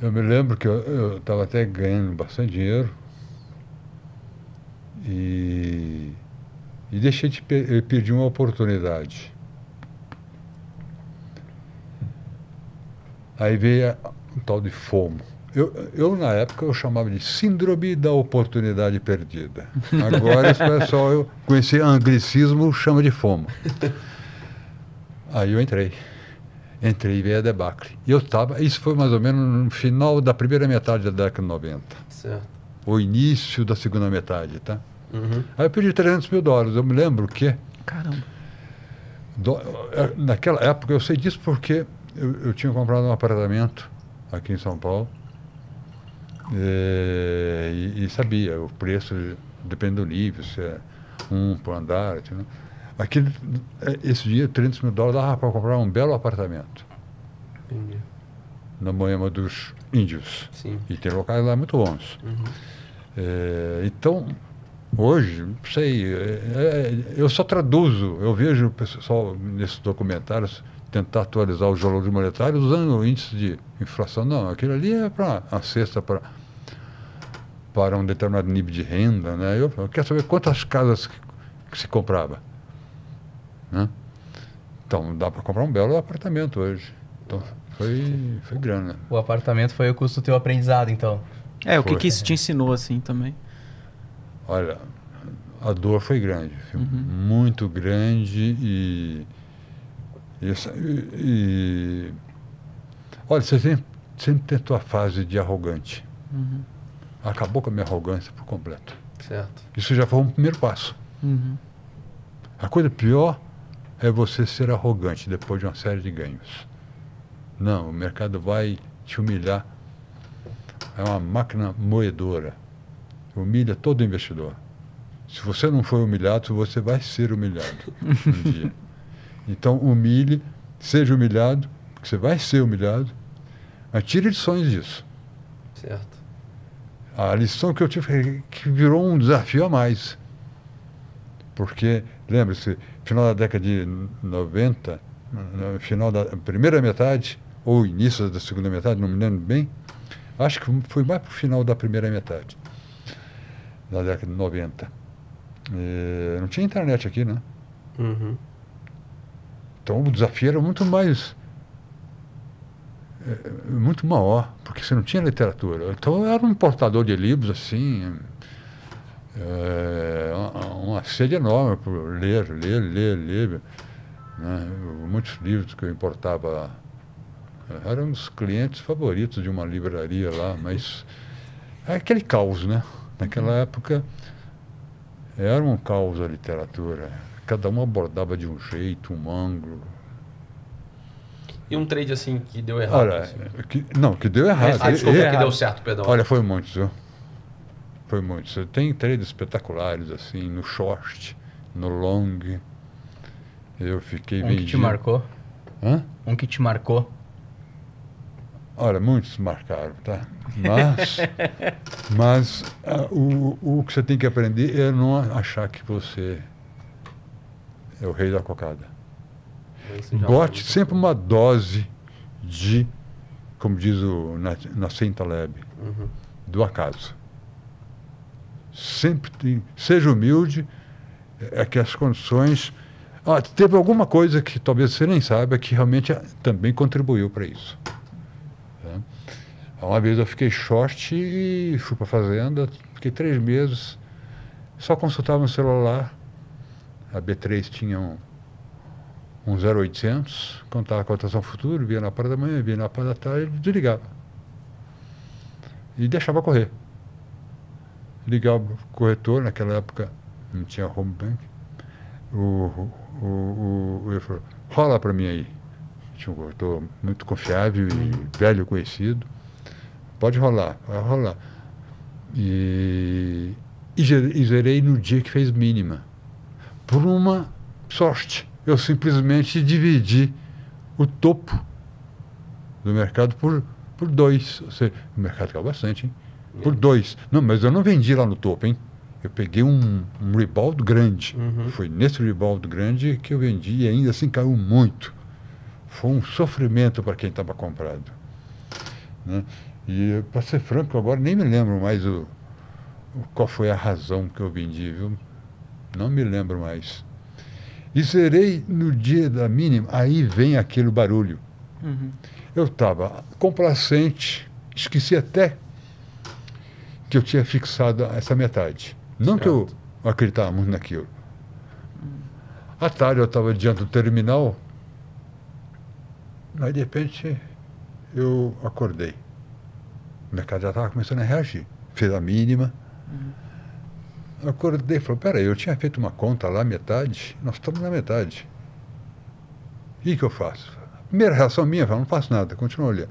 Eu me lembro que eu estava até ganhando bastante dinheiro e, e deixei de per perdi uma oportunidade. Aí veio um tal de FOMO. Eu, eu, na época, eu chamava de síndrome da oportunidade perdida. Agora, esse pessoal, eu conheci anglicismo, chama de FOMO. Aí eu entrei. Entrei e veio a debacle. E eu estava, isso foi mais ou menos no final da primeira metade da década de 90. Certo. O início da segunda metade, tá? Uhum. Aí eu pedi 300 mil dólares. Eu me lembro que Caramba. Do- é, Naquela época, eu sei disso porque eu, eu tinha comprado um apartamento aqui em São Paulo é, e, e sabia o preço, depende do nível, se é um por andar. entendeu? Aquele, esse dia, 300 mil dólares, dava para comprar um belo apartamento Entendi. na Moema dos Índios. Sim. E tem locais lá muito bons. Uhum. É, então, hoje, não sei, é, eu só traduzo, eu vejo o pessoal nesses documentários tentar atualizar os valores monetários usando o índice de inflação. Não, aquilo ali é para a cesta para para um determinado nível de renda, né? Eu, eu quero saber quantas casas que, que se comprava, né? Então, dá para comprar um belo apartamento hoje. Então, foi, foi grana. O apartamento foi o custo do teu aprendizado, então. É, o que, que isso te ensinou, assim, também? Olha, a dor foi grande? Uhum. muito grande e, e, e- e- olha, você sempre, sempre tem a tua fase de arrogante. Uhum. Acabou com a minha arrogância por completo. Certo. Isso já foi um primeiro passo. Uhum. A coisa pior é você ser arrogante depois de uma série de ganhos. Não, o mercado vai te humilhar. É uma máquina moedora. Humilha todo investidor. Se você não foi humilhado, você vai ser humilhado um dia. Então, humilhe, seja humilhado, porque você vai ser humilhado, mas tire lições disso. Certo. A lição que eu tive que virou um desafio a mais. Porque, lembre-se, final da década de 90, no final da primeira metade, ou início da segunda metade, não me lembro bem, acho que foi mais para o final da primeira metade, da década de 90. Eh, não tinha internet aqui, né? Uhum. Então o desafio era muito mais. eh, muito maior, porque você não tinha literatura. Então eu era um portador de livros assim. eh, uma, sede enorme por ler, ler, ler, ler. né? Muitos livros que eu importava eh, eram os clientes favoritos de uma livraria lá, mas é aquele caos, né? Naquela época era um caos a literatura. Cada um abordava de um jeito, um ângulo. E um trade assim que deu errado? Olha, assim? que, não, que deu errado. ah, desculpa, E- que deu certo, perdão. Olha, foi muitos, viu? Foi muitos. Tem trades espetaculares, assim, no short, no long. Eu fiquei Um que te vendido. marcou. Hã? Um que te marcou. Olha, muitos marcaram, tá? Mas, mas ah, o, o que você tem que aprender é não achar que você é o rei da cocada. Bote sempre uma dose de, como diz o Na- Nassim Taleb, Uhum. do acaso. Sempre tem, seja humilde, é que as condições. Ah, teve alguma coisa que talvez você nem saiba que realmente também contribuiu para isso. né? Uma vez eu fiquei short e fui para a fazenda, fiquei três meses, só consultava no celular. A B3 tinha um, um 0800, contava a cotação futura, via na parte da manhã, via na parte da tarde, desligava e deixava correr. Ligava o corretor, naquela época não tinha home bank. O, o, o, o- ele falou, rola para mim aí. Tinha um corretor muito confiável e velho conhecido. Pode rolar, vai rolar. E, e, e zerei no dia que fez mínima. Por uma sorte. Eu simplesmente dividi o topo do mercado por, por dois. Ou seja, o mercado caiu bastante, hein? Por dois. Não, mas eu não vendi lá no topo, hein? Eu peguei um, um rebaldo grande. Uhum. Foi nesse rebaldo grande que eu vendi e ainda assim caiu muito. Foi um sofrimento para quem estava comprado. Né? E, para ser franco, agora nem me lembro mais o, o- qual foi a razão que eu vendi, viu? Não me lembro mais. E zerei no dia da mínima, aí vem aquele barulho. Uhum. eu estava complacente, esqueci até que eu tinha fixado essa metade. Não que eu acreditava muito naquilo. À tarde eu estava diante do terminal, aí de repente eu acordei. O mercado já estava começando a reagir. Fez a mínima. Uhum. Acordei e falei, peraí, eu tinha feito uma conta lá, metade, nós estamos na metade. E o que eu faço? A primeira reação minha, eu não faço nada, continuo olhando.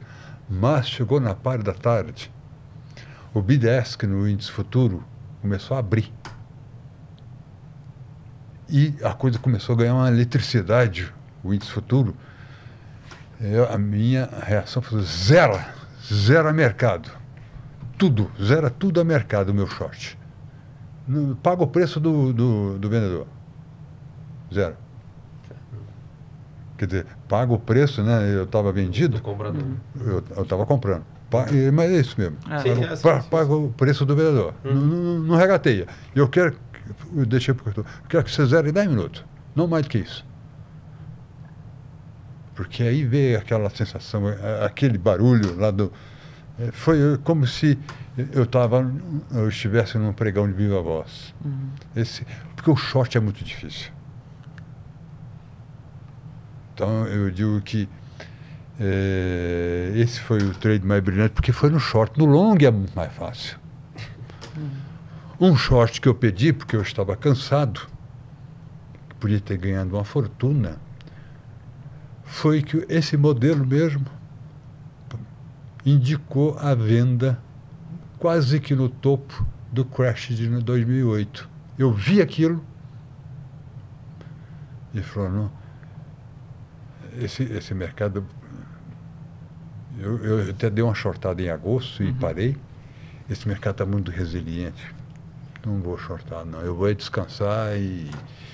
Mas chegou na parte da tarde, o BDS, no índice futuro, começou a abrir. E a coisa começou a ganhar uma eletricidade, o índice futuro. Eu, a minha reação foi zero, zero a mercado. Tudo, zero tudo a mercado, o meu short. Paga o preço do, do, do vendedor. Zero. Quer dizer, paga o preço, né? Eu estava vendido. Do comprador. Eu estava comprando. Mas é isso mesmo. É. Sim, é, paga o preço do vendedor. Hum. Não, não, não regateia. Eu quero eu deixei para o cartão. Quero que você zere em 10 minutos. Não mais do que isso. Porque aí veio aquela sensação, aquele barulho lá do. É, foi como se eu, tava, eu estivesse num pregão de viva voz. Uhum. Esse, porque o short é muito difícil. Então eu digo que é, esse foi o trade mais brilhante, porque foi no short. No long é muito mais fácil. Uhum. Um short que eu pedi, porque eu estava cansado, podia ter ganhado uma fortuna, foi que esse modelo mesmo indicou a venda quase que no topo do crash de 2008. Eu vi aquilo e falou, não, esse, esse mercado... Eu, eu até dei uma shortada em agosto e uhum. parei. Esse mercado está muito resiliente não vou shortar, não. Eu vou descansar e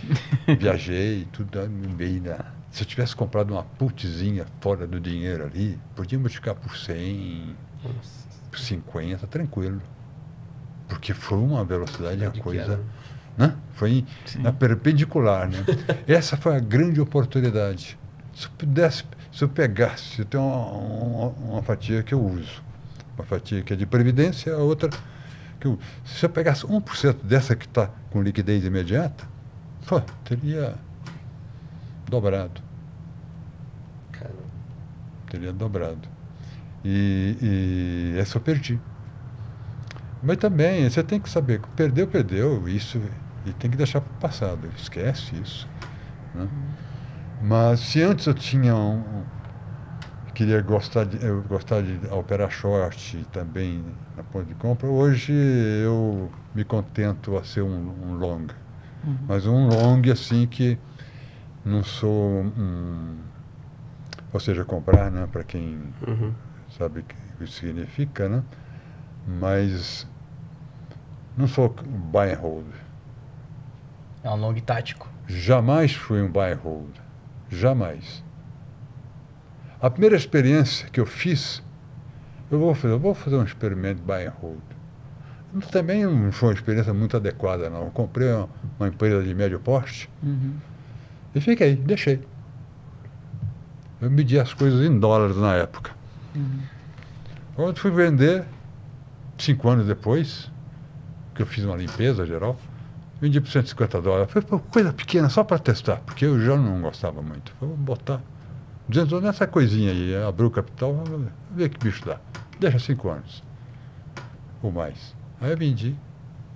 viajei, tudo bem. Né? Se eu tivesse comprado uma putzinha fora do dinheiro ali, podíamos ficar por 100, por 50, tranquilo. Porque foi uma velocidade, a coisa. Né? Foi Sim. na perpendicular. Né? Essa foi a grande oportunidade. Se eu pudesse, se eu pegasse, eu tenho uma, uma, uma fatia que eu uso. Uma fatia que é de previdência, a outra que se eu pegasse 1% dessa que está com liquidez imediata, pô, teria dobrado. Caramba. Teria dobrado. E, e essa eu perdi. Mas também, você tem que saber, perdeu, perdeu, isso, e tem que deixar para o passado, esquece isso. Né? Uhum. Mas se antes eu tinha um, queria gostar de, eu gostar de operar short também na ponta de compra. Hoje eu me contento a ser um, um long. Uhum. Mas um long assim que não sou um, ou seja, comprar, né, para quem uhum. Sabe o que isso significa, né? Mas não sou buy and hold. É um long tático. Jamais fui um buy and hold. Jamais. A primeira experiência que eu fiz, eu vou fazer, eu vou fazer um experimento buy and hold. Também não foi uma experiência muito adequada, não. Eu comprei uma, uma empresa de médio porte uhum. e fiquei, deixei. Eu medi as coisas em dólares na época. Uhum. Quando fui vender, cinco anos depois, que eu fiz uma limpeza geral, vendi por 150 dólares. Foi coisa pequena, só para testar, porque eu já não gostava muito. Vou botar 200 anos nessa coisinha aí, abriu o capital, vamos ver que bicho dá. Deixa cinco anos. Ou mais. Aí eu vendi.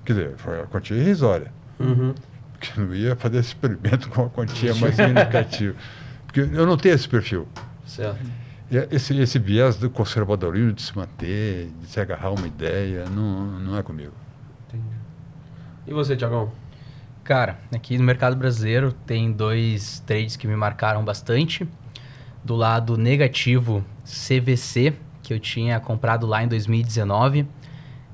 Quer dizer, foi a quantia irrisória. Uhum. Porque não ia fazer experimento com uma quantia mais significativa. Porque eu não tenho esse perfil. Certo. Esse, esse viés do conservadorismo de se manter, de se agarrar uma ideia, não, não é comigo. Entendi. E você, Tiagão? Cara, aqui no mercado brasileiro tem dois trades que me marcaram bastante do lado negativo CVC, que eu tinha comprado lá em 2019.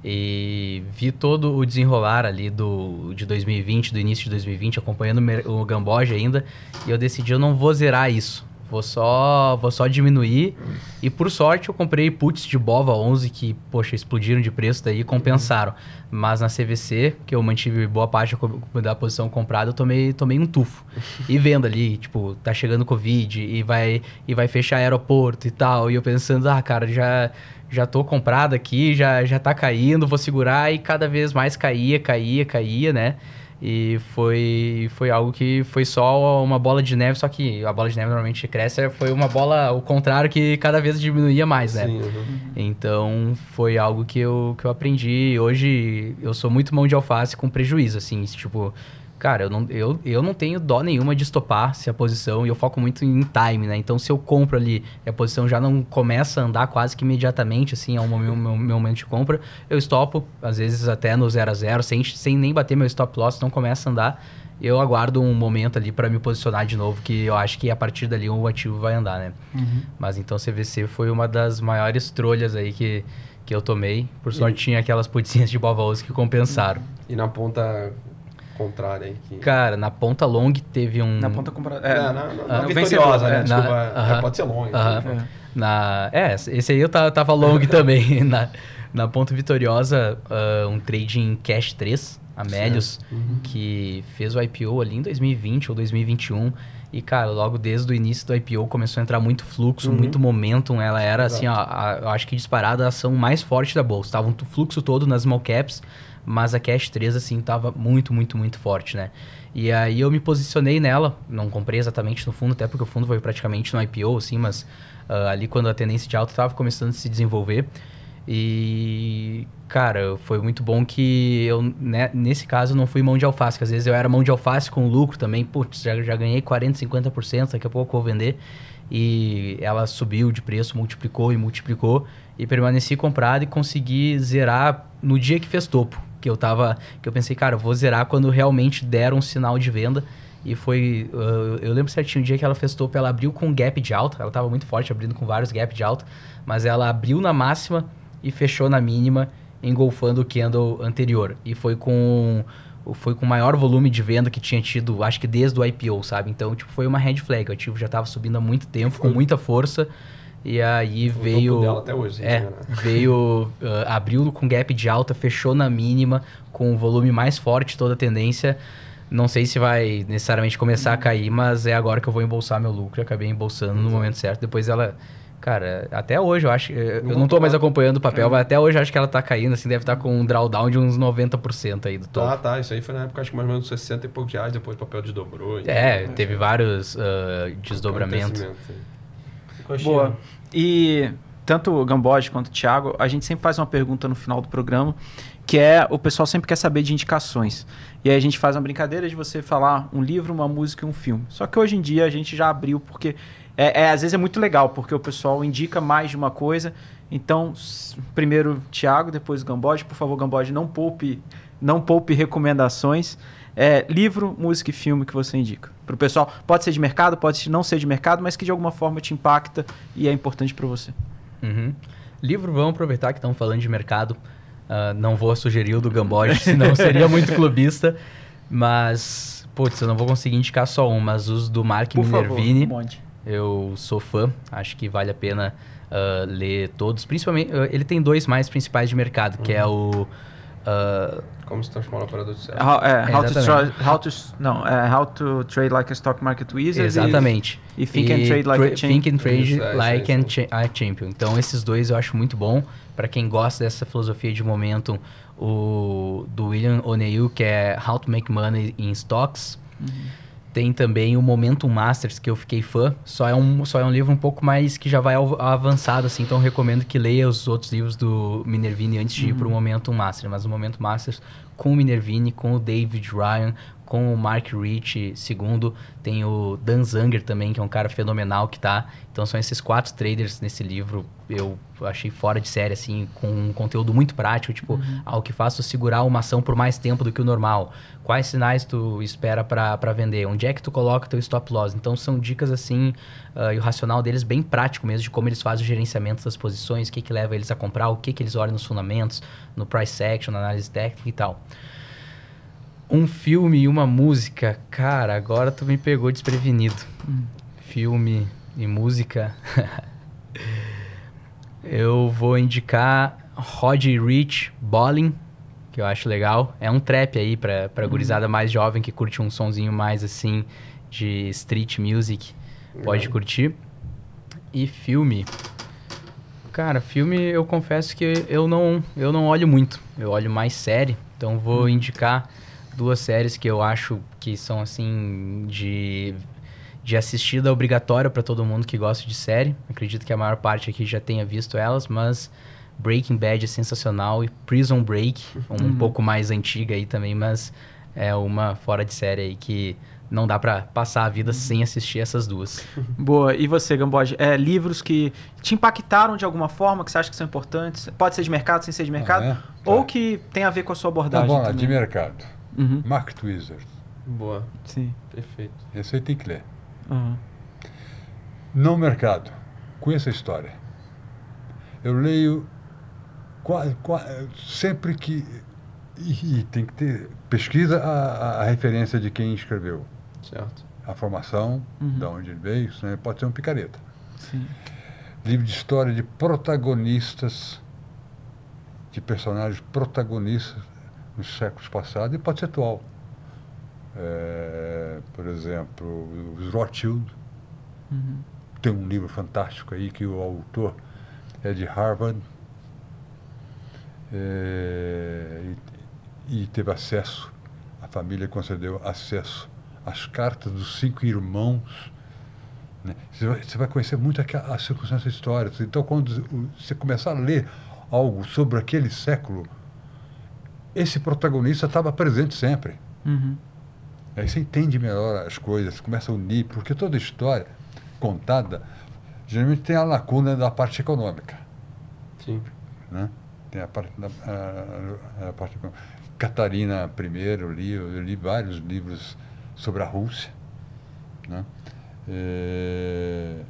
E vi todo o desenrolar ali do, de 2020, do início de 2020, acompanhando o Gamboge ainda. E eu decidi, eu não vou zerar isso. Vou só, vou só diminuir. E por sorte eu comprei puts de Bova 11 que, poxa, explodiram de preço daí e compensaram. Mas na CVC, que eu mantive boa parte da posição comprada, eu tomei, tomei um tufo. E vendo ali, tipo, tá chegando Covid e vai, e vai fechar aeroporto e tal. E eu pensando, ah, cara, já já tô comprado aqui, já, já tá caindo, vou segurar e cada vez mais caía, caía, caía, né? E foi, foi algo que foi só uma bola de neve, só que a bola de neve normalmente cresce, foi uma bola o contrário que cada vez diminuía mais, né? Sim, uhum. Então foi algo que eu, que eu aprendi. Hoje eu sou muito mão de alface com prejuízo, assim, tipo, cara, eu não, eu, eu não tenho dó nenhuma de estopar se a posição, e eu foco muito em time, né? Então, se eu compro ali e a posição já não começa a andar quase que imediatamente, assim, ao meu, meu, meu momento de compra, eu estopo, às vezes até no 0 a 0 sem, sem nem bater meu stop loss, não começa a andar. Eu aguardo um momento ali para me posicionar de novo, que eu acho que a partir dali o ativo vai andar, né? Uhum. Mas então CVC foi uma das maiores trolhas aí que, que eu tomei. Por sorte, e... tinha aquelas putinhas de Bova que compensaram. E na ponta contrária aí. Que... Cara, na ponta long teve um. Na ponta comprada. É, na, na, na, na vitoriosa, né? Desculpa, na, uh -huh, é, pode ser long. Uh -huh. é. Na, é, esse aí eu tava long também. na, na ponta vitoriosa, uh, um trade em Cash 3, a Melius, uhum. que fez o IPO ali em 2020 ou 2021. E, cara, logo desde o início do IPO começou a entrar muito fluxo, uhum. muito momentum. Ela era, Exato. assim, ó, a, eu acho que disparada a ação mais forte da bolsa. Tava um fluxo todo nas small caps mas a Cash 3, assim, tava muito, muito, muito forte, né? E aí eu me posicionei nela, não comprei exatamente no fundo, até porque o fundo foi praticamente no IPO, assim, mas uh, ali quando a tendência de alta estava começando a se desenvolver. E, cara, foi muito bom que eu, né, nesse caso, não fui mão de alface, que às vezes eu era mão de alface com lucro também, putz, já, já ganhei 40%, 50%, daqui a pouco eu vou vender. E ela subiu de preço, multiplicou e multiplicou, e permaneci comprado e consegui zerar no dia que fez topo que eu tava. Que eu pensei, cara, eu vou zerar quando realmente der um sinal de venda. E foi. Uh, eu lembro certinho o dia que ela fez topo, ela abriu com gap de alta. Ela tava muito forte, abrindo com vários gap de alta. Mas ela abriu na máxima e fechou na mínima, engolfando o candle anterior. E foi com. Foi com o maior volume de venda que tinha tido, acho que desde o IPO, sabe? Então, tipo, foi uma red flag. O ativo já estava subindo há muito tempo, com muita força. E aí o veio. Dela até hoje, é, veio. Uh, abriu com gap de alta, fechou na mínima, com o volume mais forte, toda a tendência. Não sei se vai necessariamente começar a cair, mas é agora que eu vou embolsar meu lucro. Eu acabei embolsando Exato. no momento certo. Depois ela. Cara, até hoje eu acho. Eu não, não tô mais acompanhando o papel, é. mas até hoje eu acho que ela tá caindo, assim, deve estar tá com um drawdown de uns 90% aí do topo. Ah, tá. Isso aí foi na época, acho que mais ou menos 60 e poucos reais, depois o papel desdobrou. É, teve vários uh, desdobramentos. Boa. E tanto o Gamboge quanto o Thiago, a gente sempre faz uma pergunta no final do programa, que é o pessoal sempre quer saber de indicações. E aí a gente faz uma brincadeira de você falar um livro, uma música e um filme. Só que hoje em dia a gente já abriu porque é, é, às vezes é muito legal, porque o pessoal indica mais de uma coisa. Então, primeiro Thiago, depois o Gamboge. Por favor, Gamboge, não poupe, não poupe recomendações. É, livro, música e filme que você indica para o pessoal? Pode ser de mercado, pode não ser de mercado, mas que de alguma forma te impacta e é importante para você. Uhum. Livro, vamos aproveitar que estamos falando de mercado. Uh, não vou sugerir o do Gamboge, senão seria muito clubista. Mas, putz, eu não vou conseguir indicar só um, mas os do Mark Por Minervini. Favor, um eu sou fã, acho que vale a pena uh, ler todos. Principalmente, uh, ele tem dois mais principais de mercado, uhum. que é o Uh, Como se transformar no operador de sucesso. How, é, how, to how to, não, é, how to trade like a stock market wizard. Exatamente. E, e think e and trade like tra a champion. Think and trade isso, like é, isso, a champion. Então, esses dois eu acho muito bom. Para quem gosta dessa filosofia de momento, o do William O'Neill, que é How to Make Money in Stocks. Uhum. Tem também o Momentum Masters, que eu fiquei fã. Só é um, só é um livro um pouco mais que já vai avançado, assim. Então, recomendo que leia os outros livros do Minervini antes de uhum. ir para o Momentum Masters. Mas o Momentum Masters com o Minervini, com o David Ryan, com o Mark Rich segundo, tem o Dan Zanger também, que é um cara fenomenal que tá. Então são esses quatro traders nesse livro, eu achei fora de série, assim, com um conteúdo muito prático, tipo, uhum. ao que faço segurar uma ação por mais tempo do que o normal. Quais sinais tu espera para vender? Onde é que tu coloca teu stop loss? Então são dicas assim, uh, e o racional deles bem prático mesmo, de como eles fazem o gerenciamento das posições, o que que leva eles a comprar, o que que eles olham nos fundamentos, no price action, na análise técnica e tal. Um filme e uma música, cara, agora tu me pegou desprevenido. Hum. Filme. e música, eu vou indicar Rod Rich Bowling, que eu acho legal. É um trap aí pra, pra gurizada mais jovem que curte um sonzinho mais assim de street music. Pode curtir. E filme. Cara, filme eu confesso que eu não, eu não olho muito. Eu olho mais série. Então vou indicar duas séries que eu acho que são assim de de assistida obrigatória para todo mundo que gosta de série. Acredito que a maior parte aqui já tenha visto elas, mas Breaking Bad é sensacional e Prison Break, um pouco mais antiga aí também, mas é uma fora de série aí que não dá para passar a vida sem assistir essas duas. Boa. E você, Gamboge? É, livros que te impactaram de alguma forma, que você acha que são importantes? Pode ser de mercado, sem ser de mercado? é? Tá. Ou que tem a ver com a sua Tá abordagem bom, também? de mercado. Uhum. Mark Twizzard. Boa. Sim. Perfeito. Esse aí tem que ler. Uhum. No mercado, conheça a história. Eu leio sempre que. E, e tem que ter. Pesquisa a, a- referência de quem escreveu. Certo. A formação, Uhum. de onde ele veio, isso né? pode ser um picareta. Sim. Livro de história de protagonistas, de personagens protagonistas nos séculos passados e pode ser atual. É, por exemplo, os Rothschild. Uhum. Tem um livro fantástico aí que o autor é de Harvard é, e, e teve acesso, a família concedeu acesso às cartas dos cinco irmãos. né? Você, vai, você vai conhecer muito as circunstâncias históricas. Então, quando você começar a ler algo sobre aquele século, esse protagonista estava presente sempre. Uhum. Aí você entende melhor as coisas, começa a unir, porque toda história contada geralmente tem a lacuna da parte econômica. Sim. Né? Tem a parte, da, a, a parte. Catarina I, eu li, eu li vários livros sobre a Rússia. Né? Eh,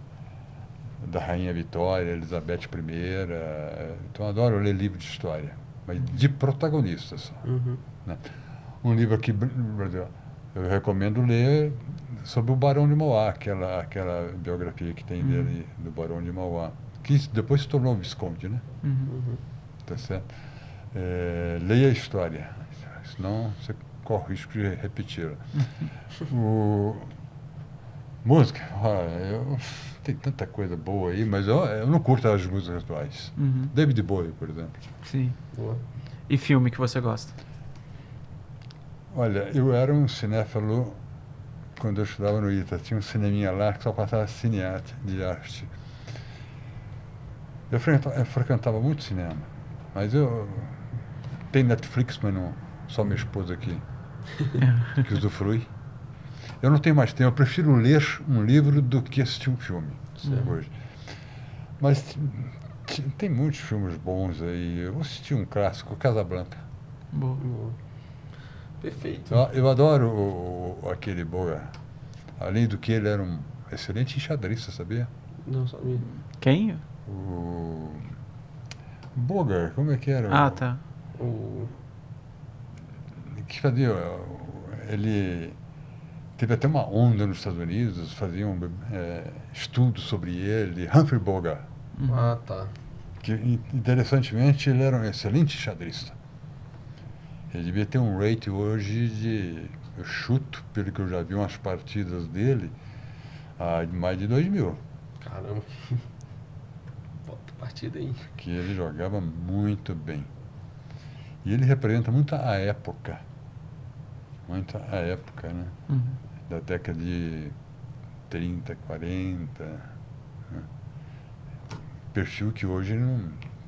da Rainha Vitória, Elizabeth I. Então, eu adoro ler livros de história, mas de protagonistas. só Uhum. um livro Brasil. Eu recomendo ler sobre o Barão de Mauá, aquela, aquela biografia que tem dele, do Barão de Mauá, que depois se tornou Visconde, né? Uhum. Tá certo? É, leia a história, senão você corre o risco de repeti-la. O- música, olha, eu, tem tanta coisa boa aí, mas eu, eu não curto as músicas atuais. Uhum. David Bowie, por exemplo. Sim. Boa. E filme que você gosta? Olha, eu era um cinéfalo quando eu estudava no ITA. Tinha um cineminha lá que só passava cinearte de arte. Eu frequentava, eu frequentava muito cinema, mas eu tenho Netflix, mas não só minha esposa aqui que usufrui. Eu não tenho mais tempo, eu prefiro ler um livro do que assistir um filme Certo. hoje. Mas tem muitos filmes bons aí. Eu assisti um clássico, Casablanca. Boa. Boa. Perfeito. Eu, eu adoro o, o- aquele Boga. Além do que ele era um excelente enxadrista, sabia? Não sabia. Quem? O Boga, como é que era? Ah, O- tá. O... Que fazia. Ele teve até uma onda nos Estados Unidos, faziam é, estudos sobre ele. Humphrey Bogart, Ah, tá. que in- interessantemente ele era um excelente enxadrista. Ele devia ter um rate hoje de. Eu chuto, pelo que eu já vi umas partidas dele, a mais de 2 mil. Caramba. Partida aí. que ele jogava muito bem. E ele representa muito a época. Muito a época, né? Uhum. Da década de 30, 40. né? Perfil que hoje não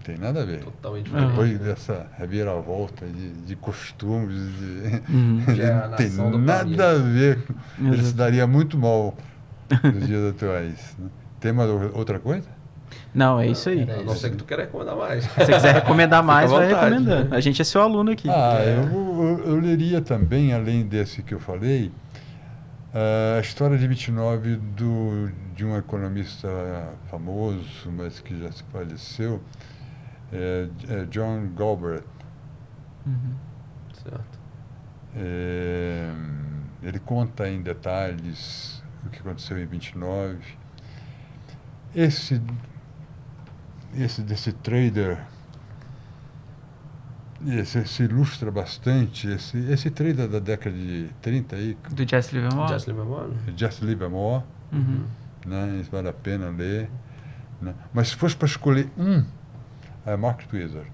tem nada a ver. Totalmente diferente. Depois dessa reviravolta de, de costumes, de, Uhum. A não tem nada a ver. Ele se daria muito mal nos dias atuais. né? Tem mais outra coisa? Não, é isso aí. A não ser que tu queira recomendar mais. Se você quiser recomendar mais, vai recomendando. A gente é seu aluno aqui. Ah, É. eu, eu, eu leria também, além desse que eu falei, a história de 29 do, de um economista famoso, mas que já se faleceu, é, é John Galbraith. Uhum. Certo. É, ele conta em detalhes o que aconteceu em 29. esse, esse desse trader esse, se ilustra bastante esse, esse trader da década de 30 aí, Do Jesse Livermore? Jesse Livermore? Just Livermore, Uhum. né? Isso vale a pena ler. Né? Mas se fosse para escolher um, é Mark Twizzard.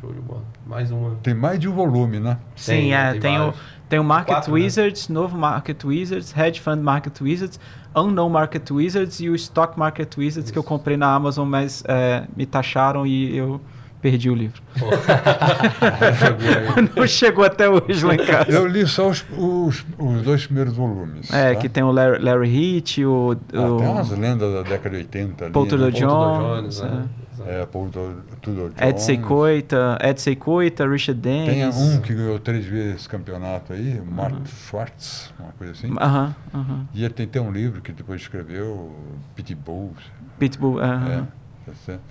Show de bola. Mais uma. Tem mais de um volume, né? Sim, Tem, é, tem tem, o, tem o Market Quatro, né? Wizards, novo Market Wizards, Hedge Fund Market Wizards, Unknown Market Wizards e o Stock Market Wizards que eu comprei na Amazon, mas é, me taxaram e eu perdi o livro. Não chegou até hoje lá em casa. Eu li só os, os, os dois primeiros volumes. É, tá? que tem o Larry, Larry Heat, o, Ah, o tem umas lendas da década de 80 ali. Paul né? Tudor Jones, Jones, né? É, Paul Tudor Jones. Seikoita, Ed Seikoita, Richard Tem Dennis. um que ganhou três vezes campeonato aí, Mark Schwartz, uma coisa assim. Aham, aham. E ele tem até um livro que depois escreveu, Pete Bulls. Pitbull, É, aham. tá certo.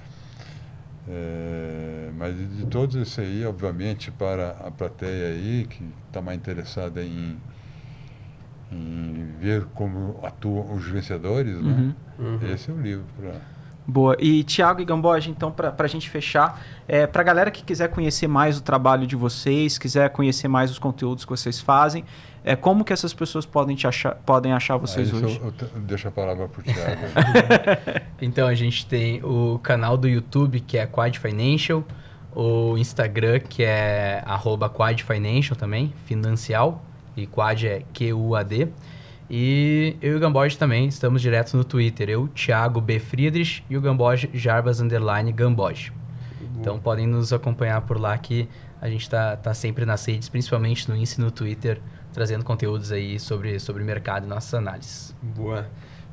É, mas de de todos esses aí, obviamente, para a plateia aí, que está mais interessada em, em ver como atuam os vencedores, Uhum. né? Uhum. Esse é o livro para. Boa. E Thiago e Gamboja, então, para a gente fechar, é, para a galera que quiser conhecer mais o trabalho de vocês, quiser conhecer mais os conteúdos que vocês fazem, é, como que essas pessoas podem, te achar, podem achar vocês Aí, hoje? eu, eu deixo a palavra para o Thiago. Então a gente tem o canal do YouTube que é Quad Financial, o Instagram que é arroba Quad Financial também, financial, e Quad é Q-U-A-D. E eu e o Gamboge também estamos direto no Twitter. Eu, Thiago B. Friedrich e o Gamboge Jarbas Underline Gamboge. Então podem nos acompanhar por lá que a gente tá, tá sempre nas redes, principalmente no Insta e no Twitter, trazendo conteúdos aí sobre, sobre mercado e nossas análises. Boa.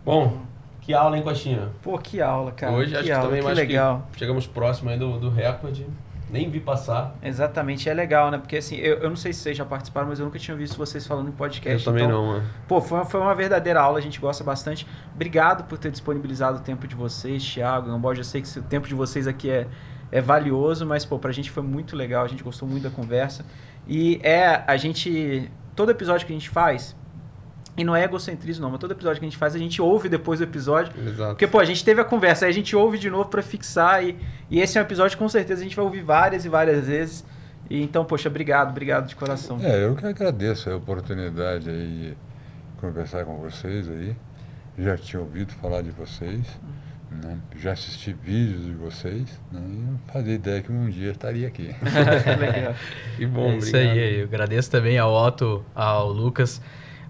Bom, que aula, hein, Coxinha? Pô, que aula, cara. Hoje que acho que aula, também que mais legal. que chegamos próximo aí do, do recorde. Nem vi passar. Exatamente, é legal, né? Porque assim, eu, eu não sei se vocês já participaram, mas eu nunca tinha visto vocês falando em podcast. Eu também então, não, mano. Pô, foi, uma- foi uma verdadeira aula, a gente gosta bastante. Obrigado por ter disponibilizado o tempo de vocês, Thiago, Gamboja. Eu sei que o tempo de vocês aqui é, é valioso, mas, pô, pra gente foi muito legal, a gente gostou muito da conversa. E é, a gente. Todo episódio que a gente faz, e não é egocentrismo, não, mas todo episódio que a gente faz, a gente ouve depois do episódio. Exato. Porque, pô, a gente teve a conversa, aí a gente ouve de novo pra fixar. E, e esse é um episódio que com certeza a gente vai ouvir várias e várias vezes. E, então, poxa, obrigado, obrigado de coração. É, eu que agradeço a oportunidade aí de conversar com vocês aí. Já tinha ouvido falar de vocês, né? já assisti vídeos de vocês, né? e não fazia ideia que um dia estaria aqui. legal. Que bom, é isso obrigado. aí. Eu agradeço também ao Otto, ao Lucas.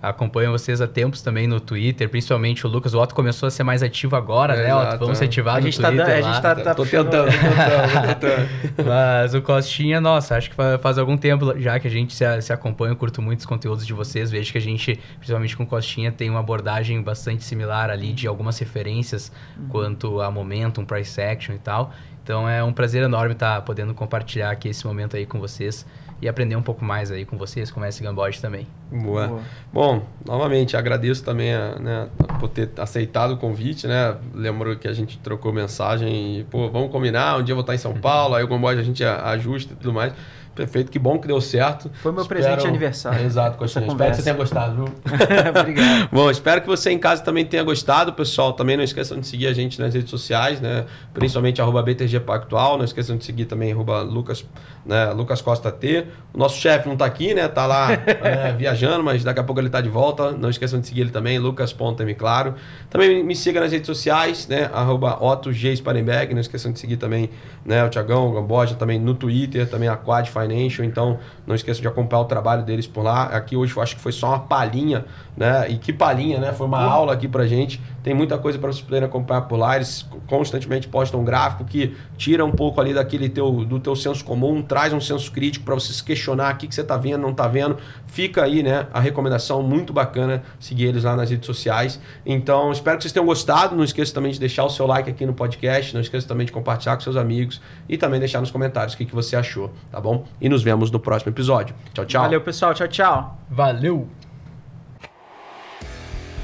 Acompanho vocês há tempos também no Twitter, principalmente o Lucas. O Otto começou a ser mais ativo agora, né, Exato, Otto? Vamos é. se ativar A no gente tá Twitter dando- a gente tá- tá tô tentando, tô tentando, tô tentando. Mas o Costinha, nossa, acho que fa- faz algum tempo já que a gente se, se acompanha, eu curto muito os conteúdos de vocês. Vejo que a gente, principalmente com o Costinha, tem uma abordagem bastante similar ali de algumas referências quanto a momentum, price action e tal. Então é um prazer enorme estar podendo compartilhar aqui esse momento aí com vocês e aprender um pouco mais aí com vocês, com o Messi Gamboge também. Boa. Boa. Bom, novamente, agradeço também a, né, por ter aceitado o convite, né? Lembro que a gente trocou mensagem e, pô, vamos combinar, um dia eu vou estar em São Paulo, aí o Gomboide a gente a- ajusta e tudo mais. Perfeito, que bom que deu certo. Foi meu presente de aniversário. Exato, Coxinha. Espero que você tenha gostado, viu? Obrigado. Bom, espero que você em casa também tenha gostado, pessoal. Também não esqueçam de seguir a gente nas redes sociais, né? Principalmente arroba BTG Pactual. Não esqueçam de seguir também arroba Lucas, né? Lucas Costa T. O nosso chefe não tá aqui, né? Tá lá é, viajando, mas daqui a pouco ele tá de volta. Não esqueçam de seguir ele também, Lucas.m, claro. Também me siga nas redes sociais, né? Arroba Otto G. Sparenberg. Não esqueçam de seguir também né? o Tiagão, o Gamboja, também no Twitter, também a Quad Financial. Então, não esqueçam de acompanhar o trabalho deles por lá. Aqui hoje eu acho que foi só uma palhinha, né? E que palhinha, né? Foi uma aula aqui pra gente. Tem muita coisa para vocês poderem acompanhar por lá. Eles constantemente postam um gráfico que tira um pouco ali daquele teu, do teu senso comum, traz um senso crítico para você se questionar o que, que você tá vendo, não tá vendo. Fica aí, né? A recomendação muito bacana seguir eles lá nas redes sociais. Então, espero que vocês tenham gostado. Não esqueça também de deixar o seu like aqui no podcast. Não esqueça também de compartilhar com seus amigos e também deixar nos comentários o que, que você achou, tá bom? E nos vemos no próximo episódio. Tchau, tchau. Valeu, pessoal. Tchau, tchau. Valeu!